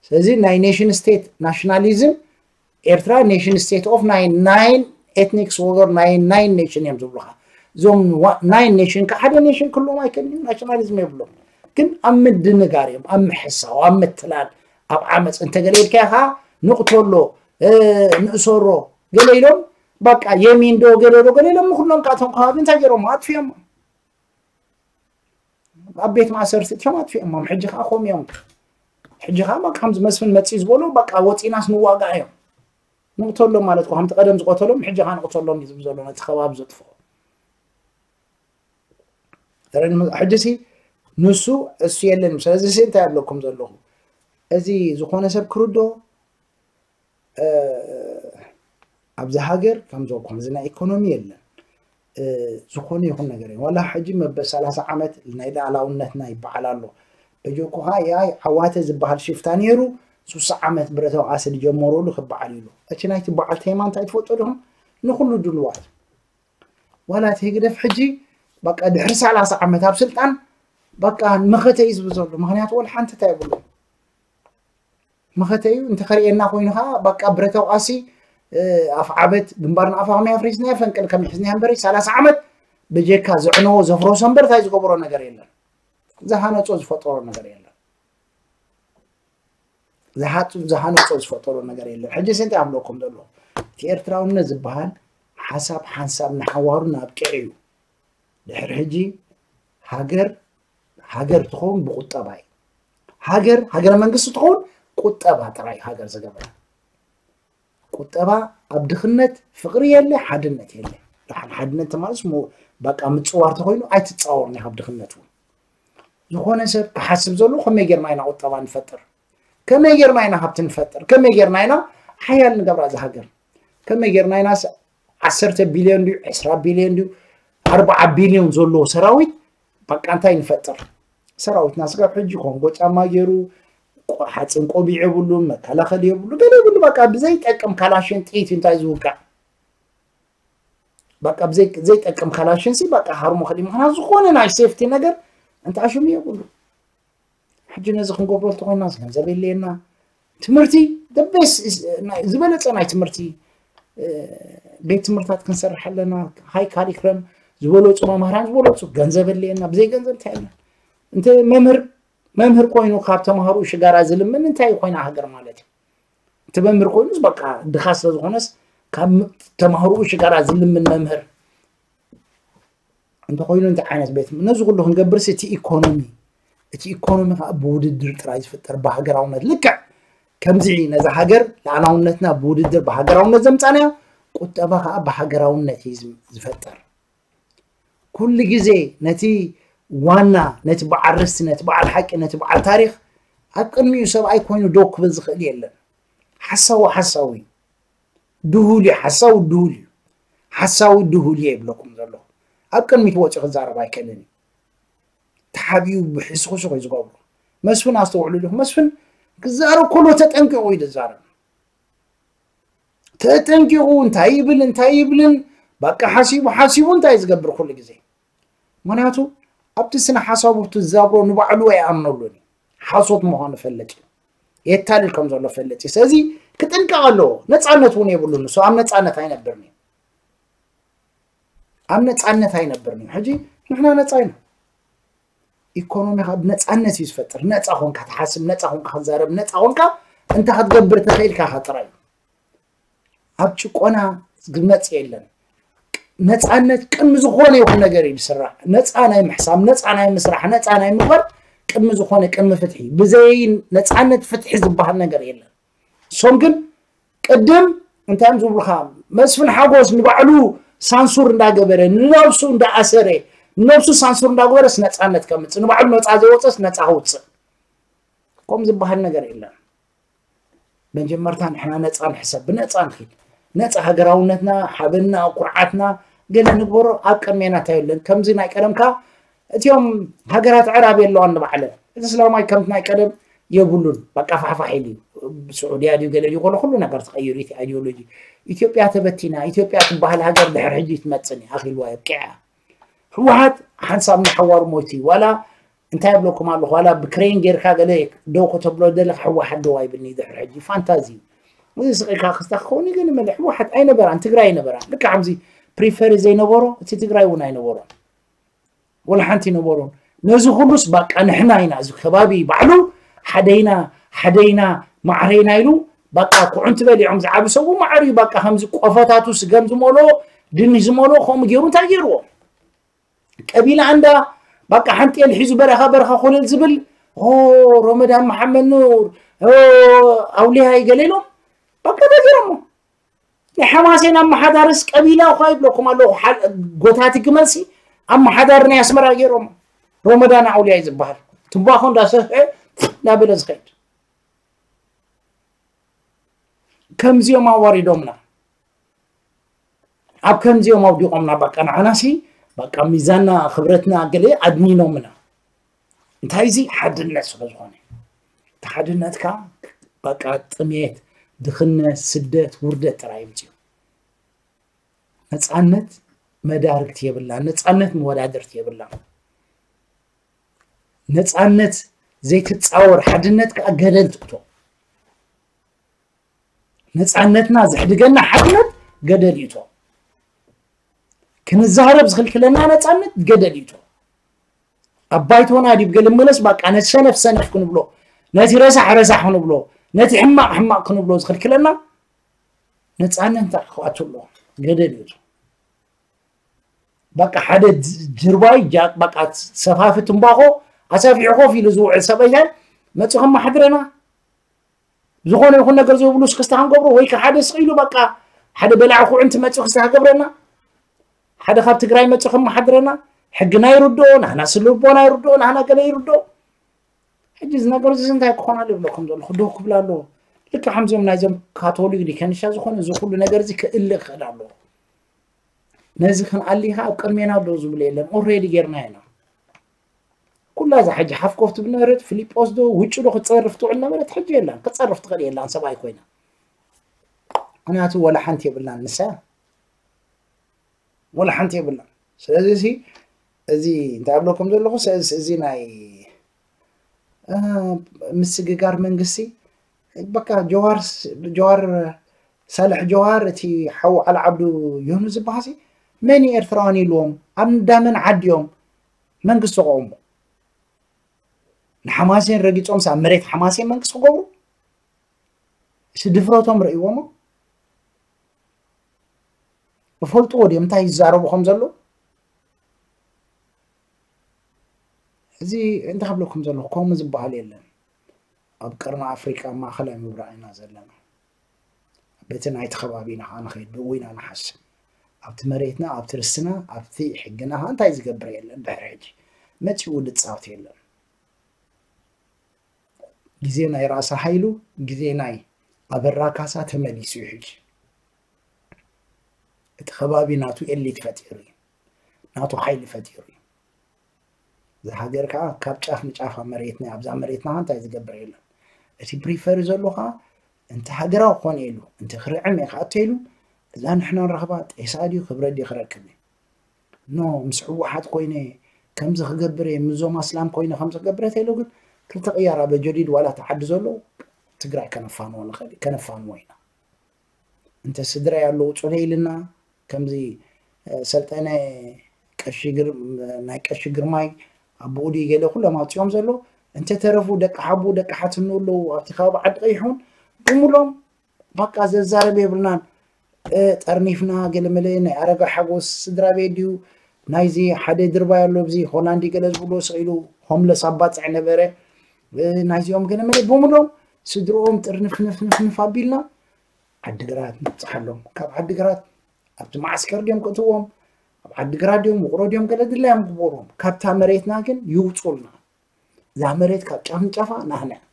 ስለዚ ናይ ኔሽን ስቴት ናሽናሊዝም ኤርትራ ኔሽን ስቴት ኦፍ ናይ ናይን nation ወገር ናይ ናይን ኔሽን እዮም ዝብሉካ እዞም ናይን ኔሽን ሓደ ኔሽን ክህልዎም ኣይከኒዩ ናሽናሊዝም የብሎም ግን ኣብ ምድንጋር እዮም ኣብ ምሕሳው ኣብ ምትላል ኣብ ዓመፅ እንተገሌልካ ከዓ ንቕተሎ ንእሰሮ ገለ ኢሎም በቃ የሚን ዶ ገለ ዶ ገለ ኢሎም ኩሎም ካቶም ከባቢ እንታይ ገይሮም ኣጥፍዮማ ኣብ ቤት ማእሰርቲ እትዮም ኣጥፍዮማ ሕጂ ከዓ ከምእዮም ሕጂ ከዓ በቃ ከምዚ መስፍን መፂ ዝበሎ በቃ ወፂናስ ንዋጋ እዮም نقتلهم مالتكو هم تقدم زقتلهم حجة عن قتلهم يزبزلون اتخواب زطفو ترى حجسي نسو السيالين مسلا زي سين تعب لكم زلوه ازي زخونة سب كردو أه عبد هاجر كم زوقهم زنا اقتصادي إلا أه زخوني هون نجرين ولا حجي ما بس على سعمت لنا إذا على أونتنا يبقى على الله بيجوكو هاي هاي عواتز بحال شيف تانيرو ስሳ ዓመት ብረተወቃሲ ዝጀመረሉ ክበዓል ኢሉ እቲ ናይቲ በዓል ተይማን እንታይ ትፈልጦ ድኹም ንኩሉ ድልዋት ዋላ እቲ ህግደፍ ሕጂ በቃ ድሕሪ ሳላሳ ዓመት ኣብ ስልጣን በቃ መኸተይ ዝብል ዘሎ ምክንያቱ ወል ሓንቲ እንታይ ይብሉ መኸተ እዩ እንተከርእየና ኮይኑ ከዓ በቃ ብረታዊ ቃሲ ኣፍ ዓበት ግንባርና ኣፋ ኣፍሪስና ፈንቅል ከመይ ሒዝና እምበሪ ሳላሳ ዓመት ብጀካ ዝዕንዎ ዘፍረሶ እምበር እንታይ ዝገብሮ ነገር የለን ዝሃነፆ ዝፈጥሮ ነገር የለን زهاتو زهانو توز فطرو نجاري اللي حجي سنت عملوكم دلو كير تراون نزبهان حسب حسب نحوارنا بكعيو لحر هجي هاجر هاجر تخون بقطة باي هاجر هاجر من قصة تخون قطة با تراي هاجر زقبل قطة با عبد خنت فقري اللي حدنت اللي راح حدنت ما اسمه بقى متصور تخون اي تتصورني عبد خنتون يخون سب حسب زلو خم يجر ماينا قطة فطر فتر كما غير ناينا هبتنفطر كما غير ناينا حيال نغبر از هاجر كما غير ناينا 10 بليون دي 10 بليون دي 4 بليون زولو سراويت بقى انت ينفطر سراويت ناس غير حجي كونغو تاما غيرو حاصن قوبي يبلو مثلا خل يبلو بلا بلا بقى بزي يتقم كلاشن تيت انت زوكا بقى بزي زي يتقم كلاشن سي بقى حرمو خلي مخنا زخونه ناي سيفتي نغير انت عشو ميقولو ሕጂ ነዚ ክንገብሮ እንተኮይና ገንዘብ የለየና ትምህርቲ ደቤስ ዝበለፀ ናይ ትምህርቲ ቤት ትምህርታት ክንሰርሕ ኣለና ሃይ ካሪክረም ዝበለፁ መምህራን ዝበለፁ ገንዘብ የለየና ብዘይ ገንዘብ እንታይ ኣለና እንተ መምህር መምህር ኮይኑ ካብ ተምሃሩ ሽጋራ ዝልምን እንታይ ኮይና ሃገር ማለት እዩ እቲ መምህር ኮይኑስ በቃ ድኻ ስለ ዝኾነስ ካብ ተምሃርኡ ሽጋራ ዝልምን መምህር እንተኮይኑ እንታይ ዓይነት ቤት ነዚ ኩሉ ክንገብርስ እቲ ኢኮኖሚ እቲ ኢኮኖሚ ከዓ ብውድድር ጥራይ ዝፍጠር ብሃገራውነት ልክዕ ከምዚ ነዛ ሃገር ላዕላውነትና ብውድድር ብሃገራውነት ዘምፃናዮ ቁጠባ ከዓ ብሃገራውነት እዩ ዝፈጠር ኩሉ ግዜ ነቲ ዋና ነቲ በዓል ርስቲ ነቲ በዓል ሓቂ ነቲ በዓል ታሪክ ኣብ ቅድሚኡ ሰብኣይ ኮይኑ ዶ ክብል ዝኽእል የለን ሓሳዊ ሓሳዊ እዩ ድሁል እዩ ሓሳዊ ድሁል እዩ ሓሳዊ ድሁል እየ የብለኩም ዘለኹ ኣብ ቅድሚት ወፂኡ ክዛረብ ኣይክእልን እዩ تحبيو بحس خوشو غيز غوبو مسفن عصو علوليو مسفن كزارو كلو تتنكي غويد الزارو تتنكي غو انتايبل انتايبل باكا حاسيبو حاسيبو انتايز قبر كل جزي مناتو ابتسنا حاسوبو بتزابرو نبعلو اي امنو لوني حاسوت موهان فلتي يتالي الكمز الله فلتي سازي كتنكي غلو نتعنا توني يبولو نسو ام نتعنا تاين ابرني ام نتعنا تاين ابرني حجي نحنا نتعنا إيكونومي خب نت أن نت يسفتر نت أخون كتحاسب نت أخون كحزارب نت أخون كا أنت هتقبر تخيل كا هتراي أبشك وأنا قمت يعلن نت أن نت كم زخون يوحنا قريب سرع نت أنا يمحسام نت أنا يمسرح نت أنا يمغر كم زخون كم فتحي بزين نت أن نت فتح زبها نقر يعلن سومكن قدم أنت أمزور خام مسفن حقوس نبعلو سانسور ناقبرين نوسو ندأسري نفسه سانسور داغورة سنة سنة كمت سنة بعد نت عزوة سنة عوت قوم زب هالنا جري لنا من جمر تان إحنا نت عن حساب نت عن خير نت هجراونتنا حبنا وقرعتنا قلنا نقول أكم ينا تايلن كم زين أي كلام كا اليوم هجرات عربي اللي عندنا بحلم إذا سلام أي كم ناي كلام يقولون بقى فحفا حلو سعودية دي قلنا يقول خلونا قرط خيري أيديولوجي إثيوبيا تبتينا إثيوبيا تبهل هجر بحر حجيت ما تسني أخي الواي بكعه حوات حنساب نحور موتي ولا انت يبلوكم الله ولا بكرين غير كاغليك دو كتبلو دلك هو حد واي بني دحر حجي فانتازي ويسقيك خاص تخوني قال ما حوات اي نبر انت غير اي نبر لك حمزي بريفير زي نبرو انت تقراي وين اي نبر ولا حنتي نبرون نزو خلص باك انا حنا هنا زو كبابي بعلو حدينا حدينا معرينا يلو باقا كنت بالي عمز عابسو ومعري باقا همز قفتاتو سقمز مولو دنيز مولو خوم جيرو تاجيرو قبيلة عندا بقى حنتي الحزو برها برها خلال زبل هو رمضان محمد نور هو أوليها يقليلهم بقى تجرمو الحماسين أما حدارس قبيلة وخايب لكم قالوا حال قوتاتي كمالسي أما حدار ناس مرا يرم رمضان أولياء يزبهر تباخون داسه نابل زخيت كم زيو ما واري دومنا أب كم زيو ما ودي قمنا بقى أنا ناسي በቃ ሚዛና ክብረትና ገለ አድኒኖምና እንታይ እዚ ሓድነት ስለዝኾነ እቲ ሓድነት ከዓ በቃ ጥሜት ድኽነት ስደት ውርደት ጥራይ ምፅኡ ነፃነት መዳርግቲ የብላ ነፃነት መወዳደርቲ የብላ ነፃነት ዘይትፃወር ሓድነት ከዓ ገደል ትእቶ ነፃነትና ዘሕድገና ሓድነት ገደል ይእቶ ክንዛረብ ዝኽልክለና ነፃነት ገደል እዩ ኣብ ባይቶና ድዩ ብገለ መለስ በቃ ነቲ ሰነፍ ሰነፍ ክንብሎ ነቲ ረሳሕ ረሳሕ ክንብሎ ነቲ ሕማቅ ሕማቅ ክንብሎ ዝኽልክለና ነፃነት እንታይ ክኣቱ ኣለዎ ገደል እዩ በቃ ሓደ ጅርባይ በቃ ሰፋፊ ትንባኮ ኣሰፊዑ ኮፍ ኢሉ ዝውዕል ሰበያ መፁ ከማሕድረና ዝኾነ ይኹን ነገር ዘይብሉ እስክስታ ክንገብሮ ወይ ከዓ ሓደ ስኢሉ በቃ ሓደ በላዕ ኩዕንቲ መፁ ክስታ ክገብረና حدا خاب تقرأي ما تخم محضرنا حقنا يردون أنا سلوبنا يردون أنا كنا يردون حجزنا قرر زين تاي كونا اللي بلاكم دول خدوه قبل الله لك حمزة من عزم كاثوليك اللي كان شاز خون زخول نجرزك إلا خد الله نزخن عليها وكمينا دوزو بليلن أوريدي جرناينا كل هذا حج حف كوفت بنارد فيليب أوزدو ويتشو لو تصرفتو علنا مرد حجي إلا تصرفت غالي إلا أنا سبايك وينا أنا أتو ولا حنتي بلنا النساء ولا حنتي بلا سلازي سي ازي انت عبلو كم دول لغو سلازي سي ناي آه مسيقى قار منقسي بكا جوار جوار سالح جوار تي حو على عبدو يونس باسي ماني ارثراني لوم ام دامن عد يوم منقسو قومو نحماسين رقيتون سا مريت حماسين منقسو قومو سدفروتهم رأيوامو ክፈልጥዎ ድ ምንታይ ይዛረቡ ከም ዘሎ እዚ እንታይ ክብለኩም ዘለኹ ከምኡ ዝበሃል የለን ኣብ ቅርሚ ኣፍሪካ ማእኸላይ ምብራቅ ኢና ዘለና በቲ ናይቲ ከባቢ ኢና ከዓ ንኸይድ ብኡ ንሓስብ ኣብቲ መሬትና ኣብቲ ርስና ኣብቲ ሕግና ከዓ እንታይ ዝገብረ የለን ድሕሪ ሕጂ መፂኡ ልፃውት የለን ግዜ ናይ ራእሳ ሓይሉ ግዜ ናይ ኣበራካሳ ተመሊሱ እዩ ሕጂ ات خبابي ناتو إللي فاتيري ناتو حيل فاتيري ذا هاجر كا كاب تشاف نتشاف مريتنا عبزا مريتنا انت عايز جبريل انت بريفير زلوها انت هاجر اخوان يلو انت خر علمي خاتيلو اذا نحن الرغبات ايساديو خبردي خركني نو مسحو واحد خويني كم زخ جبري مزوم اسلام خويني خمسه جبري تيلو قلت كل تغيير على جديد ولا تحد زلو تقرا كنفان ولا خلي كنفان وين انت سدرا يا لو لنا ከምዚ ሰልጠነ ናይ ቀሺ ግርማይ ኣቦኡዲ ገለ ኩሎም ኣውፅኦም ዘሎ እንተተረፉ ደቂ ሓቡ ደቂ ሓት ኣለዉ ኣብቲ ከባቢ ዓዲ ቀይሑን ብምሎም በቃ ዘዛረበ የብልናን ጠርኒፍና ገለ መለ ናይ ኣረጋ ሓጎስ ስድራ ቤት ድዩ ናይዚ ሓደ ድርባይ ኣሎ ዚ ሆላንዲ ገለ ዝብሎ ስኢሉ ሆምለስ ኣባፅዕ ነበረ ናይዚኦም ገለ መለ ብምሎም ስድሮኦም ጥርንፍንፍንፍንፍ ኣቢልና ዓዲግራት ንብፅሓሎም ካብ ዓዲግራት ኣብቲ ማዓስከር ድዮም ክእትዎም ኣብ ዓዲግራ ድዮም ውቅሮ ድዮም ገለ ድለዮም ክበርዎም ካብታ መሬትና ግን ይውፁልና እዛ መሬት ካብ ጫፍ ንጫፋ ናህና እያ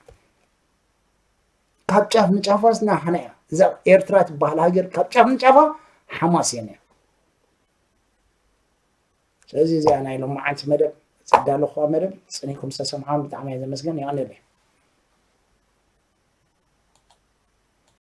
ካብ ጫፍ ንጫፋስ ናህና እያ እዛ ኤርትራ ትበሃል ሃገር ካብ ጫፍ ንጫፋ ሓማስ እየን እያ ስለዚ እዚኣ ናይ ሎም መዓልቲ መደብ ፅዳለኩዋ መደብ ፅኒኩም ዝተሰምዓን ብጣዕሚ እየ ዘመስገን ይቀኒለ